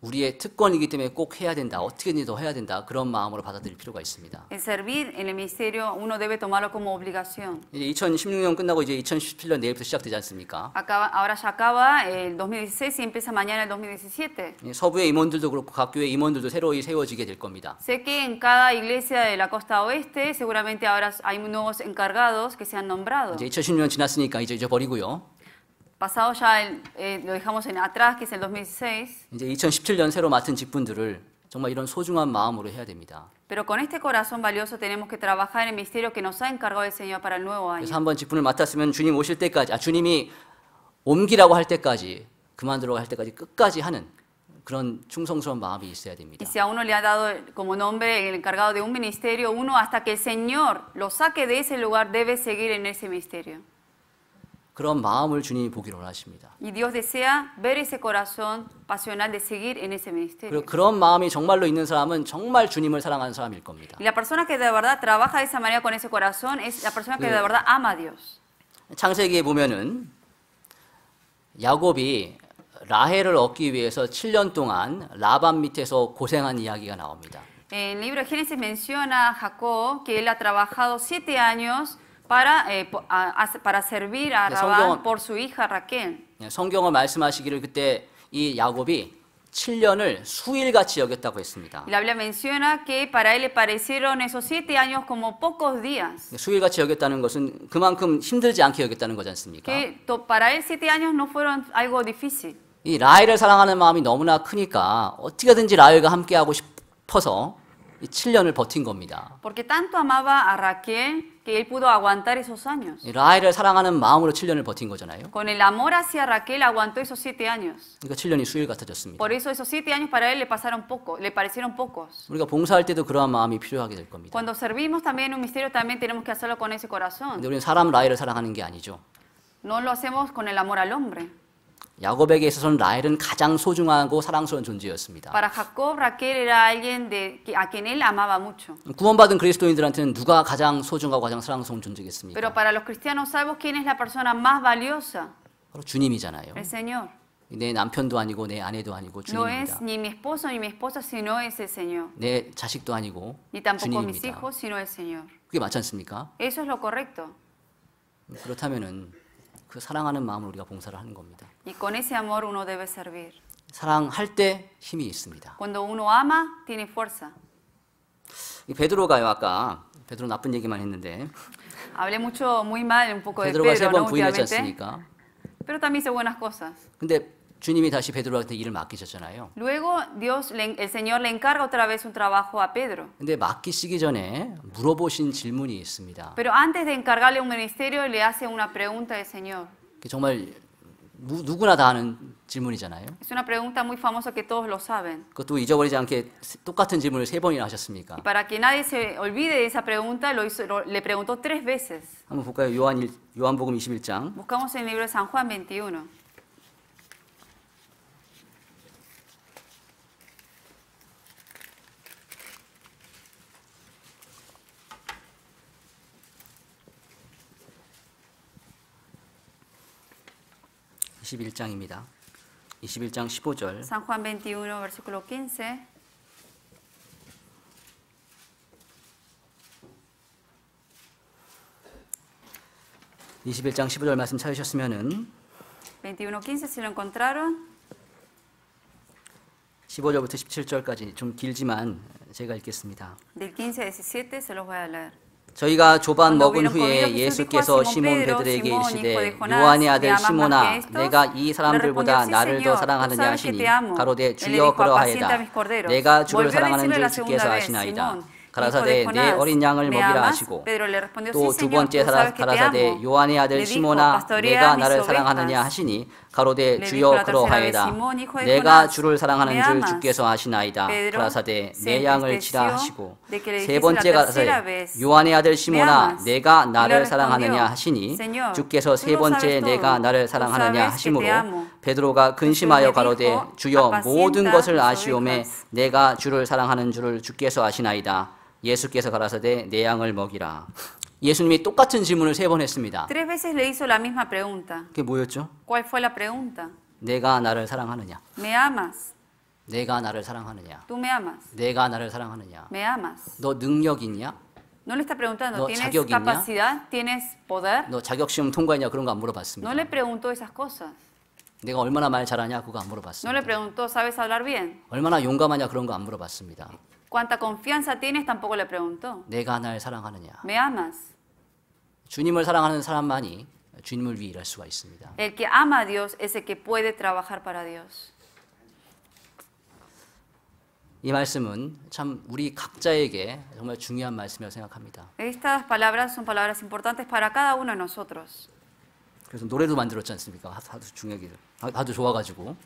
우리의 특권이기 때문에 꼭 해야 된다. 어떻게든 더 해야 된다. 그런 마음으로 받아들일 필요가 있습니다. El servir en el ministerio uno debe tomarlo como obligación. 이제 2016년 끝나고 이제 2017년 내일부터 시작되지 않습니까? Acaba, ahora ya acaba el 2016 y empieza mañana el 2017. 이 서부의 임원들도 그렇고 각 교회 임원들도 새로이 세워지게 될 겁니다. Sé que en cada iglesia de la costa oeste seguramente ahora hay nuevos encargados que se han nombrado. 이제 2016년 지났으니까 이제 잊어버리고요. Pasado ya el, eh, lo dejamos en atrás, que es el 2016. 이제 2017년 새로 맡은 직분들을 정말 이런 소중한 마음으로 해야 됩니다. Pero con este corazón valioso tenemos que trabajar en el ministerio que nos ha encargado el Señor para el nuevo año. 그래서 한번 직분을 맡았으면 주님 오실 때까지, 아 주님이 옮기라고 할 때까지 그만두라고 할 때까지 끝까지 하는 그런 충성스러운 마음이 있어야 Y 됩니다. si a uno le ha dado como nombre el encargado de un ministerio, uno hasta que el Señor lo saque de ese lugar debe seguir en ese ministerio. 그런 마음을 주님이 보기를 원하십니다. Y Dios desea ver ese corazón pasional de seguir en ese ministerio. 그리고 그런 마음이 정말로 있는 사람은 정말 주님을 사랑하는 사람일 겁니다. Y la persona que de verdad trabaja de esa manera con ese corazón es la persona que de verdad ama a Dios. 창세기에 보면은 야곱이 라헬을 얻기 위해서 7년 동안 라반 밑에서 고생한 이야기가 나옵니다. En el libro de Génesis menciona a Jacob que él ha trabajado siete años para, eh, para servir a 네, 성경은- por su hija Raquel. 예, 성경은 말씀하시기를 그때 이 야곱이 7년을 수일같이 여겼다고 했습니다. La Biblia menciona que para él le parecieron esos siete años como pocos días. 수일같이 여겼다는 것은 그만큼 힘들지 않게 여겼다는 거지 않습니까? Que para él siete años no fueron algo difícil. 이 라헬을 사랑하는 마음이 너무나 크니까 어떻게든지 라헬과 함께하고 싶어서 이 7년을 버틴 겁니다. Porque tanto amaba a Raquel que él pudo aguantar esos años. 이 라헬을 사랑하는 마음으로 7년을 버틴 거잖아요. Con el amor hacia Raquel aguantó esos siete años. 그러니까 7년이 수일 같아졌습니다. Por eso esos siete años para él le pasaron poco, le parecieron pocos. 우리가 봉사할 때도 그러한 마음이 필요하게 될 겁니다. Cuando servimos también en un misterio también tenemos que hacerlo con ese corazón. 근데 우리는 사람 라헬을 사랑하는 게 아니죠. No lo hacemos con el amor al hombre. 야곱에게 있어서는 라헬은 가장 소중하고 사랑스러운 존재였습니다. Para Jacob, Raquel era alguien de, a quien él amaba mucho. 구원받은 그리스도인들한테는 누가 가장 소중하고 가장 사랑스러운 존재겠습니까? Pero para los cristianos salvos, ¿quién es la persona más valiosa? 바로 주님이잖아요. El Señor. 내 남편도 아니고 내 아내도 아니고 No es 주님입니다. ni mi esposo ni mi esposa, sino es el Señor. 내 자식도 아니고 Ni tampoco mis 주님입니다. hijos, sino el Señor. 그게 맞지 않습니까? Eso es lo correcto. 그렇다면은 그 사랑하는 마음으로 우리가 봉사를 하는 겁니다. Y con ese amor uno debe servir. 사랑할 때 힘이 있습니다. Cuando uno ama, tiene fuerza. 이 베드로가요 아까 베드로 나쁜 얘기만 했는데 Hablé mucho, muy mal, un poco de 세 Pedro, 번 ¿no? Últimamente. 않습니까? Pero también hizo buenas cosas. 근데 주님이 다시 베드로한테 일을 맡기셨잖아요. Luego Dios, el Señor le encarga otra vez un trabajo a Pedro. 근데 맡기시기 전에 물어보신 질문이 있습니다. Pero antes de encargarle un ministerio, le hace una pregunta al Señor. 정말 누, 누구나 다 아는 질문이잖아요. Es una pregunta muy famosa que todos lo saben. 그것도 잊어버리지 않게 똑같은 질문을 세 번이나 하셨습니까? Y para que nadie se olvide de esa pregunta, lo hizo- lo- le preguntó tres veces. 한번 볼까요? 요한 일, 요한복음 21장 Buscamos en el libro de San Juan 21. 21장입니다. 21장 15절 San Juan 21, versículo 15. 이 21장 15절 말씀 찾으셨으면은 21, 15, si lo encontraron. 15절부터 17절까지 좀 길지만 제가 읽겠습니다. Del 15 al 17 se los voy a leer. 저희가 조반 먹은 후에 예수께서 시몬 베드로에게 이르시되 요한의 ¿me 아들 시몬아? 내가 이 사람들보다 respondió, "Sí, 나를 더 사랑하느냐 하시니 le 주여 그러하이다. 내가 주를 사랑하는 줄 주께서 아시나이다 "Simón, 가라사대 내 어린 양을 ¿me 먹이라 amas?" 하시고 또 "Sí, 두 번째 가라사대 amo". 요한의 아들 시몬아 "Pastorea 내가 나를 ovejas". 사랑하느냐 하시니 가로대 주여 그러하이다 "Simón, hijo de 내가 주를 사랑하는 ¿me 줄 amas?" 주께서 아시나이다 se 내 양을 치라 하시고 세 번째 vez, 요한의 아들 "Me 시몬아 amas?" 내가 나를 사랑하느냐 하시니 "Señor, 주께서 세 번째 내가. 나를 사랑하느냐 하심으로. 베드로가 근심하여 가로되 주여 모든 "Apacienta 것을 아시오매 ovejas." 내가 주를 사랑하는 줄을 주께서 아시나이다 예수께서 가라사대 내 양을 먹이라 예수님이 똑같은 질문을 세 번 했습니다 Tres veces le hizo la misma pregunta. 그게 뭐였죠? ¿Cuál fue la pregunta? 내가 나를 사랑하느냐? ¿Me amas? 내가 나를 사랑하느냐? ¿Tú me amas? 내가 나를 사랑하느냐? ¿Me amas? 너 능력 있냐? No le está preguntando, ¿tienes capacidad? ¿Tienes poder? 너 자격 시험 통과했냐? 그런 거 안 물어봤습니다. No le preguntó esas cosas. 내가 얼마나 말 잘하냐? 그거 안 No le 물어봤습니다. preguntó, ¿sabes hablar bien? 얼마나 용감하냐? 그런 거 안 물어봤습니다. ¿Cuánta confianza tienes? Tampoco le preguntó. 내가 날 사랑하느냐? ¿Me amas? 주님을 사랑하는 사람만이 주님을 위해 일할 수가 있습니다. El que ama a Dios es el que puede trabajar para Dios. 이 말씀은 참 우리 각자에게 정말 중요한 말씀이라고 생각합니다. Estas palabras son palabras importantes para cada uno de nosotros. 그래서 노래도 만들었지 않습니까? 하- 하도 중요하게 하도 좋아가지고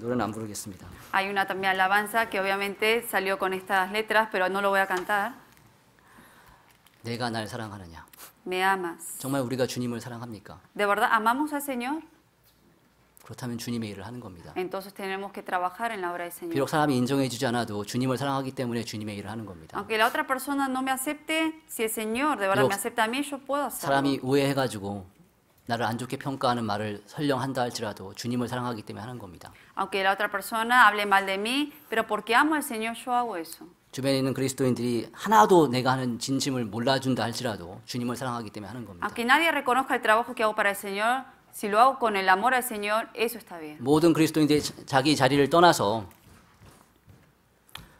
노래는 안 부르겠습니다. Hay una también alabanza que obviamente salió con estas letras, pero no lo voy a cantar. 내가 날 사랑하느냐? Me amas. 정말 우리가 주님을 사랑합니까? ¿De verdad amamos al Señor? 그렇다면 주님의 일을 하는 겁니다. Entonces tenemos que trabajar en la obra del Señor. 비록 사람이 인정해 주지 않아도 주님을 사랑하기 때문에 주님의 일을 하는 겁니다. Aunque la otra persona no me acepte, si el Señor de verdad me acepta a mí, yo puedo 사람이 hacerlo. 오해해 가지고 나를 안 좋게 평가하는 말을 설령 한다 할지라도 주님을 사랑하기 때문에 하는 겁니다. Aunque la otra persona hable mal de mí, pero porque amo al Señor, yo hago eso. 주변에 있는 그리스도인들이 하나도 내가 하는 진심을 몰라준다 할지라도 주님을 사랑하기 때문에 하는 겁니다. Aunque nadie reconozca el trabajo que hago para el Señor, si lo hago con el amor al Señor, eso está bien. 모든 그리스도인들이 자- 자기 자리를 떠나서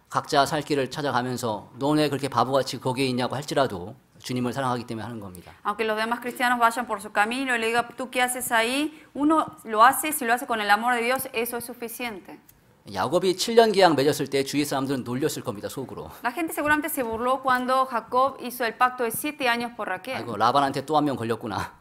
각자 살 길을 찾아가면서 너네 그렇게 바보같이 거기에 있냐고 할지라도 주님을 사랑하기 때문에 하는 겁니다. Aunque los demás cristianos vayan por su camino y le diga, ¿tú qué haces ahí? Uno lo hace, si lo hace con el amor de Dios, eso es suficiente. 야곱이 7년 계약 맺었을 때 주위 사람들은 놀렸을 겁니다. 속으로. La gente seguramente se burló cuando Jacob hizo el pacto de siete años por Raquel. 아이고 라반한테 또 한 명 걸렸구나.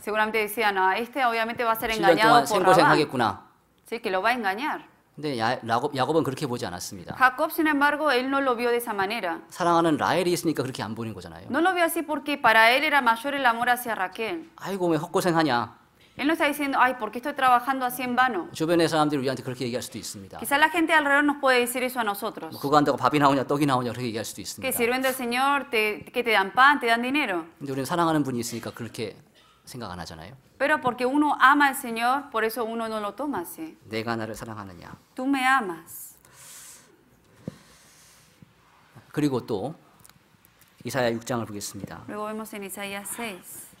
Seguramente decían, ah, este obviamente va a ser 7년 engañado 동안 por 생고생 Labán. 하겠구나. Sí, que lo va a engañar. 근데 야, 야곱, 야곱은 그렇게 보지 않았습니다. Jacob, sin embargo, él no lo vio de esa manera. 사랑하는 라헬이 있으니까 그렇게 안 보는 거잖아요. No lo vio así porque para él era mayor el amor hacia Raquel. 아이고 왜 헛고생하냐. Él no está diciendo, ay, ¿por qué estoy trabajando así en vano? 주변의 사람들이 우리한테 그렇게 얘기할 수도 있습니다. Quizás la gente alrededor nos puede decir eso a nosotros. 뭐 그거 한다고 밥이 나오냐 떡이 나오냐 그렇게 얘기할 수도 Que 있습니다. sirven del Señor, te- que te dan pan, te dan dinero. 근데 우리는 사랑하는 분이 있으니까 그렇게 생각 안 하잖아요. Pero porque uno ama al Señor, por eso uno no lo toma así. 내가 나를 사랑하느냐. Tú me amas. 그리고 또 이사야 6장을 보겠습니다. Luego vemos en Isaías 6.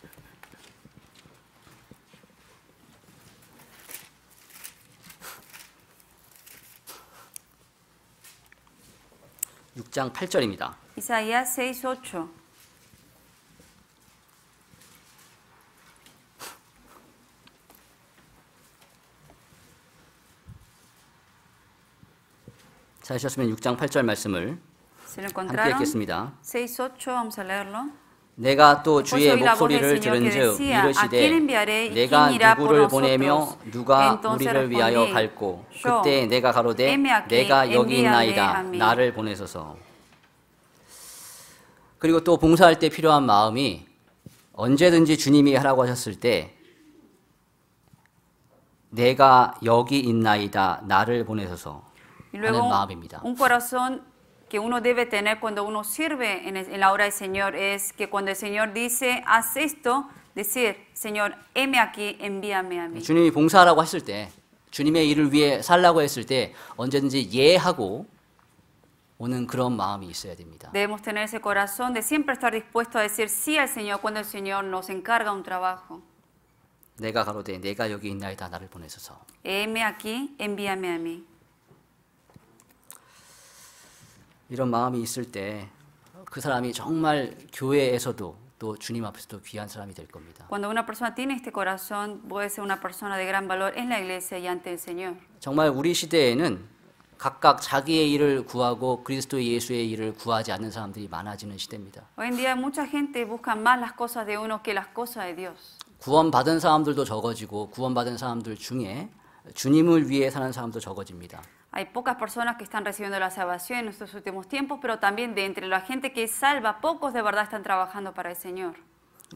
육장 8절입니다. Isaías 6, 8. 찾으셨으면 6장 8절 말씀을 ¿Se lo 함께? 읽겠습니다. 6, 8, vamos a leerlo. 내가 또 주의 목소리를 들은즉 decía, ¿A quién 이르시되 내가 누구를? 보내며 누가 우리를 위하여 갈고 그때 내가 가로되 내가 여기 있나이다. 나를 보내소서 그리고 또 봉사할 때 필요한 마음이 언제든지 주님이 하라고 하셨을 때 내가 여기 있나이다 나를 보내소서 Y 하는 luego, 마음입니다. un corazón que uno debe tener cuando uno sirve en, el- en la obra del Señor es que cuando el Señor dice, haz esto, decir, Señor, heme aquí, envíame a mí. 주님이 봉사하라고 했을 때 주님의 일을 위해 살라고 했을 때 언제든지 예하고 오는 그런 마음이 있어야 됩니다. Debemos tener ese corazón de siempre estar dispuesto a decir sí al Señor cuando el Señor nos encarga un trabajo. 내가 가로되 내가 여기 있나이다 나를 보내소서. Heme aquí, envíame a mí. 이런 마음이 있을 때 그 사람이 정말 교회에서도 또 주님 앞에서도 귀한 사람이 될 겁니다. Cuando una persona tiene este corazón, puede ser una persona de gran valor en la iglesia y ante el Señor. 정말 우리 시대에는 각각 자기의 일을 구하고 그리스도 예수의 일을 구하지 않는 사람들이 많아지는 시대입니다. Hoy en día mucha gente busca más las cosas de uno que las cosas de Dios. 구원받은 사람들도 적어지고 구원받은 사람들 중에 주님을 위해 사는 사람도 적어집니다. Hay pocas personas que están recibiendo la salvación en estos últimos tiempos, pero también de entre la gente que es salva, pocos de verdad están trabajando para el Señor.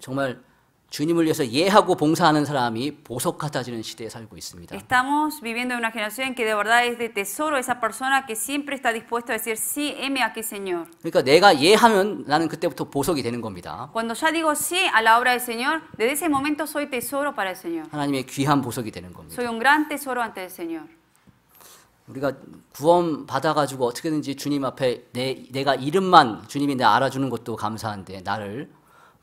정말 주님을 위해서 예하고 봉사하는 사람이 보석 같아지는 시대에 살고 있습니다. Estamos viviendo en una generación que de verdad es de tesoro esa persona que siempre está dispuesto a decir, sí, heme aquí, Señor. 그러니까 내가 예하면 나는 그때부터 보석이 되는 겁니다. Cuando ya digo sí a la obra del Señor, desde ese momento soy tesoro para el Señor. 하나님의 귀한 보석이 되는 겁니다. Soy un gran tesoro ante el Señor. 우리가 구원 받아가지고 어떻게든지 주님 앞에 내, 내가 이름만 주님이 내 알아주는 것도 감사한데 나를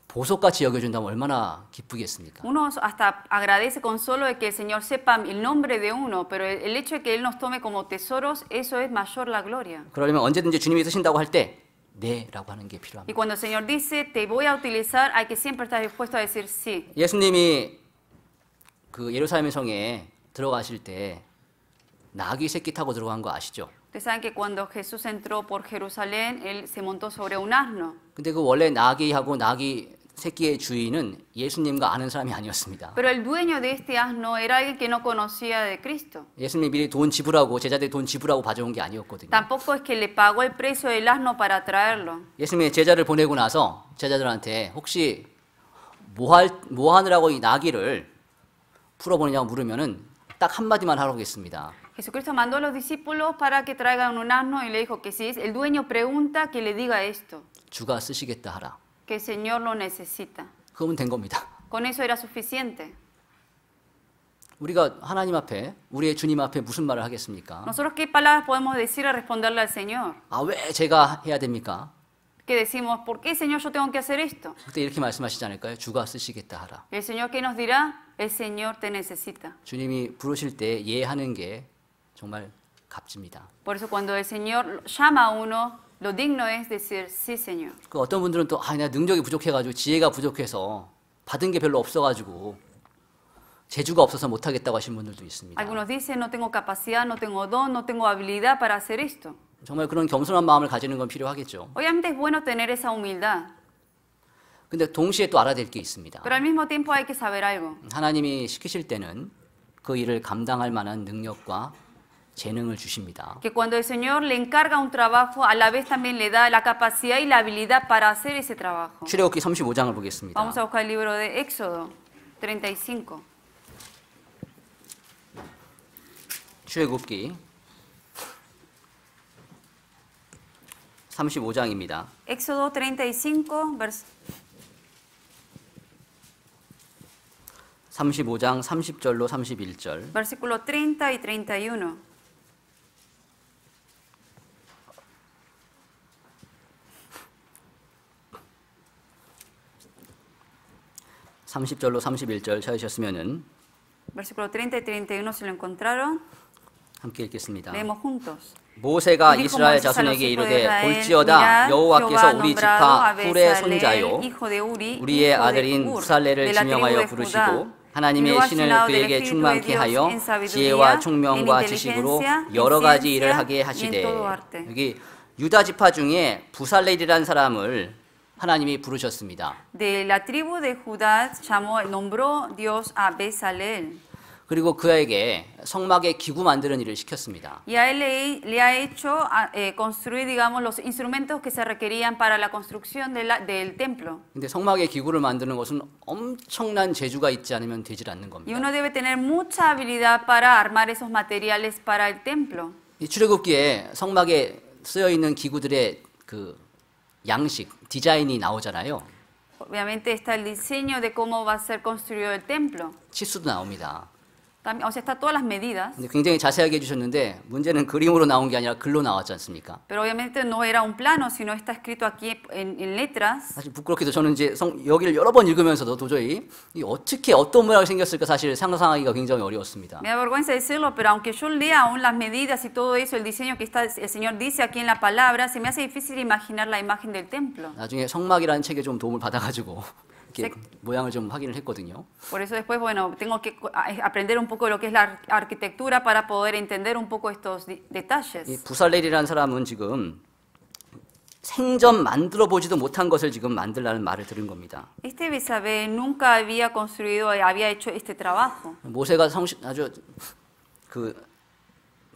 보석같이 여겨준다면 얼마나 기쁘겠습니까? Uno hasta agradece con solo de que el Señor sepa el nombre de uno, pero el, hecho de que Él nos tome como tesoros, eso es mayor la gloria. 그러려면 언제든지 주님이 쓰신다고 할 때 네라고 하는 게 Y 필요합니다. cuando el Señor dice, te voy a utilizar, hay que siempre estar dispuesto a decir sí. 예수님이 그 예루살렘 성에 들어가실 때 나귀 새끼 타고 들어간 거 아시죠? Ustedes saben que cuando Jesús entró por Jerusalén, Él se montó sobre un asno. 근데 그 원래 나귀하고 나귀 새끼의 주인은 예수님과 아는 사람이 아니었습니다. Pero el dueño de este asno era alguien que no conocía de Cristo. 예수님이 미리 돈 지불하고 제자들 돈 지불하고 가져온 게 아니었거든요. Tampoco es que le pagó el precio del asno para traerlo. 예수님이 제자를 보내고 나서 제자들한테 혹시 뭐, 할, 뭐 하느라고 이 나귀를 풀어보느냐고 물으면은 딱 한마디만 하라고 했습니다. Jesucristo mandó a los discípulos para que traigan un asno y le dijo que si el dueño pregunta, que le diga esto, 주가 쓰시겠다 하라. que el Señor lo necesita. 그러면 된 겁니다. Con eso era suficiente. 우리가 하나님 앞에 우리의 주님 앞에 무슨 말을 하겠습니까? Nosotros qué palabras podemos decir a responderle al Señor? 아 왜 제가 해야 됩니까? Que decimos, ¿por qué Señor yo tengo que hacer esto? 그때 이렇게 말씀하시지 않을까요? 주가 쓰시겠다 하라. El Señor que nos dirá, el Señor te necesita. 주님이 부르실 때 예하는 게 정말 값집니다. Por eso cuando el Señor llama a uno, lo digno es decir, sí Señor. 그 어떤 분들은 또 아, 내가 능력이 부족해가지고 지혜가 부족해서 받은 게 별로 없어가지고 재주가 없어서 못하겠다고 하신 분들도 있습니다. Algunos dicen, no tengo capacidad, no tengo don, no tengo habilidad para hacer esto. 정말 그런 겸손한 마음을 가지는 건 필요하겠죠. Obviamente es bueno tener esa humildad, 근데 동시에 또 알아야 될 게 있습니다. pero al mismo tiempo hay que saber algo. 하나님이 시키실 때는 그 일을 감당할 만한 능력과 재능을 주십니다. Que cuando el Señor le encarga un trabajo, a la vez también le da la capacidad y la habilidad para hacer ese trabajo. 출애굽기 35장을 보겠습니다. Vamos a buscar el libro de Éxodo 35. 출애굽기 35장입니다. Éxodo 35, vers 35장 30절로 31절. versículo 30 y 31. 30절로 31절 찾으셨으면은 Versículo 30 y 31 se lo encontraron. 함께 읽겠습니다. Leemos juntos. 모세가 이스라엘 자손에게 이르되 볼지어다 여호와께서 우리 지파 훌의 손자요 우리의 아들인 부살레를 지명하여 부르시고 하나님의 신을 그에게 충만케 하여 지혜와 총명과 지식으로 여러 가지 일을 하게 하시되. 여기 유다 지파 중에 부살렐이라는 사람을 하나님이 부르셨습니다. De la tribu de Judá llamó, nombró Dios a Bezalel. 그리고 그에게 성막의 기구 만드는 일을 시켰습니다. Y a él le, le ha hecho eh, construir, digamos, los instrumentos que se requerían para la construcción de la- del templo. 근데 성막의 기구를 만드는 것은 엄청난 재주가 있지 않으면 되질 않는 Y 겁니다. uno debe tener mucha habilidad para armar esos materiales para el templo. 이 출애굽기에 성막에 쓰여 있는 기구들의 그 양식, 디자인이 나오잖아요. Obviamente está el diseño de cómo va a ser construido el templo. 치수도 나옵니다. O sea, está todas las medidas, 굉장히 자세하게 해주셨는데 문제는 그림으로 나온 게 아니라 글로 나왔지 않습니까? pero obviamente no era un plano, sino está escrito aquí en, en letras. 사실 부끄럽게도 저는 이제 성, 여기를 여러 번 읽으면서도 도저히 이 어떻게 어떤 모양이 생겼을까 사실 상상하기가 굉장히 어려웠습니다. Me da vergüenza decirlo, pero aunque yo lea aún las medidas y todo eso, el diseño que está, el Señor dice aquí en la palabra, se me hace difícil imaginar la imagen del templo. 나중에 성막이라는 책에 좀 도움을 받아가지고 색- 모양을 좀 확인을 했거든요. Por eso después, bueno, tengo que aprender un poco lo que es la ar- arquitectura para poder entender un poco estos di- 이 detalles. 부살렐이라는 사람은 지금 생전 만들어 보지도 못한 것을 지금 만들라는 말을 들은 겁니다. Este Besabé nunca había construido, había hecho este trabajo. 모세가 성실 아주 그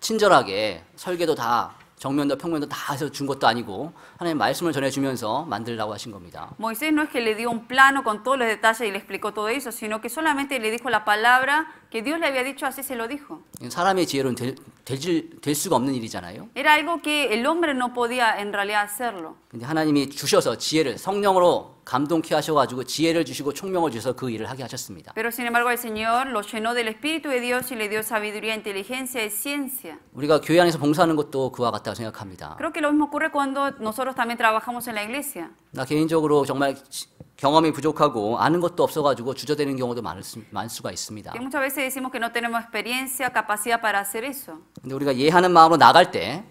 친절하게 설계도 다 정면도 평면도 다 해서 준 것도 아니고 하나님 말씀을 전해주면서 만들라고 하신 겁니다. Moisés no es que le dio un plano con todos los detalles y le explicó todo eso, sino que solamente le dijo la palabra que Dios le había dicho, así se lo dijo. 사람의 지혜로는 될, 될, 될 수가 없는 일이잖아요. Era algo que el hombre no podía en realidad hacerlo. 근데 하나님이 주셔서 지혜를 성령으로 감동케 하셔가지고 지혜를 주시고 총명을 주셔서 그 일을 하게 하셨습니다. Pero sin embargo el Señor lo llenó del Espíritu de Dios y le dio sabiduría, inteligencia y ciencia. 우리가 교회 안에서 봉사하는 것도 그와 같다고 생각합니다. Creo que lo mismo ocurre cuando nosotros también trabajamos en la iglesia. 나 개인적으로 정말 지- 경험이 부족하고 아는 것도 없어가지고 주저되는 경우도 많을 수, 많을 수가 있습니다. Muchas veces decimos que no tenemos experiencia, capacidad para hacer eso. 근데 우리가 예하는 마음으로 나갈 때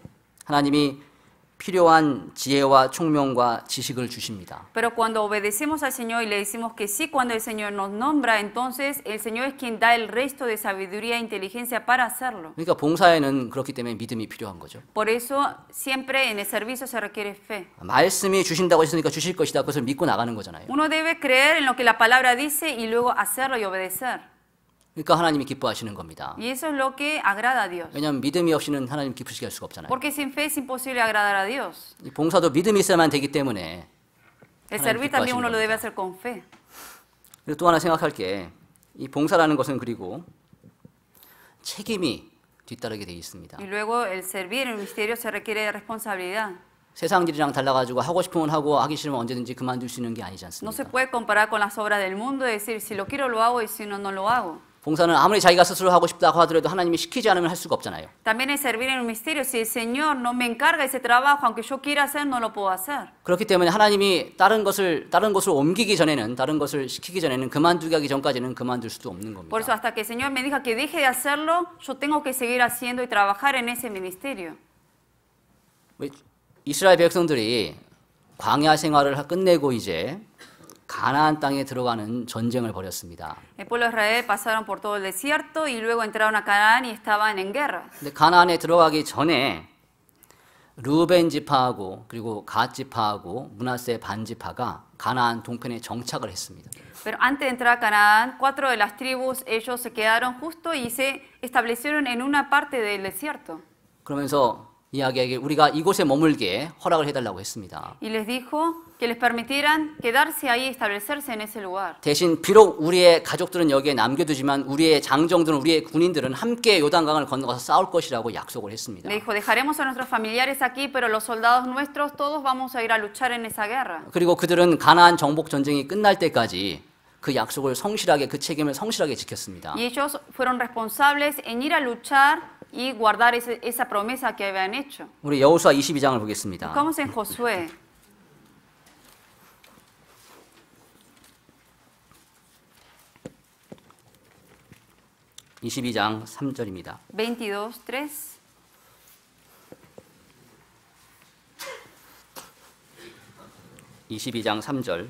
하나님이 필요한 지혜와 총명과 지식을 주십니다. Pero cuando obedecemos al Señor y le decimos que sí, cuando el Señor nos nombra, entonces el Señor es quien da el resto de sabiduría e inteligencia para hacerlo. 그러니까 봉사에는 그렇기 때문에 믿음이 필요한 거죠. Por eso siempre en el servicio se requiere fe. 말씀이 주신다고 했으니까 주실 것이다. 그것을 믿고 나가는 거잖아요. Uno debe creer en lo que la palabra dice y luego hacerlo y obedecer. 그러니까 하나님이 기뻐하시는 겁니다. Y eso es lo que agrada a Dios. 왜냐하면 믿음이 없이는 하나님 기쁘시게 할 수가 없잖아요. Porque sin fe es imposible agradar a Dios. 이 봉사도 믿음이 있어야만 되기 때문에 El servir también uno lo debe hacer con fe. 그리고 또 하나 생각할 게 이 봉사라는 것은 그리고 책임이 뒤따르게 되어 있습니다. Y luego el servir en el misterio se requiere de responsabilidad. 세상 일이랑 달라가지고 하고 싶으면 하고 하기 싫으면 언제든지 그만둘 수 있는 게 아니지 No se 않습니까? puede comparar con las obras del mundo y decir si lo quiero lo hago y si no, no lo hago. 봉사는 아무리 자기가 스스로 하고 싶다고 하더라도 하나님이 시키지 않으면 할 수가 없잖아요. También el servir en un misterio, si el Señor no me encarga ese trabajo, aunque yo quiera hacer, no lo puedo hacer. 그렇기 때문에 하나님이 다른 것을 다른 곳으로 옮기기 전에는 다른 것을 시키기 전에는 그만두기 하기 전까지는 그만둘 수도 없는 Por eso 겁니다. hasta que el Señor me diga que deje de hacerlo, yo tengo que seguir haciendo y trabajar en ese ministerio. 왜 이스라엘 백성들이 광야 생활을 끝내고 이제 가나안 땅에 들어가는 전쟁을 벌였습니다. El pueblo de Israel pasaron por todo el desierto y luego entraron a Canaán y estaban en guerra. 근데 가나안에 들어가기 전에 루벤 지파하고 그리고 갓 지파하고 문하세 반 지파가 가나안 동편에 정착을 했습니다. Pero antes de entrar a Canaán, cuatro de las tribus, ellos se quedaron justo y se establecieron en una parte del desierto. 그러면서 이야기에게 우리가 이곳에 머물게 허락을 해달라고 했습니다. Y les dijo que les permitieran quedarse ahí establecerse en ese lugar. 대신 비록 우리의 가족들은 여기에 남겨두지만 우리의 장정들은 우리의 군인들은 함께 요단강을 건너가서 싸울 것이라고 약속을 했습니다. Le dijo, dejaremos a nuestros familiares aquí, pero los soldados nuestros todos vamos a ir a luchar en esa guerra. 그리고 그들은 가나안 정복 전쟁이 끝날 때까지 그 약속을 성실하게 그 책임을 성실하게 지켰습니다. Y ellos fueron responsables en ir a luchar y guardar esa promesa que habían hecho. 우리 여호수아 22장을 보겠습니다. Buscamos en Josué 22장 3절입니다. 22, 3. 이십이 장 3절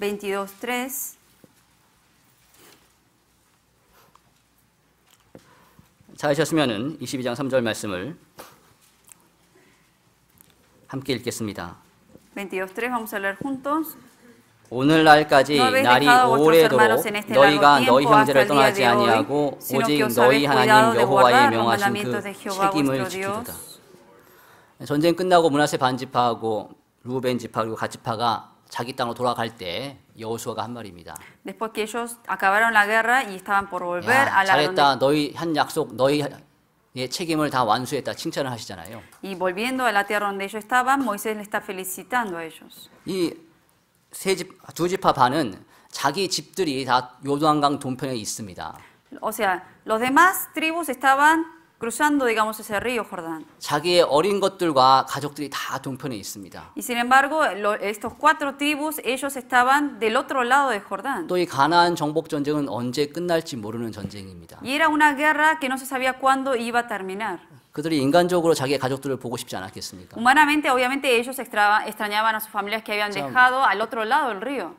22, 3. 찾으셨으면은 22장 3절 말씀을 함께 읽겠습니다. 22, 3. Vamos a leer juntos. 오늘날까지 날이 오래도록 너희가 너희 형제를 떠나지 아니하고 오직 너희 하나님 여호와의 명하신 그 책임을 지키도다. 전쟁 끝나고 문하세 반지파하고 루벤 지파 그리고 갓지파가 자기 땅으로 돌아갈 때 여호수아가 한 말입니다. Después que ellos acabaron la guerra y estaban por volver 야, a la donde- 잘했다. 너희 한 약속 너희의 책임을 다 완수했다. 칭찬을 하시잖아요. Y volviendo a la tierra donde ellos estaban, Moisés le está felicitando a ellos. 이 세 집 두 지파 반은 자기 집들이 다 요단강 동편에 있습니다. O sea, los demás tribus estaban cruzando, digamos, ese río Jordán. 자기의 어린 것들과 가족들이 다 동편에 있습니다. Y sin embargo, lo- estos cuatro tribus, ellos estaban del otro lado de Jordán. 또 이 가나안 정복 전쟁은 언제 끝날지 모르는 전쟁입니다. Y era una guerra que no se sabía cuándo iba a terminar. 그들이 인간적으로 자기의 가족들을 보고 싶지 않았겠습니까? Humanamente, obviamente, ellos extra- extrañaban a sus familias que habían Chao. dejado al otro lado del río.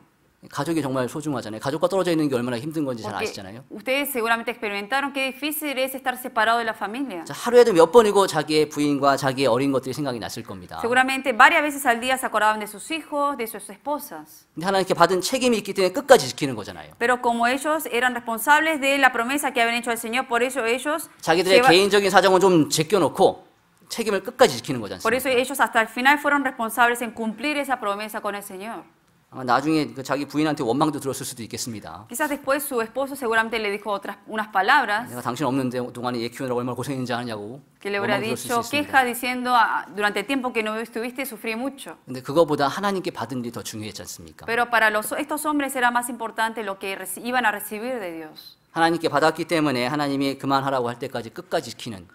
가족이 정말 소중하잖아요. 가족과 떨어져 있는 게 얼마나 힘든 건지 잘 아시잖아요. ustedes seguramente experimentaron qué difícil es estar separado de la familia. 자, 하루에도 몇 번이고 자기의 부인과 자기의 어린 것들이 생각이 났을 겁니다. Seguramente varias veces al día se acordaban de sus hijos, de sus esposas. 근데 하나님께 받은 책임이 있기 때문에 끝까지 지키는 거잖아요. Pero como ellos eran responsables de la promesa que habían hecho al Señor, por eso ellos 자기들의 lleva- 개인적인 사정은 좀 제껴놓고 책임을 끝까지 지키는 거지 Por eso ellos hasta el final fueron responsables en cumplir esa promesa con el Señor. 아마 나중에 그 자기 부인한테 원망도 들었을 수도 있겠습니다. Quizás después su esposo seguramente le dijo otras unas palabras 내가 당신 없는 데 동안에 얘 키우느라 얼마나 고생했는지 아냐고 que le habrá 원망 들었을 수 dicho 있습니다. queja diciendo "Ah, durante el tiempo que no estuviste sufrí mucho. 근데 그거보다 하나님께 받은 일이 더 중요했지 않습니까? Pero para los, estos hombres era más importante lo que reci- iban a recibir de Dios. 하나님께 받았기 때문에 하나님이 그만하라고 할 때까지 끝까지 지키는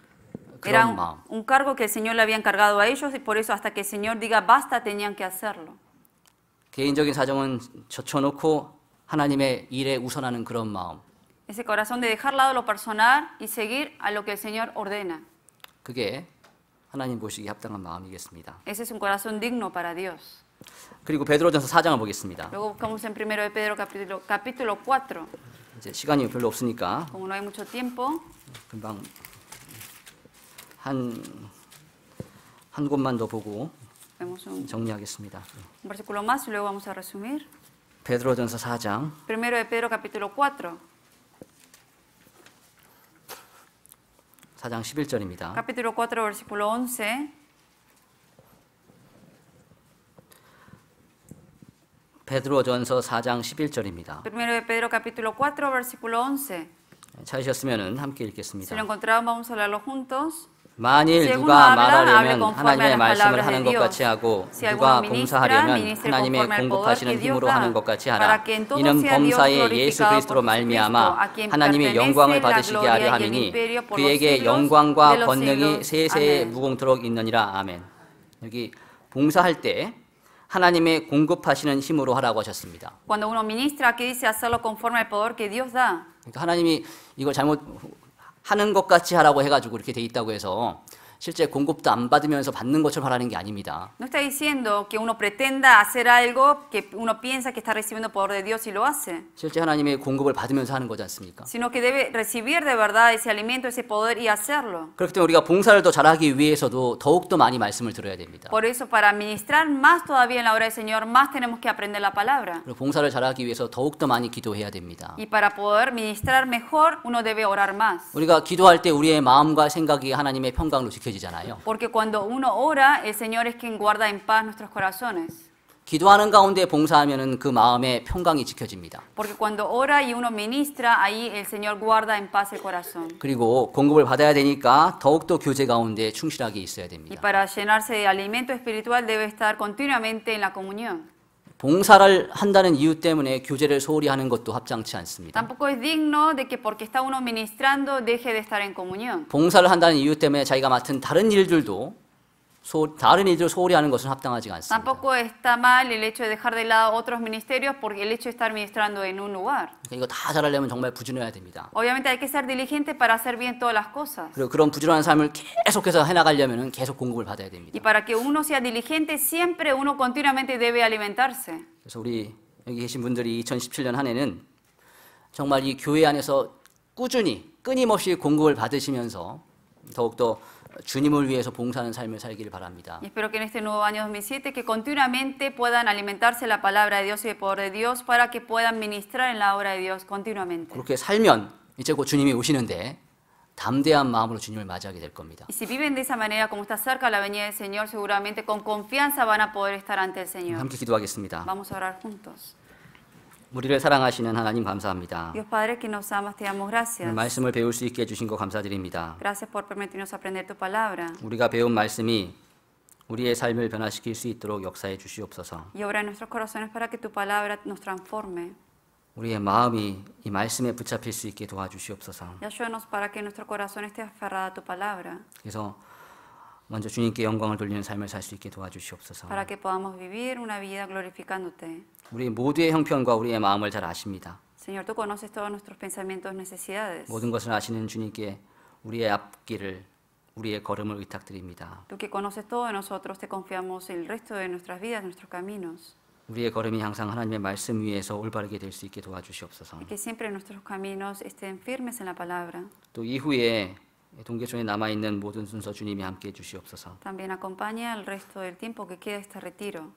Era 그런 un, 마음. un cargo que el Señor le había encargado a ellos y por eso hasta que el Señor diga basta tenían que hacerlo. 개인적인 사정은 젖혀놓고 하나님의 일에 우선하는 그런 마음. Ese corazón de dejar lado lo personal y seguir a lo que el Señor ordena. 그게 하나님 보시기에 합당한 마음이겠습니다. Ese es un corazón digno para Dios. 그리고 베드로전서 4장을 보겠습니다. Luego buscamos en 1 de Pedro capítulo, capítulo 4. 이제 시간이 별로 없으니까 Como no hay mucho tiempo, 금방 한, 한 곳만 더 보고 un, 정리하겠습니다. un versículo más y luego vamos a resumir. 베드로전서 4장 1 de Pedro capítulo 4, 4장 11절입니다. capítulo 4, versículo 11. 베드로전서 4장 11절입니다. 1 de Pedro capítulo 4, versículo 11. 찾으셨으면 함께 Si 읽겠습니다. lo encontramos, vamos a leerlo juntos. 만일 누가 말하려면 하나님의 말씀을 하는 것. 같이 하고 누가 봉사하려면 하나님의 공급하시는 힘으로 하는 것 같이 하라. 이는 범사의 예수 그리스도로 말미암아 하나님의 영광을 받으시게 하려 하느니 그에게 영광과 권능이. 세세에. 무공토록 있느니라. 아멘. 여기 봉사할 때 하나님의 공급하시는 힘으로 하라고 하셨습니다. 그러니까 하나님이 이걸 잘못 하는 것 같이 하라고 해가지고 이렇게 돼 있다고 해서 실제 공급도 안 받으면서 받는 것처럼 하라는 게 아닙니다. No está diciendo que uno pretenda hacer algo que uno piensa que está recibiendo poder de Dios y lo hace, 실제 하나님의 공급을 받으면서 하는 거지 않습니까? sino que debe recibir de verdad ese alimento, ese poder y hacerlo. 그렇기 때문에 우리가 봉사를 더 잘하기 위해서도 더욱 더 많이 말씀을 들어야 됩니다. Por eso, para ministrar más todavía en la obra del Señor, más tenemos que aprender la palabra. 그리고 봉사를 잘하기 위해서 더욱 더 많이 기도해야 됩니다. Y para poder ministrar mejor, uno debe orar más. 우리가 기도할 때 우리의 마음과 생각이 하나님의 평강으로 지켜 지잖아요. Porque cuando uno ora, el Señor es quien guarda en paz nuestros corazones. 기도하는 가운데 봉사하면은 그 마음의 평강이 지켜집니다. Porque cuando ora y uno ministra, ahí el Señor guarda en paz el corazón. 그리고 공급을 받아야 되니까 더욱더 교제 가운데 충실하게 있어야 Y 됩니다. para llenarse de alimento espiritual debe estar continuamente en la comunión. 봉사를 한다는 이유 때문에 교제를 소홀히 하는 것도 합장치 않습니다. Tampoco es digno de que porque está uno ministrando deje de estar en comunión. 봉사를 한다는 이유 때문에 자기가 맡은 다른 일들도 소, 다른 일들을 소홀히 하는 것은 합당하지가 않습니다. Tampoco está mal el hecho de dejar de lado otros ministerios porque el hecho de estar ministrando en un lugar. 그러니까 이거 다 잘하려면 정말 부지런해야 됩니다. Obviamente hay que ser diligente para hacer bien todas las cosas. 그리고 그런 부지런한 삶을 계속해서 해 나가려면 계속 공급을 받아야 됩니다. Y para que uno sea diligente, siempre uno continuamente debe alimentarse. 그래서 우리 여기 계신 분들이 2017년 한 해는 정말 이 교회 안에서 꾸준히 끊임없이 공급을 받으시면서 더욱더 주님을 위해서 봉사하는 삶을 살기를 바랍니다. Espero que en este nuevo año 2007 que continuamente puedan alimentarse la palabra de Dios y el poder de Dios para que puedan ministrar en la obra de Dios continuamente. 그렇게 살면 이제 곧 주님이 오시는데 담대한 마음으로 주님을 맞이하게 될 겁니다. Y si viven de esa manera, como está cerca la venida del Señor, seguramente con confianza van a poder estar ante el Señor. 함께 기도하겠습니다. Vamos a orar juntos. 우리를 사랑하시는 하나님 감사합니다. Dios Padre que nos amas, te damos gracias. 말씀을 배울 수 있게 해주신 거 감사드립니다. Gracias por permitirnos aprender tu palabra 우리가 배운 말씀이 우리의 삶을 변화시킬 수 있도록 역사해 주시옵소서. y obra en nuestros corazones para que tu palabra nos transforme. 우리의 마음이 이 말씀에 붙잡힐 수 있게 도와주시옵소서. Y ayúdanos para que nuestro corazón esté aferrado a tu palabra, 그래서 먼저 주님께 영광을 돌리는 삶을 살 수 있게 도와주시옵소서. para que podamos vivir una vida glorificándote. 우리 모두의 형편과 우리의 마음을 잘 아십니다. Señor, tú conoces todos nuestros pensamientos, necesidades. 모든 것을 아시는 주님께 우리의 앞길을 우리의 걸음을 의탁드립니다. Tú que conoces todo de nosotros, te confiamos el resto de nuestras vidas, nuestros caminos. 우리의 걸음이 항상 하나님의 말씀 위에서 올바르게 될 수 있게 도와주시옵소서. Que siempre nuestros caminos estén firmes en la palabra. 또 이후에 동계촌에 남아 있는 모든 순서 주님이 함께 해 주시옵소서. También acompaña el resto del tiempo que queda este retiro.